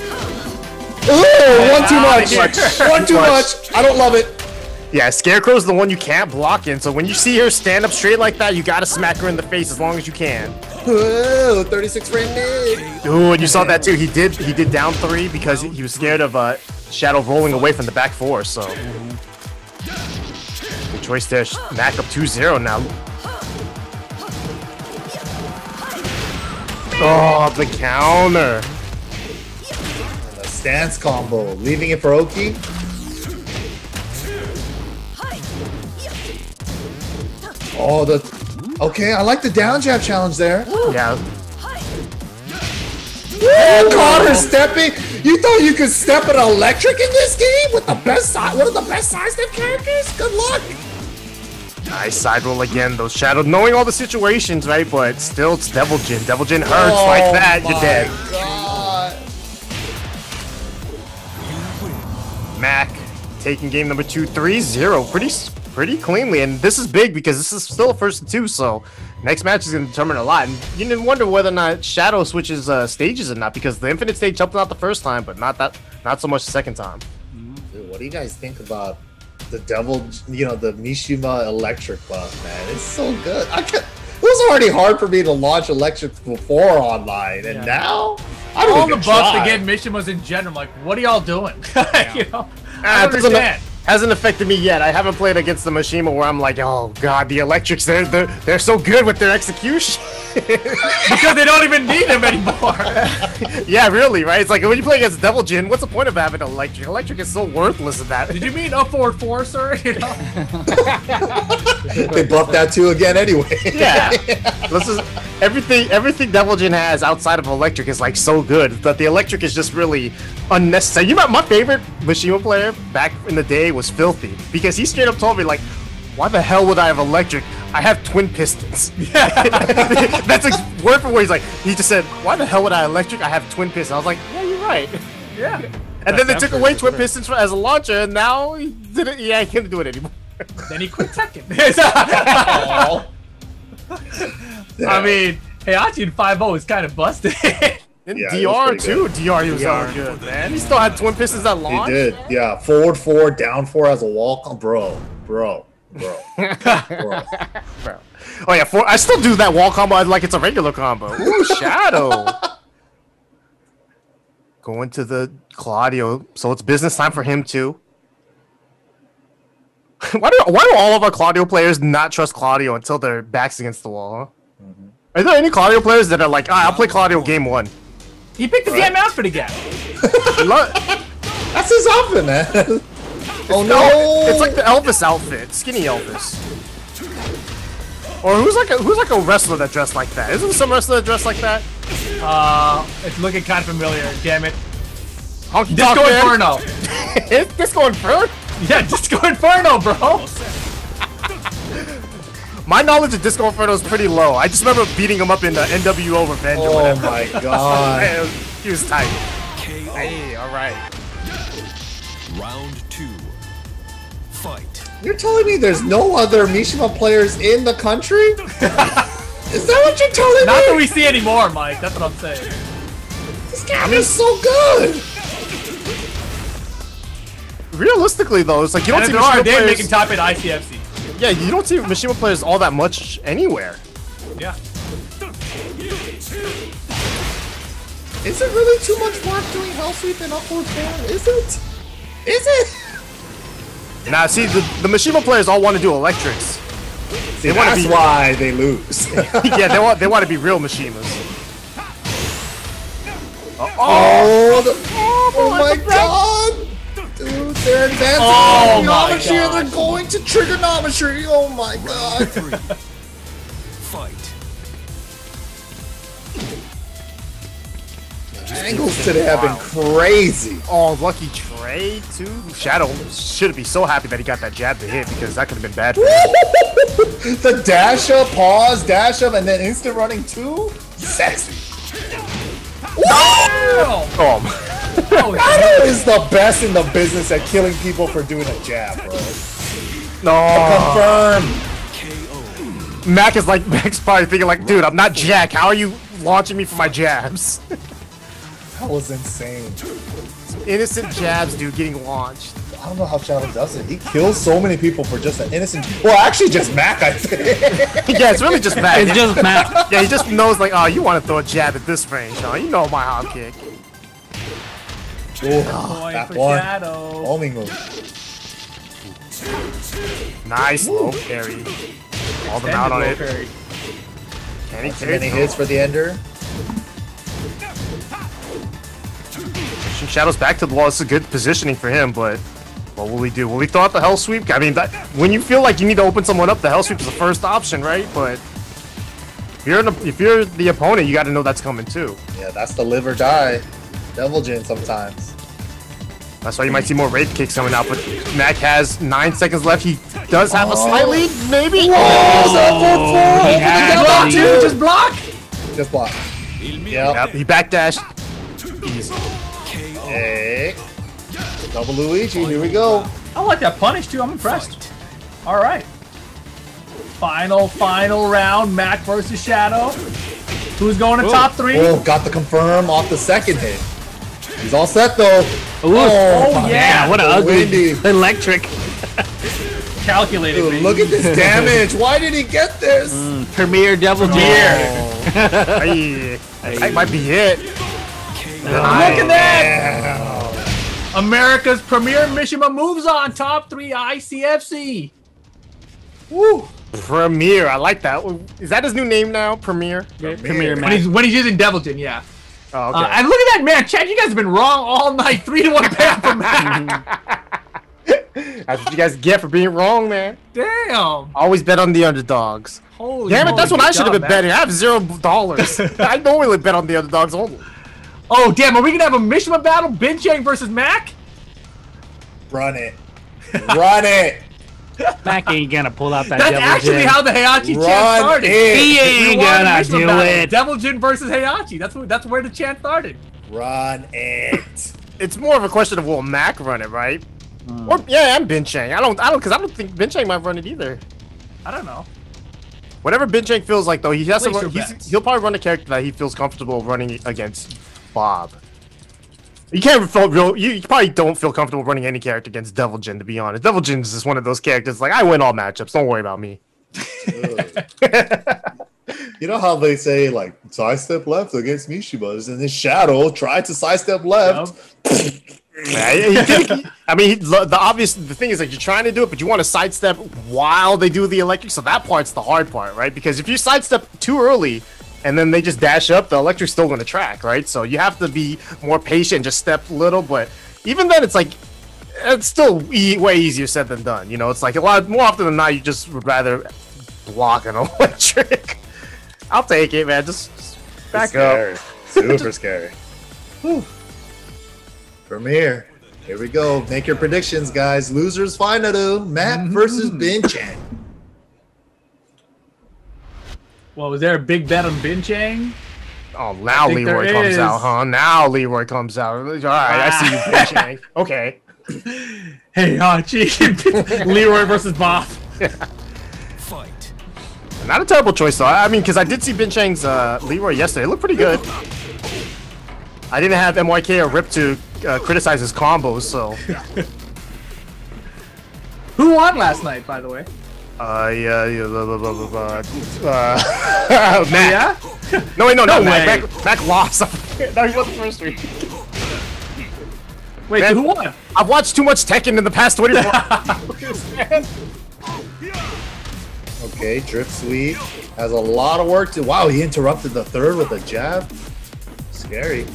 Ooh, one too much. One too much. I don't love it. Yeah, Scarecrow's the one you can't block in. So when you see her stand up straight like that, you gotta smack her in the face as long as you can. Ooh, 36 frame mid. Ooh, and you saw that too. He did he did down three because he was scared of uh, Shadow rolling away from the back four. So good choice there. Mak up 2-0 now. Oh, the counter. The stance combo, leaving it for Oki. Oh, the. Okay, I like the down jab challenge there. Yeah, Woo, her stepping. You thought you could step an electric in this game with the best side, one of the best side step characters? Good luck. nice side roll again. Those shadows, knowing all the situations, right? But still, it's Devil Jin. Devil Jin hurts oh like Oh that. You're dead. God. Mak taking game number two, 3-0. Pretty pretty cleanly. And this is big because this is still a first and two, so next match is going to determine a lot. And you didn't wonder whether or not Shadow switches uh, stages or not because the Infinite stage jumped out the first time, but not that not so much the second time. Dude, what do you guys think about the devil, you know, the Mishima electric buff, man? It's so good. I can it was already hard for me to launch electric before online, and now I don't All the even buffs try. to get Mishimas in general, I'm like, what are y'all doing? you know? I it doesn't- understand. Hasn't affected me yet. I haven't played against the Mishima where I'm like, oh god, the electrics, they're, they're, they're so good with their execution. Because they don't even need them anymore. yeah, really, right? It's like when you play against Devil Jin, what's the point of having electric? Electric is so worthless in that. Did you mean up forward four, sir? You know? they buffed that too again anyway. Yeah. this is everything everything Devil Jin has outside of electric is like so good that the electric is just really unnecessary. You know my favorite Mishima player back in the day was Filthy because he straight up told me like why the hell would I have electric? I have twin pistons. That's a word for word. He's like, he just said, "Why the hell would I have electric? I have twin pistons." I was like, "Yeah, you're right." Yeah. And then they took away twin pistons for, as a launcher, and now he didn't. Yeah, he couldn't do it anymore. Then he quit Tekken. Aw. I mean, Heihachi in 5-0 is kind of busted. And Yeah, DR too. good. DR, he was so good, man. He still had twin pistons at He did, yeah. Forward four, down four as a walk, bro, bro. bro. bro. Bro. Oh yeah, for, I still do that wall combo like it's a regular combo. Ooh, Shadow. Going to the Claudio, so it's business time for him too. why do why do all of our Claudio players not trust Claudio until their backs against the wall? Huh? Are there any Claudio players that are like, ah, I'll play Claudio game one? He picked the damn outfit again. Lo- That's his outfit, man. oh No, no! it's like the Elvis outfit, skinny Elvis. Or who's like a who's like a wrestler that dressed like that? Isn't some wrestler that dressed like that? Uh, it's looking kind of familiar. Damn it. Honky Disco Tonk Man? Inferno. It's Disco Inferno. Yeah, Disco Inferno, bro. My knowledge of Disco Inferno is pretty low. I just remember beating him up in the NWO Revenge or whatever. oh my god. Man, he was tight. KO. Hey, all right. Round two. Fight. You're telling me there's no other Mishima players in the country? Is that what you're telling me? Not that we see anymore, Mike. That's what I'm saying. This game is so good. Realistically, though, it's like you don't And see if there are, Mishima they players. making top eight ICFC. Yeah, you don't see Mishima players all that much anywhere. Yeah. Is it really too much work doing Hell Sweep and upward fair? Is it? Is it? Now, see, the, the Mishima players all want to do electrics. See, wanna that's be- why they lose. yeah, they want they want to be real Mishimas. oh, the, oh, oh my god! Dude, they're advancing Oh my geometry and God. they're going to trigonometry. Oh my god. Three. Fight. Angles today have been crazy. Oh, lucky Trey too. Shadow should be so happy that he got that jab to hit because that could have been bad for him. the dash up, pause, dash up, and then instant running two? Sexy. Oh, Oh, oh, Oh, Shadow is the best in the business at killing people for doing a jab, bro. no. Confirm. Mak is like Mak's probably thinking like, dude, I'm not Jack. How are you launching me for my jabs? That was insane. Innocent jabs, dude, getting launched. I don't know how Shadow does it. He kills so many people for just an innocent. Well, actually, just Mak, I think. yeah, it's really just Mak. It's just Mak. yeah, he just knows like, oh, you want to throw a jab at this range, huh? You know my hop kick. Ooh, point that one. Shadow. Homing move. Nice low carry. All them out on it. Extended. Can he Too many carry? hits for the ender. Pushing Shadow's back to the wall. This is a good positioning for him, but what will he do? Will he throw out the Hell Sweep? I mean, that, when you feel like you need to open someone up, the Hell Sweep is the first option, right? But if you're, an, if you're the opponent, you got to know that's coming too. Yeah, that's the live or die. Devil Jin sometimes. That's why you might see more Wraith kicks coming out, but Mak has nine seconds left. He does have a oh. slight lead, maybe? Oh, that four four. Open Yeah, the Block, double dude, two. just block. Just block. Yep. Yep, he backdashed. Easy. KO. Hey. Double Luigi. Here we go. I like that punish too. I'm impressed. All right. Final, final round. Mak versus Shadow. Who's going to top three? Oh, got the confirm off the second hit. He's all set though. Ooh. Oh, oh my yeah. what an ugly windy. electric. Calculated. Dude, look at this damage. Why did he get this? Mm, premier Devil oh. Jin. Hey, that might be it. Look at that. America's premier Mishima moves on top three ICFC. Woo. Premier, I like that. Is that his new name now? Premier? Premier When he's when he's using Devil Jin, yeah. Oh, okay. Uh, and look at that man, Chad. You guys have been wrong all night. Three to one payout for Mak. That's what you guys get for being wrong, man. Damn. Always bet on the underdogs. Holy Damn it, that's what I should have been Mak. betting. I have zero dollars. I normally bet on the underdogs only. Oh damn, are we gonna have a Mishima battle? Binchang versus Mak? Run it. Run it. Mak ain't gonna pull out that That's Devil actually Jin. how the Heihachi chant started. it. He ain't gonna do battle. it. Devil Jin versus Heihachi. That's what, that's where the chant started. Run it. It's more of a question of will Mak run it, right? Hmm. Or yeah, and Binchang. I don't, I don't, because I don't think Binchang might run it either. I don't know. Whatever Binchang feels like, though, he has to run. He's, he'll probably run a character that he feels comfortable running against Bob. You can't feel real. You, probably don't feel comfortable running any character against Devil Jin, to be honest. Devil Jin is just one of those characters. Like I win all matchups. Don't worry about me. You know how they say like sidestep left against Mishimas, and then Shadow tried to sidestep left. I mean, the obvious the thing is like you're trying to do it, but you want to sidestep while they do the electric. So that part's the hard part, right? Because if you sidestep too early and then they just dash up, the electric's still going to track, right? So you have to be more patient, just step a little. But even then, it's like it's still e- way easier said than done. You know, it's like a lot more often than not, you just would rather block an electric. I'll take it, man. Just, just back scary. up. Super scary. Whew. Premiere. Here we go. Make your predictions, guys. Losers final two. Mak versus mhm. Binchang. Well, was there a big bet on Bin Chang? Oh, now think there Leroy comes is. out, huh? Now Leroy comes out. All right, I see you, bitch. Hank. Okay. Hey, uh, gee, Leroy versus Bob. Fight. Not a terrible choice, though. I I mean, because I did see Binchang's uh, Leroy yesterday. It looked pretty good. I didn't have MYK or Rip to uh, criticize his combos, so. Who won last night, by the way? Uh, yeah, yeah, blah, blah, blah, blah, blah. Uh, Mak. Yeah? No, wait, no, no, No Mak. Mak, Mak lost. no, he won the first week. Wait, Man. who won? I've watched too much Tekken in the past 24 hours. man. Okay, Drip Sweep has a lot of work to. Wow, he interrupted the third with a jab. Scary.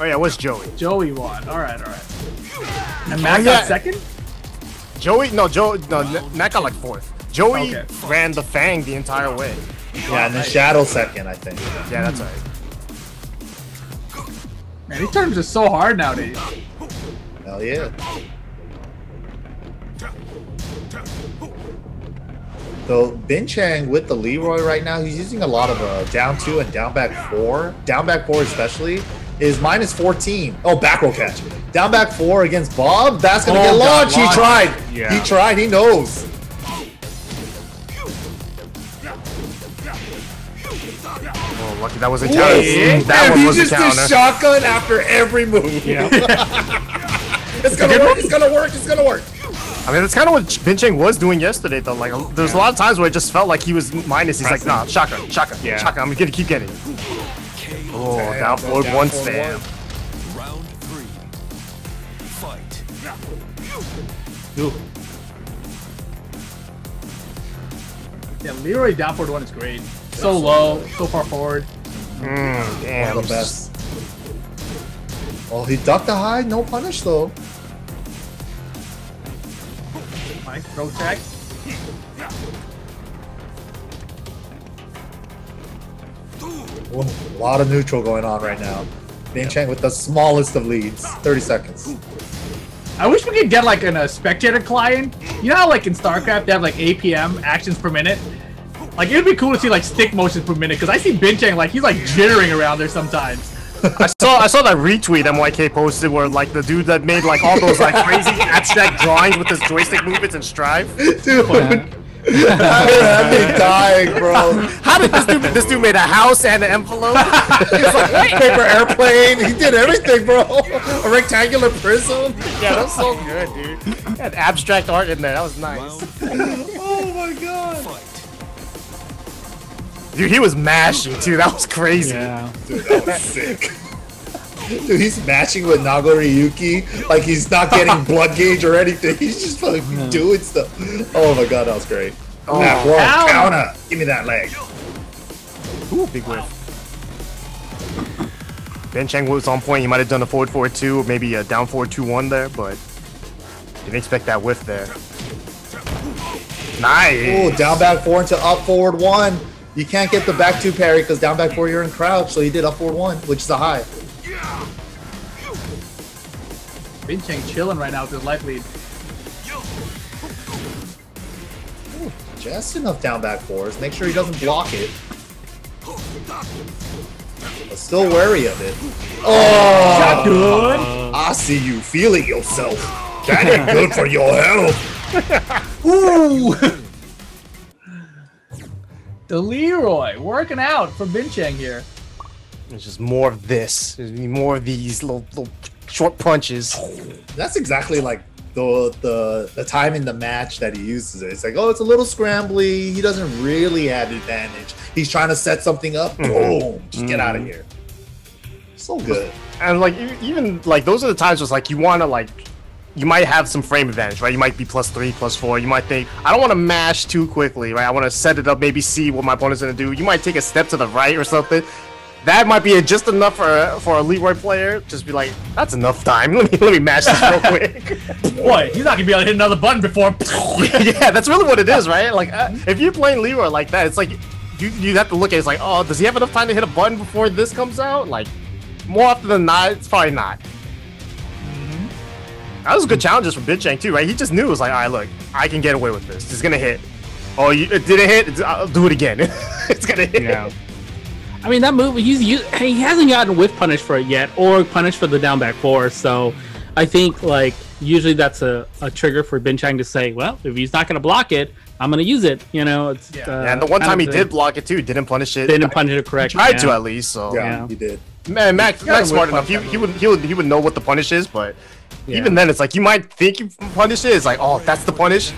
Oh, yeah, what's Joey? Joey won. All right, all right. And Matt Oh, got second? Joey, no, Joe, no, Mak got like fourth. Joey Okay. ran the Feng the entire way. Yeah, and then Shadow second, I think. Yeah, that's right. Man, these terms are so hard nowadays. Hell yeah. So Binchang with the Leroy right now, he's using a lot of uh, down two and down back four. Down back four especially is minus 14. Oh, back roll catch. Down back four against Bob. That's gonna Oh, get launched. He tried. Yeah. He tried. He knows. That was a counter. Wait, mm, that and one he was a just counter. did shotgun after every move. Yeah. it's gonna work. It's gonna work. It's gonna work. I mean, that's kind of what Binchang was doing yesterday, though. Like, there's a lot of times where it just felt like he was minus. He's like, nah, shotgun, shotgun, Yeah. shotgun. I'm gonna keep getting it. Oh, down forward down one forward spam. one. Round three. Fight. Yeah, Leroy down forward one is great. So low, so far forward. Mm, damn. One of the best. Oh, he ducked the high. No punish though. Nice throw check. Ooh, a lot of neutral going on right now. Binchang with the smallest of leads. 30 seconds. I wish we could get like an, a spectator client. You know how like in StarCraft they have like APM actions per minute? Like it'd be cool to see like stick motions per minute because I see Binchang like he's like jittering around there sometimes. I saw I saw that retweet MYK posted where like the dude that made like all those like crazy abstract drawings with his joystick movements and strive. Dude, I'd be dying, bro. How did this dude? This dude made a house and an envelope. It's like paper airplane. He did everything, bro. A rectangular prism. yeah, that's so good, dude. Had abstract art in there. That was nice. Oh my god. Fight. Dude, he was mashing too. That was crazy. Yeah. Dude, that was sick. Dude, he's matching with Nagoriyuki like he's not getting blood gauge or anything. He's just fucking doing stuff. Oh my god, that was great. Oh, Matt, whoa, Ow. counter. Give me that leg. Ooh, big whiff. Binchang was on point. He might have done a forward forward two, or maybe a down forward two one there, but didn't expect that whiff there. Nice. Oh, down back four into up forward one. You can't get the back two parry because down back four you're in crouch, so he did up forward one, which is a high. Binchang chilling right now with his life lead. Just enough down back fours. Make sure he doesn't block it. But still wary of it. Oh, Good. I see you feeling yourself. That ain't good for your health. Ooh. the Leroy working out for Binchang here. It's just more of this. There's more of these little little short punches. That's exactly like the the the time in the match that he uses it. It's like, oh, it's a little scrambly. He doesn't really have advantage. He's trying to set something up. Mm-hmm. Boom! Just get mm-hmm. out of here. So good. And like even like those are the times where it's like you want to like you might have some frame advantage, right? You might be plus three, plus four. You might think I don't want to mash too quickly, right? I want to set it up, maybe see what my opponent's gonna do. You might take a step to the right or something. That might be just enough for for a Leroy player. Just be like, that's enough time. Let me let me mash this real quick. Boy, he's not gonna be able to hit another button before. yeah, that's really what it is, right? Like, uh, if you're playing Leroy like that, it's like you you have to look at it, it's like, oh, does he have enough time to hit a button before this comes out? Like, more often than not, it's probably not. That was good challenges from Binchang too, right? He just knew it was like, all right, look, I can get away with this. It's gonna hit. Oh, you, it didn't hit. It's- I'll do it again. it's gonna hit. Yeah. I mean that move he's you he hasn't gotten whiff punish for it yet or punish for the down back four, so I think like usually that's a, a trigger for Binchang to say, well, if he's not gonna block it, I'm gonna use it. You know, it's Yeah. uh, And the one time he did block it too, didn't punish it. didn't punish it correctly. Tried to at least. So Yeah, Yeah. he did. man, Max, Max smart enough. He, he would he would he would know what the punish is, but Yeah. even then, it's like you might think you punish it. It's like, oh, that's the punish.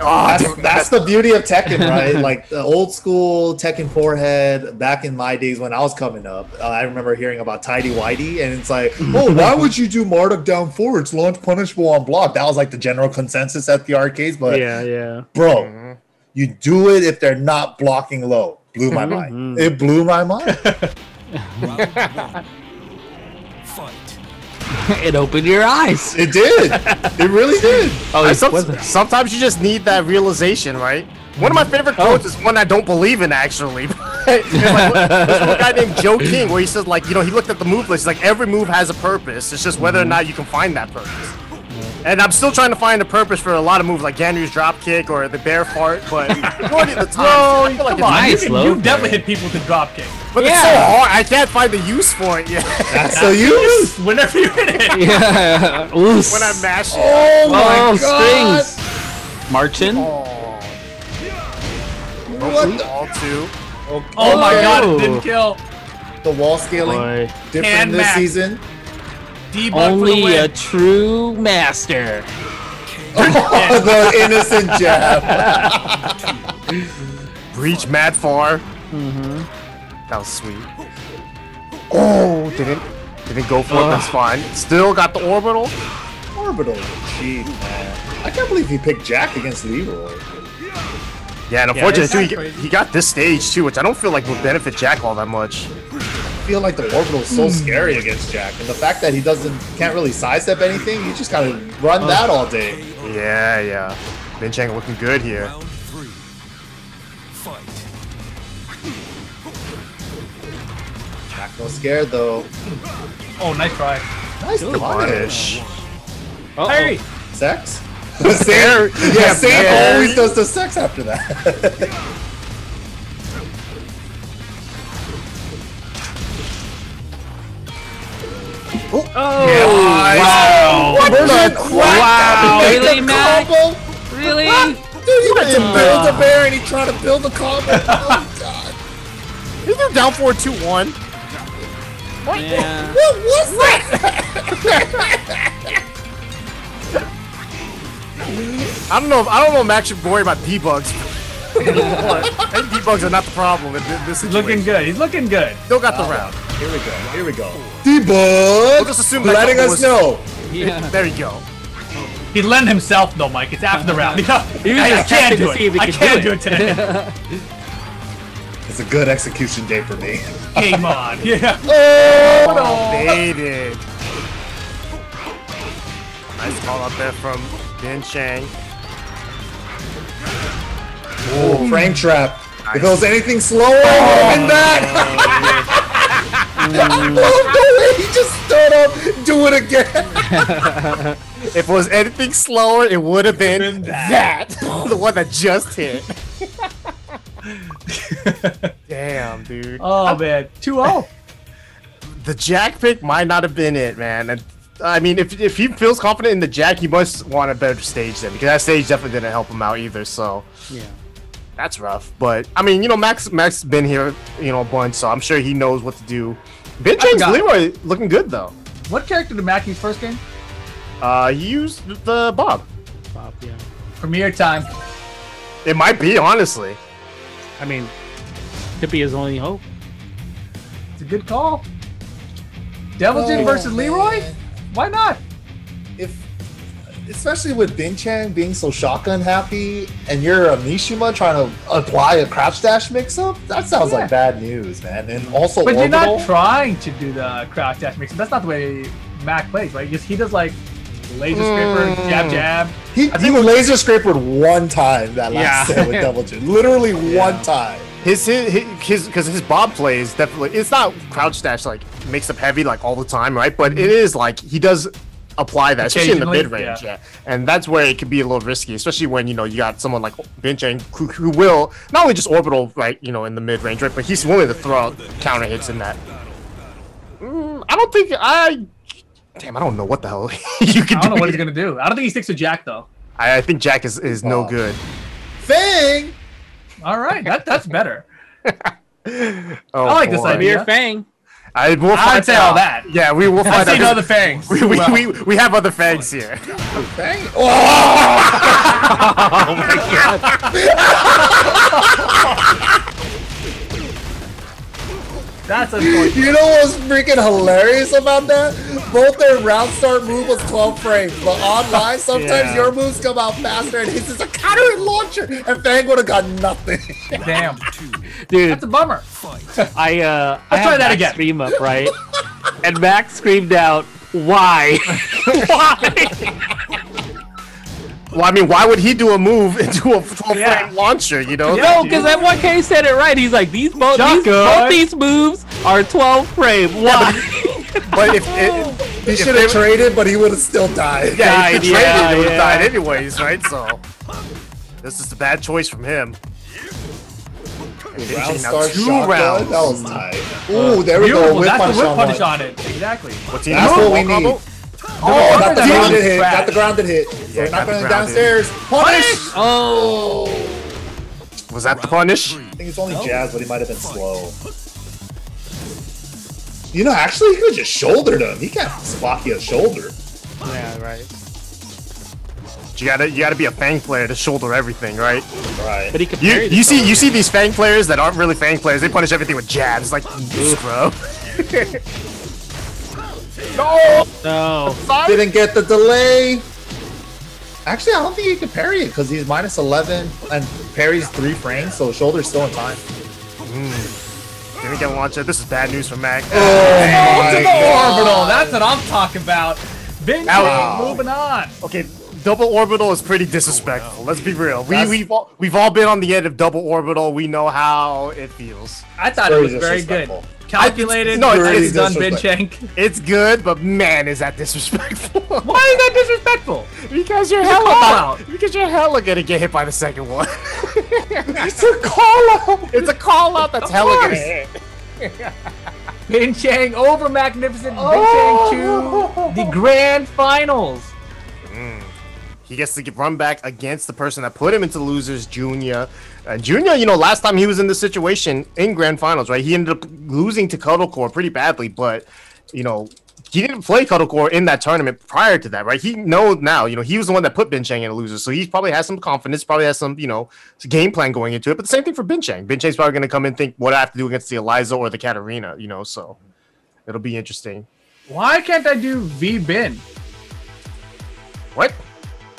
Oh, That's, that's the beauty of Tekken, right? Like the old school Tekken forehead back in my days when I was coming up. Uh, I remember hearing about Tidy Whitey, and it's like, oh, why would you do Marduk down forward? It's launch punishable on block. That was like the general consensus at the arcades. But Yeah, yeah. bro, you do it if they're not blocking low. Blew my mind. It blew my mind. Round one. Fight. it opened your eyes. It did. It really did. Oh, I it some- wasn't. sometimes you just need that realization, right? One of my favorite Oh. quotes is one I don't believe in, actually. It's like, there's one guy named Joe King where he says, like, you know, he looked at the move list. He's like, every move has a purpose. It's just whether or mm-hmm. not you can find that purpose. And I'm still trying to find a purpose for a lot of moves, like Ganryu's drop kick or the bear fart. But majority of the time, I feel like Come it's, Nice, you can, Lo. you've definitely hit people with the drop kick. but it's so hard. I can't find the use for it yet That's the use. Whenever you hit it. Yeah. Oos. when I mash it. Oh my Oh, god. strings. Marching. Oh, What the? all two. Oh my god, Oh. it didn't oh. kill. The wall scaling Boy. different Can this Max. season. Debug for the Only a true master. the innocent jab. Breach mad far. Mm-hmm. That was sweet. Oh, didn't didn't go for it. That's fine. Still got the orbital. Orbital cheap, man. I can't believe he picked Jack against Leroy. Yeah, and unfortunately, this too, he, he got this stage too, which I don't feel like would benefit Jack all that much. I feel like the orbital is so hmm. scary against Jack, and the fact that he doesn't can't really sidestep anything, you just gotta run that all day. Yeah, yeah. Binchang looking good here. Fight. Jack no scared though. Oh, nice try. Nice Good punish. punish. Hey, Sex? Sam, yeah, Sam always does the sex after that. Oh. Oh, wow. what the Wow, really, the Mak? combo? Really? Dude, he went to build a bear and he tried to build a combo. Oh god. Is he threw down for a 2 1. Yeah. What was that? I don't know. If, I don't know if Max should worry about debugs. anymore. Debugs are not the problem in this he's situation. looking good. He's looking good. Still got the round. Here we go. Here we go. Debug. We'll just letting us was- know. There you go. He lent himself though, MYK. It's after the round. He was I, I can't do to see if it. I can't do do it today. It's a good execution day for me. Game on. Yeah. Oh, baited. Oh, nice call up there from Binchang. Oh, frame trap. If it was anything slower, it would have been that. I love the way he just stood up, do it again. If it was anything slower, it would have been, that. the one that just hit. Damn, dude. Oh man, 2-0. The Jack pick might not have been it, man. And I mean, if if he feels confident in the Jack, he must want a better stage then, because that stage definitely didn't help him out either. So Yeah. That's rough. But I mean, you know, Max Max has been here, you know, a bunch, so I'm sure he knows what to do. Binchang's forgot. Leroy looking good though. What character did Mak use first game? Uh, he used the Bob. Bob, yeah. Premiere time. It might be, honestly. I mean, could be his only hope. It's a good call. Devilton Oh, versus Leroy? man. Why not? If, especially with Binchang being so shotgun happy, and you're a Mishima trying to apply a crouch dash mix up, that sounds Yeah. like bad news, man. And also, But you're not trying to do the crouch dash mix-up. That's not the way Mak plays, right? Just he does like laser scraper, mm. jab jab. He, I he was laser scrapered one time that last Yeah. set with Double Chin. Literally one time. His his his because his Bob play is definitely it's not crouch dash like mix up heavy like all the time, right? But it is like he does apply that, especially in the mid range, yeah. yeah. And that's where it could be a little risky, especially when you know you got someone like Binchang who, who will not only just orbital right, you know, in the mid range, right, but he's willing to throw out counter hits in that. Mm, I don't think I. Damn, I don't know what the hell you can I don't know what he's gonna do. I don't think he sticks with Jack though. I, I think Jack is, is no Oh. good. Feng! All right, that that's better. Oh, I like this boy. idea. Mere Feng. I will I find would say out. all that. Yeah, we will I've find seen out. other Fengs. we, we, Well, we, we have other Fengs here. Feng? Oh! Oh my god. That's unfortunate. You know what's freaking hilarious about that? Both their round start move was 12 frames, but online sometimes Yeah. your moves come out faster and his is a counter launcher, and Feng would have got nothing. Damn, Dude, that's a bummer. I uh I Let's have try that Max again. scream up, right? and Max screamed out, Why? Why? Well, I mean, why would he do a move into a 12 Yeah. frame launcher? You know? No, because that one K said it right. He's like, these both these, both these moves are 12 frame. Why? But if it, He should have traded, but he would have still died. yeah, if died, he traded, yeah, it would have yeah. died anyways, right? So this is a bad choice from him. And Round now start two shotgun, rounds. That was tight. Ooh, uh, there we go. Beautiful. Whip That's punish the whip on punish one. on it. Exactly. What's he That's doing? what we Wall need. combo? Oh, got the grounded hit. trash. Got the grounded hit. Yeah, So got not going downstairs. Punish! Oh, Was that the punish? I think it's only jazz, but he might have been slow. You know, actually, he could just shouldered him. He got Slovakia's shoulder. yeah, right. You gotta, you gotta be a Feng player to shoulder everything, right? Right. But he could You, parry you see, you see these Feng players that aren't really Feng players. They punish everything with jabs, like bro. No. No. Didn't get the delay. Actually, I don't think he could parry it because he's minus 11 and parries three frames, so shoulder's still in time. Hmm. Didn't get a launcher. This is bad news for Mak. Oh, Oh, to my the God. orbital. That's what I'm talking about. Benji, Wow. moving on. Okay, double orbital is pretty disrespectful. Let's be real. We, That's- we've all, we've all been on the end of double orbital. We know how it feels. I thought it was very good. disrespectful. Calculated. No, it's- nicely it's done, disrespectful. Binchang. It's good, but man, is that disrespectful. Why is that disrespectful? because you're hella call out. Because you're hella gonna get hit by the second one. It's a call out. it's a call out that's Of hella gonna course. hit. Binchang over Magnificent Oh. Binchang to the oh. grand finals. Mm. He gets to get run back against the person that put him into losers, Joonya. Uh, Joonya, you know, last time he was in this situation in grand finals, right? He ended up losing to Cuddlecore pretty badly, but you know, he didn't play Cuddlecore in that tournament prior to that, right? He knows now, you know, he was the one that put Binchang in a loser, so he probably has some confidence, probably has some, you know, game plan going into it. But the same thing for Binchang. Binchang's probably going to come in and think what I have to do against the Eliza or the Katarina, you know, so it'll be interesting. Why can't I do V Bin? What?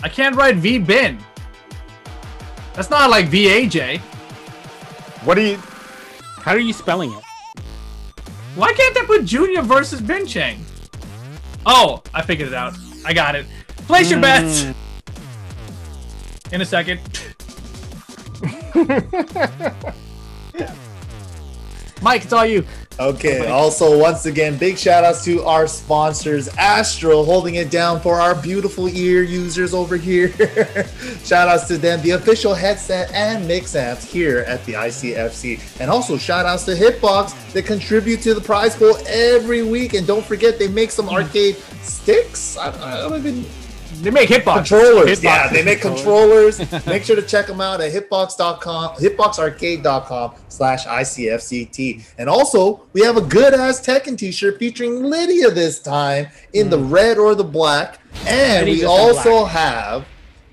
I can't write V Bin. That's not like VAJ. What do you? How are you spelling it? Why can't I put Joonya versus Binchang? Oh, I figured it out. I got it. Place your bets. Mm. In a second. MYK, it's all you. Okay, also, once again, big shout outs to our sponsors, Astro, holding it down for our beautiful ear users over here. shout outs to them, the official headset and MixAmps here at the ICFC. And also, shout outs to Hitbox that contribute to the prize pool every week. And don't forget, they make some arcade sticks. I, I don't even They make hitbox. Controllers, Hitbox. yeah, they make controllers. Make sure to check them out at hitbox.com, hitboxarcade.com slash ICFCT. And also, we have a good ass Tekken t-shirt featuring Lidia this time in the hmm. red or the black. And Lidia's we also black. have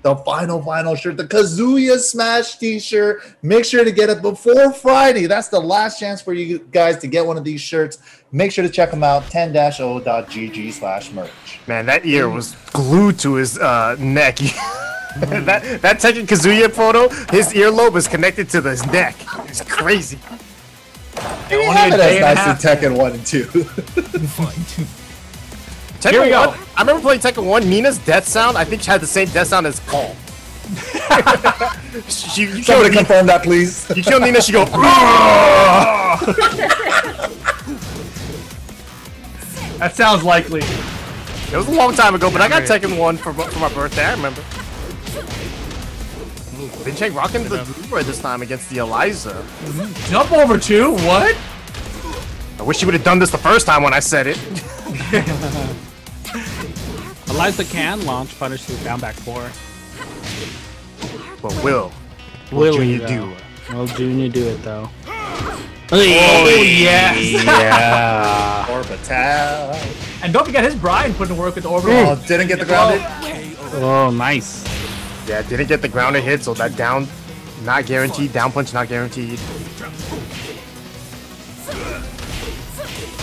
the final final shirt, the Kazuya Smash t-shirt. Make sure to get it before Friday. That's the last chance for you guys to get one of these shirts. Make sure to check them out, 10-o.gg slash merch. Man, that ear was glued to his uh, neck. that that Tekken Kazuya photo, his earlobe is connected to his neck. It's crazy. They only have a it day and a as half. nice in Tekken 1 and 2. Tekken Here we go. 1, I remember playing Tekken 1. Nina's death sound, I think she had the same death sound as Paul. she, you, kill Somebody Nina, confirm that, please. you kill Nina, she go. That sounds likely. It was a long time ago, but I got Tekken 1 for, for my birthday. I remember. Binchang rocking the Leroy this time against the Eliza. Jump over two. What? I wish you would have done this the first time when I said it. Eliza can launch punish with down back four. But will. Will Joonya he, though? do? Will Joonya do it though? Oh yes. Yeah. Orbital. and don't forget his Brian putting to work with the orbital. Oh, didn't get the grounded. oh, nice. Yeah, didn't get the grounded hit, so that down, not guaranteed. Down punch, not guaranteed.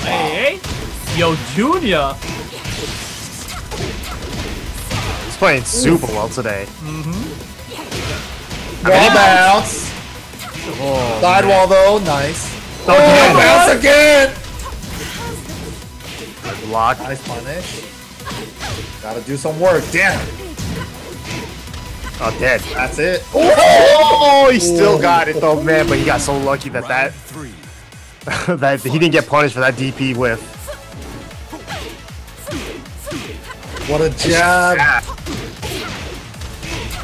Hey, hey. Yo, Joonya. He's playing super well today. Mm-hmm. Wall bounce. Oh, Sidewall though, nice. Oh, Oh, damn. bounce again. block. Nice punish. Gotta do some work. Damn. Oh, dead. That's it. Oh, he still got it though, man. But he got so lucky that that Three. that he didn't get punished for that DP whiff. What a jab.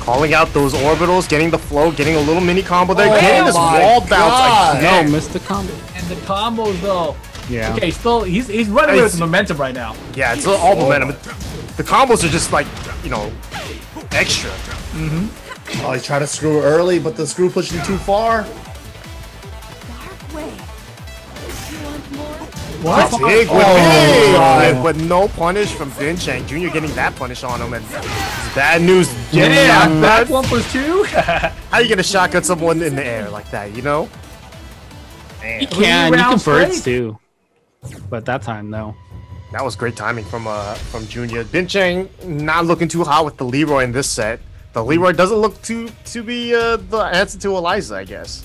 Calling out those orbitals, getting the flow, getting a little mini combo there, Oh getting this my wall bounce God. No, again. missed the combo. And the combos though. Yeah. Okay, still he's he's running away with the momentum right now. Yeah, it's all momentum. The combos are just like, you know, extra. Mm-hmm. Oh, he tried to screw early, but the screw pushed him too far. What? Big with, Oh, God. big with no punish from Binchang Jr. getting that punish on him, and bad news. Yeah, Yeah, back one plus two. How you gonna shotgun someone in the air like that? You know? You can. You can rounds birds straight. too. But that time, no. That was great timing from uh from Joonya. Bin Chang not looking too hot with the Leroy in this set. The Leroy doesn't look to to be uh, the answer to Eliza, I guess.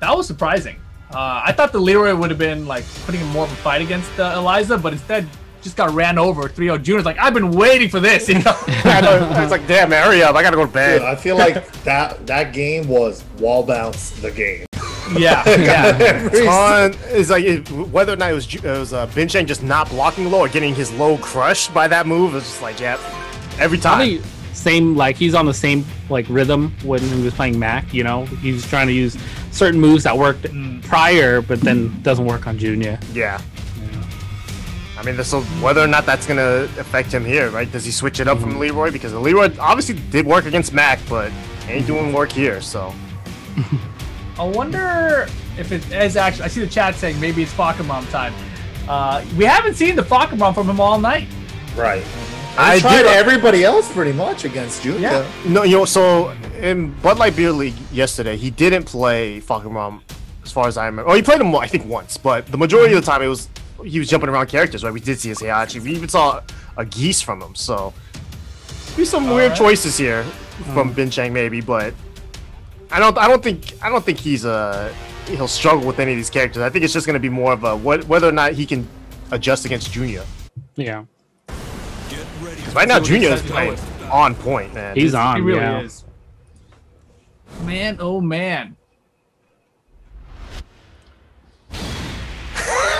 that was surprising. Uh, I thought the Leroy would have been like putting in more of a fight against uh, Eliza, but instead just got ran over. 3-0 Joonya's like, I've been waiting for this. You know? I know. It's like, damn, hurry up! I gotta go to bed. Dude, I feel like that that game was wall bounce the game. yeah, yeah. Ton is like it, whether or not it was Ju- it was uh, Binchang just not blocking low or getting his low crushed by that move. It's just like, yeah, every time. Probably same like he's on the same like rhythm when he was playing Mak. You know, he's trying to use certain moves that worked mm. prior, but then doesn't work on Joonya. Yeah. I mean, so whether or not that's gonna affect him here, right? Does he switch it up from mm. Leroy? Because the Leroy obviously did work against Mak, but ain't mm-hmm. doing work here. So I wonder if it is actually. I see the chat saying maybe it's Pokemon time. Uh, we haven't seen the Pokemon from him all night. Right. Mm-hmm. I I tried did- everybody else pretty much against Julia. Yeah. no, you know, so in Bud Light Beer League yesterday, he didn't play fucking Rom, as far as I remember. Oh, he played him, I think, once, but the majority of the time it was he was jumping around characters. Right? We did see his Heihachi. We even saw a geese from him. So there's some weird Alright. choices here from Binchang, maybe, but I don't. I don't think. I don't think he's uh he'll struggle with any of these characters. I think it's just going to be more of a what whether or not he can adjust against Joonya. Yeah, Get ready. 'Cause Right now, what Joonya is playing on point, man. he's on. He really yeah. is. Man, oh man.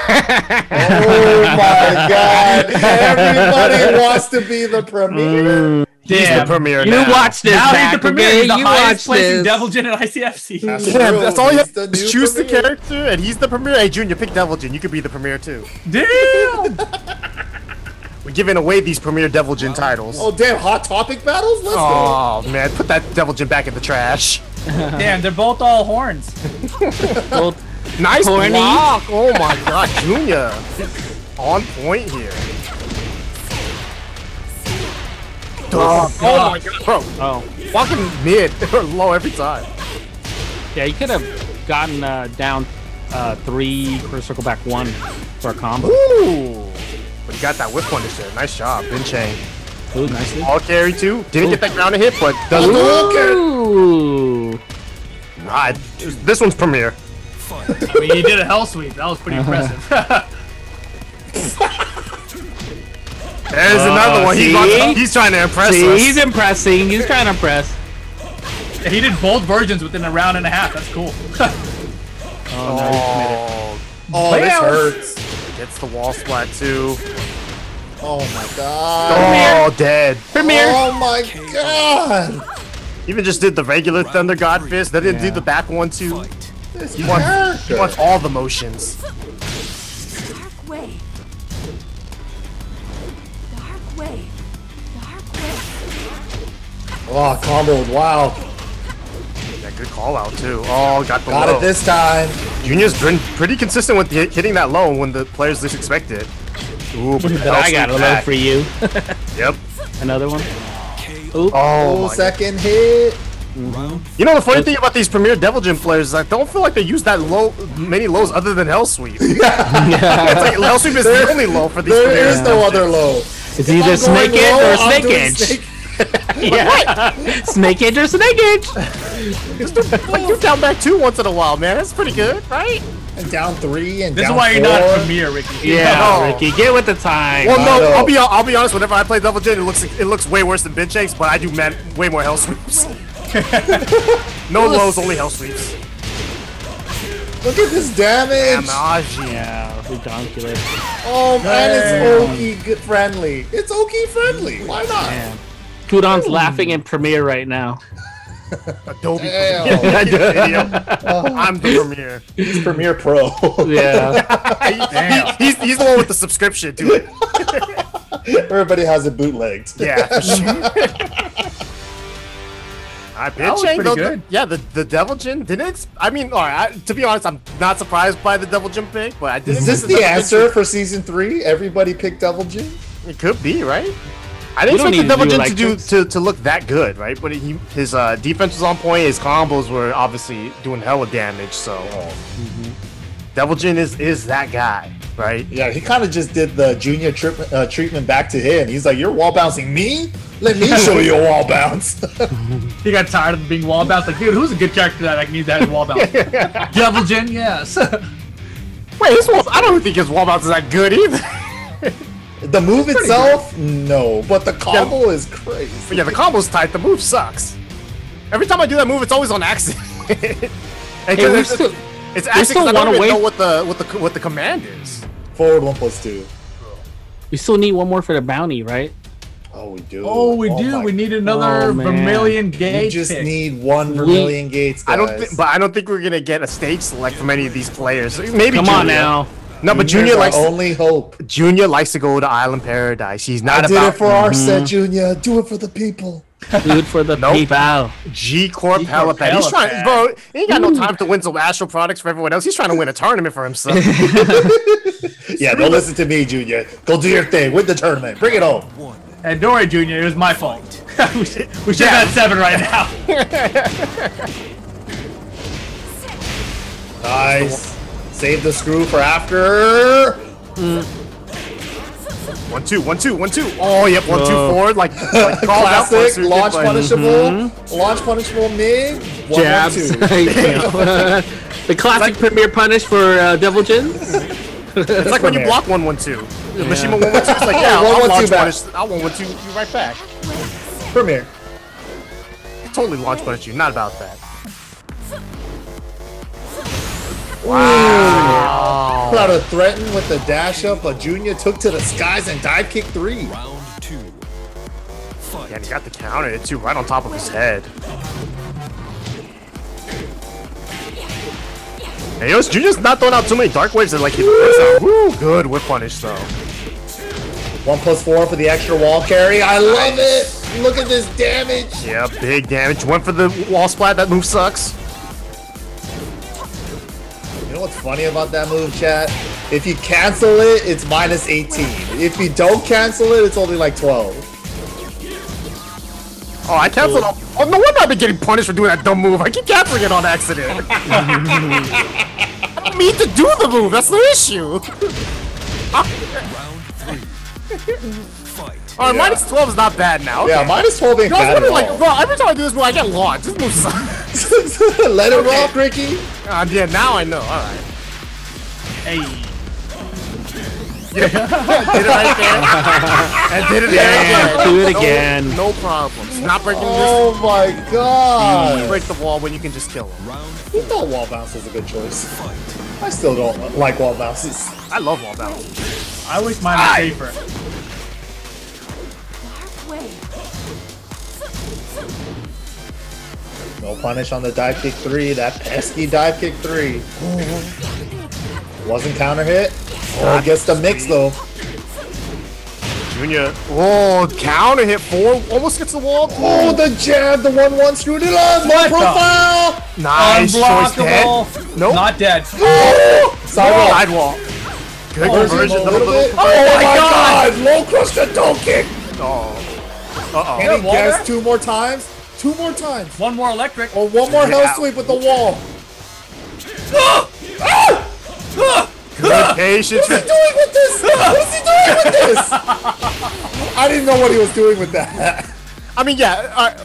Oh my god. Everybody wants to be the premier. He's the Damn. premier You now. watch this, Now he's the premier. okay? He's the You highest watch placing this. Devil Jin at ICFC. That's Yeah, that's all you have to new choose the character, and he's the premier. Hey, Joonya, pick Devil Jin. You could be the premier too. Damn. We're giving away these Premier Devil Jin titles. Oh damn! Hot topic battles. Let's go. Oh man, put that Devil Jin back in the trash. Damn, they're both all horns. Well, Nice Horny. block. Oh my god, Joonya. On point here. Dog. Oh my god, bro. Oh, Fucking mid or low every time. yeah, you could have gotten uh, down uh, three, or circle back one for a combo. Ooh. But he got that whip punish there. Nice job, Binchang. Ooh, nicely. All carry too. Didn't get that grounded hit, but does Ooh. Ah, this one's Premier. I mean, he did a hell sweep. That was pretty impressive. There's another one. He see? wants- he's trying to impress See, us. he's impressing. He's trying to impress. he did both versions within a round and a half. That's cool. Oh, Oh, this Bam. hurts. Gets the wall splat too. Oh my god. Oh, dead. Premier. Oh my god. Even just did the regular Thunder God Fist. They didn't do the back one too. He wants, he wants all the motions. Dark way. Dark way. Dark way. Oh, comboed. Wow. Yeah, good call out too. Oh, got the Got low. it this time. Joonya's been pretty consistent with hit, hitting that low when the players least expect it. Ooh, but, But I got a low for you. Yep. Another one. Oh, Oh, my second hit. You know the funny thing about these Premier Devil Jin players is I don't feel like they use that low many lows other than Hell Sweep. it's like Hell Sweep is the only low for these There Premier is no other low. It's either I'm Snake going Edge or I'm Snake Edge. snake- Yeah. Snake Edge or Snake Edge. like you down back two once in a while, man. That's pretty good, right? And down three and This is why you're four. not a premier, Ricky. Yeah, Oh. Ricky, get with the time. Well, I no, know. I'll be I'll be honest. Whenever I play double Jin, it looks it looks way worse than bench shakes, but I do man, way more Hell Sweeps. no lows, only Hell Sweeps. Look at this damage. Amaji. yeah, ridiculous. Oh man, Damn. it's Oki friendly. It's Oki friendly. Why not? Man. Kudon's laughing in Premiere right now. Adobe. Damn. Idiot. I'm the Premiere. He's Premiere Pro. Yeah. Damn. He's, he's the one with the subscription to it. Everybody has it bootlegged. Yeah, for sure. I That was pretty good. Yeah, the the Devil Jin didn't. Ex- I mean, all right. I, to be honest, I'm not surprised by the Devil Jin pick, but I didn't. Is this expect the answer Jin for season three? Everybody picked Devil G? to- It could be right. I didn't expect the need to Devil do Jin to do to, to look that good, right? But he, his uh, defense was on point. His combos were obviously doing hella damage. So, Devil Jin is is that guy, right? Yeah, he kind of just did the junior trip, uh, treatment back to him. He's like, "You're wall bouncing me? Let me show you a wall bounce." He got tired of being wall bounced. Like, dude, who's a good character that I can use that as wall bounce? Devil Jin, yes. Wait, his wall, I don't think his wall bounce is that good either. The move itself, no, but the combo is crazy. Yeah, the combo's tight. The move sucks. Every time I do that move, it's always on accident. And 'cause Hey, we it's, still- it's accident still 'cause I don't one even away- know what the what the what the command is. Forward one plus two. We still need one more for the bounty, right? Oh, we do. oh, we oh do. We need another Oh, man. Vermilion We gate. just pick. need one Vermilion Gates. Guys. I don't, thi- but I don't think we're gonna get a stage select from any of these players. Maybe Come Joonya. on now. No, but Joonya our likes only hope. Joonya likes to go to Island Paradise. He's not I did about it for our Mm-hmm. set, Joonya. Do it for the people. Do it for the Nope. PayPal. G Corp G-Corp Helipad. He's trying, Helipad. bro. He ain't got no time to win some Astro products for everyone else. He's trying to win a tournament for himself. Yeah, don't listen to me, Joonya. Go do your thing. Win the tournament. Bring it home. And Dory Jr., it was my fault. we should, we should have had seven right now. Nice. Save the screw for after. one two, one two, one two. Oh, yep, one two forward. Like, like called out for a Classic. certain, Launch like- punishable. Launch punishable mid. One, one, Jabs. two. the classic Premiere punish for uh, Devil Jin. It's like when you Premier. block one one two. Mishima one one two. It's like yeah, One, I'll one, launch two back. punish. I'll one one two you right back. Premiere. Totally launch punish you. Not about that. Wow. Proud to threaten with the dash up, but Joonya took to the skies and dive kick three. Round two. Fight. Yeah, and he got the counter it too, right on top of his head. Hey, yo, Joonya's not throwing out too many dark waves that like he puts out. Woo, good whip punish though. One plus four for the extra wall carry. I love it. Look at this damage. Yeah, big damage. Went for the wall splat. That move sucks. You know what's funny about that move, chat? If you cancel it, it's minus 18. If you don't cancel it, it's only like 12. Oh, I canceled. all- Oh, no wonder I've been getting punished for doing that dumb move. I keep canceling it on accident. I don't mean to do the move. That's the issue. Round three. Fight. All right, Yeah. minus 12 is not bad now. Yeah, minus 12 ain't I was bad wondering, at like, bro, every time I do this move, I get launched. This move sucks. Let it rock, Ricky. Uh, yeah, now I know. All right. Hey. did it right there. and did it Yeah, there again. do it No- again. No, problems. Not breaking Oh my this. god. Break the wall when you can just kill him. You thought wall bounce was a good choice? I still don't like wall bounces. I love wall bounces. I wish mine was safer. Dark way. No punish on the dive kick three. That pesky dive kick three. Wasn't counter hit. Oh, gets the mix though. Joonya. Oh, counter hit four. Almost gets the wall. Oh, the jab, the one one screwed it up. Low profile. Nice choice, dead. Unblockable. Nope. Not dead. Oh! Sidewall. Sidewall. Good Conversion conversion. a Double, little double. bit. Oh, my oh god. Low crush the toe kick. Oh. Uh-oh. Can he guess two more times? Two more times. One more electric. Or one more hell sweep with the wall. Good patience. What's he doing with this? What is he doing with this? I didn't know what he was doing with that. I mean, yeah. Uh,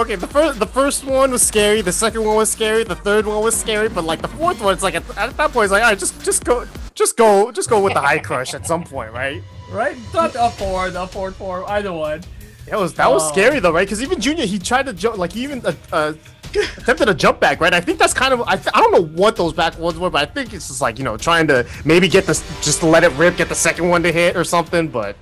okay, the first the first one was scary. The second one was scary. The third one was scary. But like the fourth one, it's like at, at that point, it's like, all right, just just go, just go, just go with the high crush at some point, right? Right? Not the up four, the up four, four, either one. That was that was Oh. scary though, right? Because even Joonya, he tried to jump, like he even uh, uh, attempted a jump back, right? I think that's kind of I, th- I don't know what those back ones were, but I think it's just like you know trying to maybe get this just to let it rip, get the second one to hit or something, but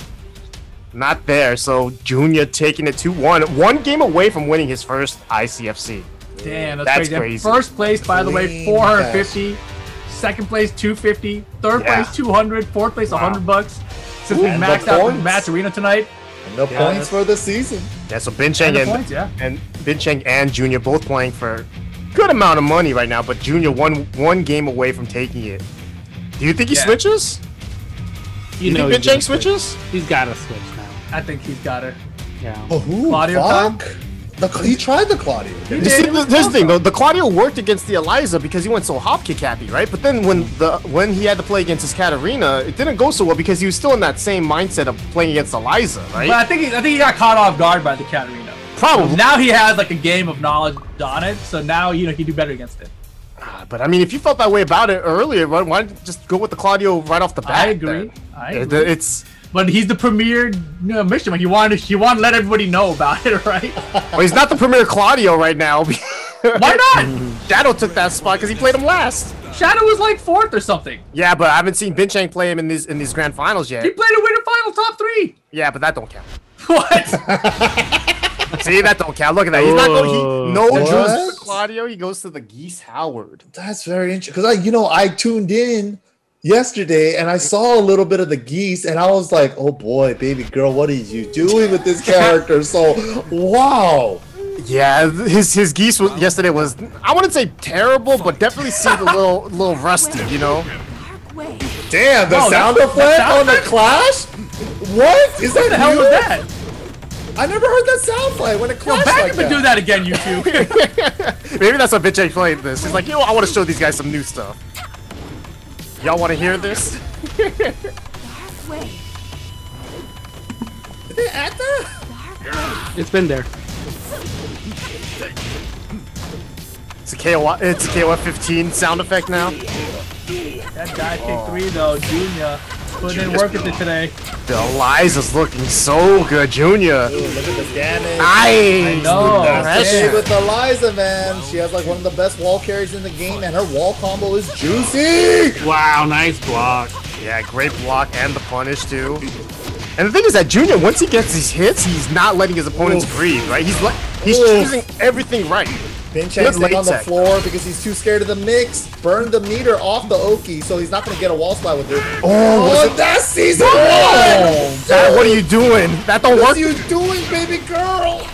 not there. So Joonya taking it 2-1, one game away from winning his first ICFC. Damn, that's, That's crazy. Crazy. First place, by the way, Clean 450. Second place, 250. Third Yeah. place, 200. Fourth place, 100 bucks. Since we maxed out the points. Matcherino tonight. And the points for the season. Yeah, so Binchang And the and, points, yeah. and Binchang and Joonya both playing for good amount of money right now, but Joonya one one game away from taking it. Do you think he Yeah. switches? You You know, think Binchang switches? switch. He's got to switch now. I think he's got her. Yeah. Oh, who? Claudio Fuck? The, he tried the Claudio. You did, see, it was the thing though. The Claudio worked against the Eliza because he went so hop kick happy, right? But then when the when he had to play against his Katarina, it didn't go so well because he was still in that same mindset of playing against Eliza, right? But I think he, I think he got caught off guard by the Katarina. Probably. Now he has like a game of knowledge on it, so now you know he can do better against it. Ah, but I mean, if you felt that way about it earlier, why, why not just go with the Claudio right off the bat? I agree. then? I It- agree. It's But he's the premier you know, mission. Like you want to, you want to let everybody know about it, right? well, he's not the premier Claudio right now. Why not? Shadow took that spot because he played him last. Shadow was like fourth or something. Yeah, but I haven't seen Binchang play him in these in these grand finals yet. He played a winner final top three. Yeah, but that don't count. What? See, that don't count. Look at that. He's not going. He, no What? Drews Claudio. He goes to the Geese Howard. That's very interesting. Because I, you know, I tuned in yesterday and I saw a little bit of the geese, and I was like, "Oh boy, baby girl, what are you doing with this character?" So, wow. Yeah, his his Geese was, yesterday was I wouldn't say terrible, but definitely seemed a little little rusty. You know. Damn, the Oh, sound effect on the clash. What is that? what the hell was that? I never heard that sound play when it Yo, clashed back like up and do that again, you two. Maybe that's why Bitch ain't played this. He's like, yo, I want to show these guys some new stuff. Y'all want to hear this? Dark way. Did they add that? It's been there. It's a KOF. It's a KOF 15 sound effect now. that guy kicked three though, Joonya. Putting in work with it today. The Eliza's looking so good, Joonya. Ooh, look at this damage. Nice. know. That's the Pressure. shit with Eliza, man. She has like one of the best wall carries in the game, and her wall combo is juicy. Wow, nice block. Yeah, great block and the punish too. And the thing is that Joonya, once he gets these hits, he's not letting his opponents Oof. breathe, right? He's like he's Oof. choosing everything right. Binchang Good staying on the tech. floor because he's too scared of the mix. Burn the meter off the Oki, so he's not going to get a wall slide with it. Oh, oh, was Oh, it- that's season one! Dad, what are you doing? That don't What work. are you doing, baby girl?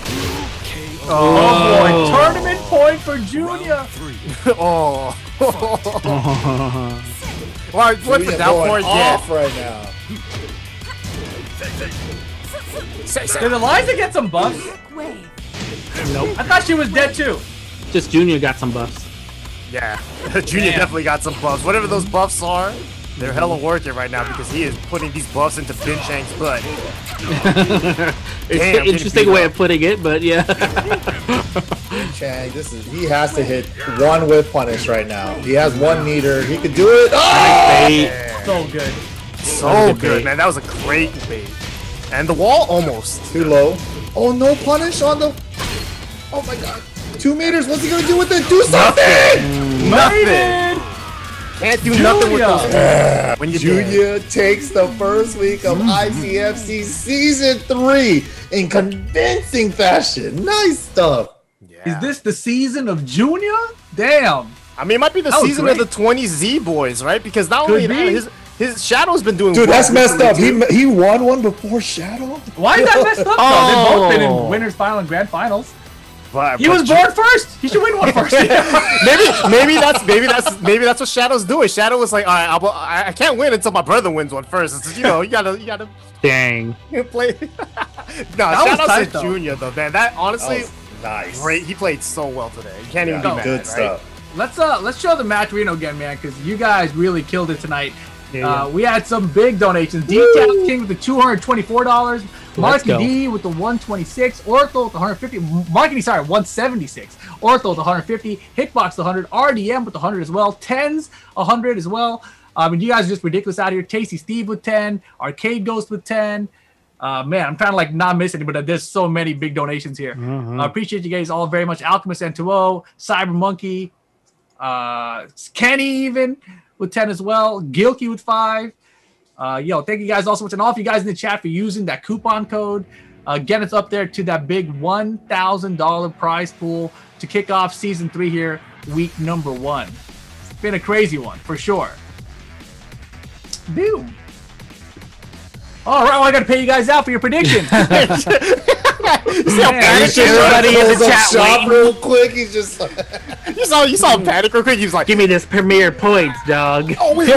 Oh, oh boy, tournament point for Joonya. Oh. Why, what's the Julia down going for off Yeah. right now. Did Eliza get some buffs? Nope. I thought she was dead too. Just Joonya got some buffs. Yeah. Joonya Damn. definitely got some buffs. Whatever those buffs are, they're hella mm-hmm. worth it right now because he is putting these buffs into Binchang's butt. It's Damn, an interesting way beat of putting it, but yeah. Binchang, this is he has to hit one with punish right now. He has one meter. He could do it. Oh! Hey, So good. So good good, bait. man. That was a great bait. And the wall almost. Too low. Oh no, punish on the. Oh my god. Two meters. What's he gonna do with it? Do something! Nothing. Can't do nothing with those. when you Joonya takes the first week of ICFC season three in convincing fashion. Nice stuff. Yeah. Is this the season of Joonya? Damn. I mean, it might be the That season great. of the 20 Z boys, right? Because not Could only that, his his Shadow's been doing Dude, well that's messed up. too. He he won one before Shadow. Why is that messed up? though? They've both been Oh. in winners final and grand finals. But- He but was Ju- born first. He should win one first. maybe maybe that's maybe that's maybe that's what Shadow's doing. Shadow was like, all right, I'll, I, I can't win until my brother wins one first. It's, you know, you gotta you gotta dang. play. no, was shout out tight, to though. Joonya though, man. That honestly, nice. great. He played so well today. You can't even Yeah, be mad, good right? stuff. let's uh let's show the Matcherino again, man, because you guys really killed it tonight. Yeah, Uh, we had some big donations. D Town King with the two hundred twenty-four dollars. Marky. D with the one twenty-six. Ortho with the one hundred fifty. Marky D, sorry, one seventy-six. Ortho with the one hundred fifty. Hitbox the hundred. RDM with the hundred as well. Tens hundred as well. I mean, you guys are just ridiculous out here. Tasty Steve with ten. Arcade Ghost with ten. Uh, man, I'm trying to like not miss any, but there's so many big donations here. I appreciate you guys all very much. Alchemist N2O, Cyber Monkey, uh, Kenny even with 10 as well, Gilkey with 5. Uh, yo, thank you guys all so much. And all of you guys in the chat for using that coupon code. Uh, get us up there to that big $1,000 prize pool to kick off season three here, week number one. It's been a crazy one for sure. Boom. All right, well, I got to pay you guys out for your predictions. See how Man, panicked he everybody in the chat shop real quick. He's just like. You saw you saw him panic real quick. He was like, Give me this premier points, dog. oh wait.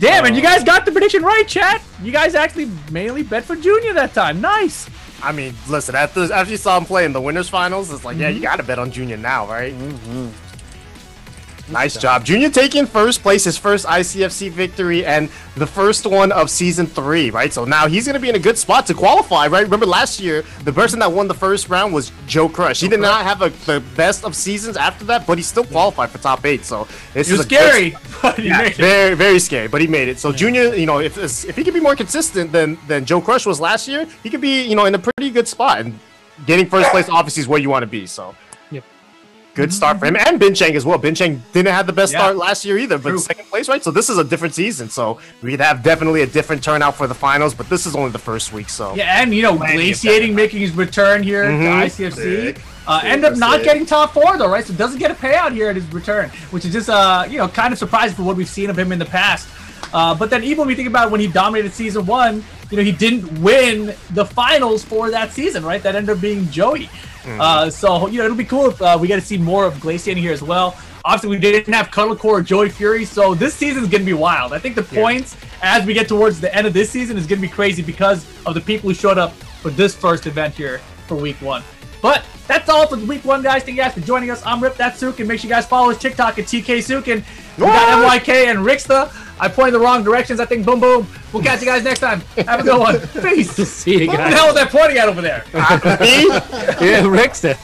Damn, and you guys got the prediction right, chat. You guys actually mainly bet for Joonya that time. Nice. I mean, listen, after after you saw him play in the winners finals, it's like, yeah, Mm-hmm. you gotta bet on Joonya now, right? Nice job. Joonya taking first place, his first ICFC victory, and the first one of season three, right? So now he's gonna be in a good spot to qualify, right? Remember last year, the person that won the first round was Joe Crush. He did not have a, the best of seasons after that, but he still qualified for top eight. So this It was good- scary, but he Yeah, made it. very, very scary, but he made it. So Joonya, you know, if if he could be more consistent than than Joe Crush was last year, he could be, you know, in a pretty good spot. And getting first place obviously is where you want to be. So. Yep. Good start for him and Binchang as well. Binchang didn't have the best Yeah. start last year either, but True. second place, right? So this is a different season. So we'd have definitely a different turnout for the finals, but this is only the first week. So Yeah, and you know, glaciating making his return here Mhm. to ICFC. Sick. Uh, Sick, end up not sick. getting top four though, right? So doesn't get a payout here at his return, which is just uh, you know, kind of surprising for what we've seen of him in the past. Uh, but then even when we think about when he dominated season one, you know, he didn't win the finals for that season, right? That ended up being Joey. Uh, so you know, it'll be cool if uh, we get to see more of Glaciating here as well. Obviously, we didn't have Cuddlecore or Joey Fury, so this season is gonna be wild. I think the points as we get towards the end of this season is gonna be crazy because of the people who showed up for this first event here for week one. But that's all for the week one, guys. Thank you guys for joining us. I'm Rip That Suiken. Make sure you guys follow us TikTok at TK Suiken. We got? MYK and Rickstah. I pointed the wrong directions. I think boom boom. We'll catch you guys next time. Have a good one. Peace. See you What the guys. hell was that pointing at over there? me, Yeah, Rick said.